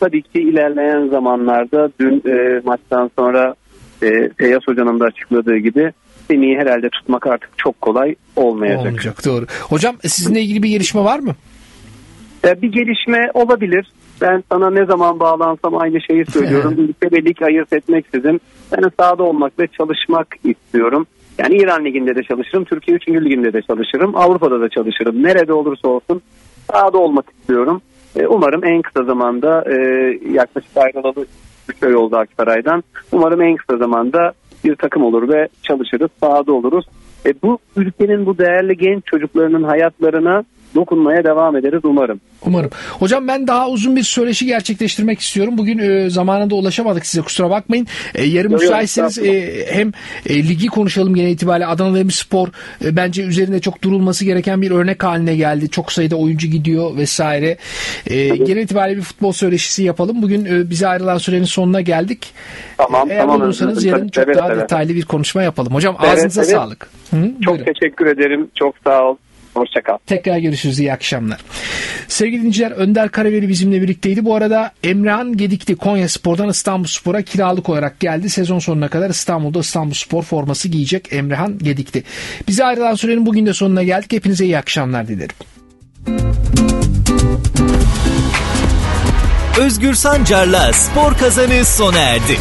Tabii ki ilerleyen zamanlarda dün e, maçtan sonra e, Feyyaz Hoca'nın da açıkladığı gibi Semih'i herhalde tutmak artık çok kolay olmayacak. Olmayacak doğru. Hocam sizinle ilgili bir gelişme var mı? E, bir gelişme olabilir. Ben sana ne zaman bağlansam aynı şeyi söylüyorum. Ülke ve lig ayırt etmeksizin ben sahada olmak ve çalışmak istiyorum. Yani İran Ligi'nde de çalışırım, Türkiye 3. Ligi'nde de çalışırım, Avrupa'da da çalışırım. Nerede olursa olsun sahada olmak istiyorum. E, umarım en kısa zamanda e, yaklaşık ayrılalı 3 ay oldu Aksaray'dan. Umarım en kısa zamanda bir takım olur ve çalışırız, sahada oluruz. E, bu ülkenin bu değerli genç çocuklarının hayatlarına dokunmaya devam ederiz umarım. Umarım. Hocam ben daha uzun bir söyleşi gerçekleştirmek istiyorum. Bugün e, zamanında ulaşamadık size kusura bakmayın. E, yarın müsaitseniz e, hem e, ligi konuşalım genel itibariyle. Adana Demirspor e, bence üzerinde çok durulması gereken bir örnek haline geldi. Çok sayıda oyuncu gidiyor vesaire. E, genel itibariyle bir futbol söyleşisi yapalım. Bugün e, bize ayrılan sürenin sonuna geldik. Tamam Eğer tamam. olursanız Özür yarın çok Seve daha seve. detaylı bir konuşma yapalım. Hocam Evet, ağzınıza evet. sağlık. Hı, Çok buyurun. teşekkür ederim. Çok sağ ol. Hoşçakal. Tekrar görüşürüz. İyi akşamlar. Sevgili dinleyiciler Önder Karaveli bizimle birlikteydi. Bu arada Emrah'ın Gedikli Konya Spor'dan İstanbul Spor'a kiralık olarak geldi. Sezon sonuna kadar İstanbul'da İstanbul Spor forması giyecek Emrah'ın Gedikli. Bize ayrılan sürenin bugün de sonuna geldik. Hepinize iyi akşamlar dilerim. Özgür Sancar'la Spor Kazanı sona erdi.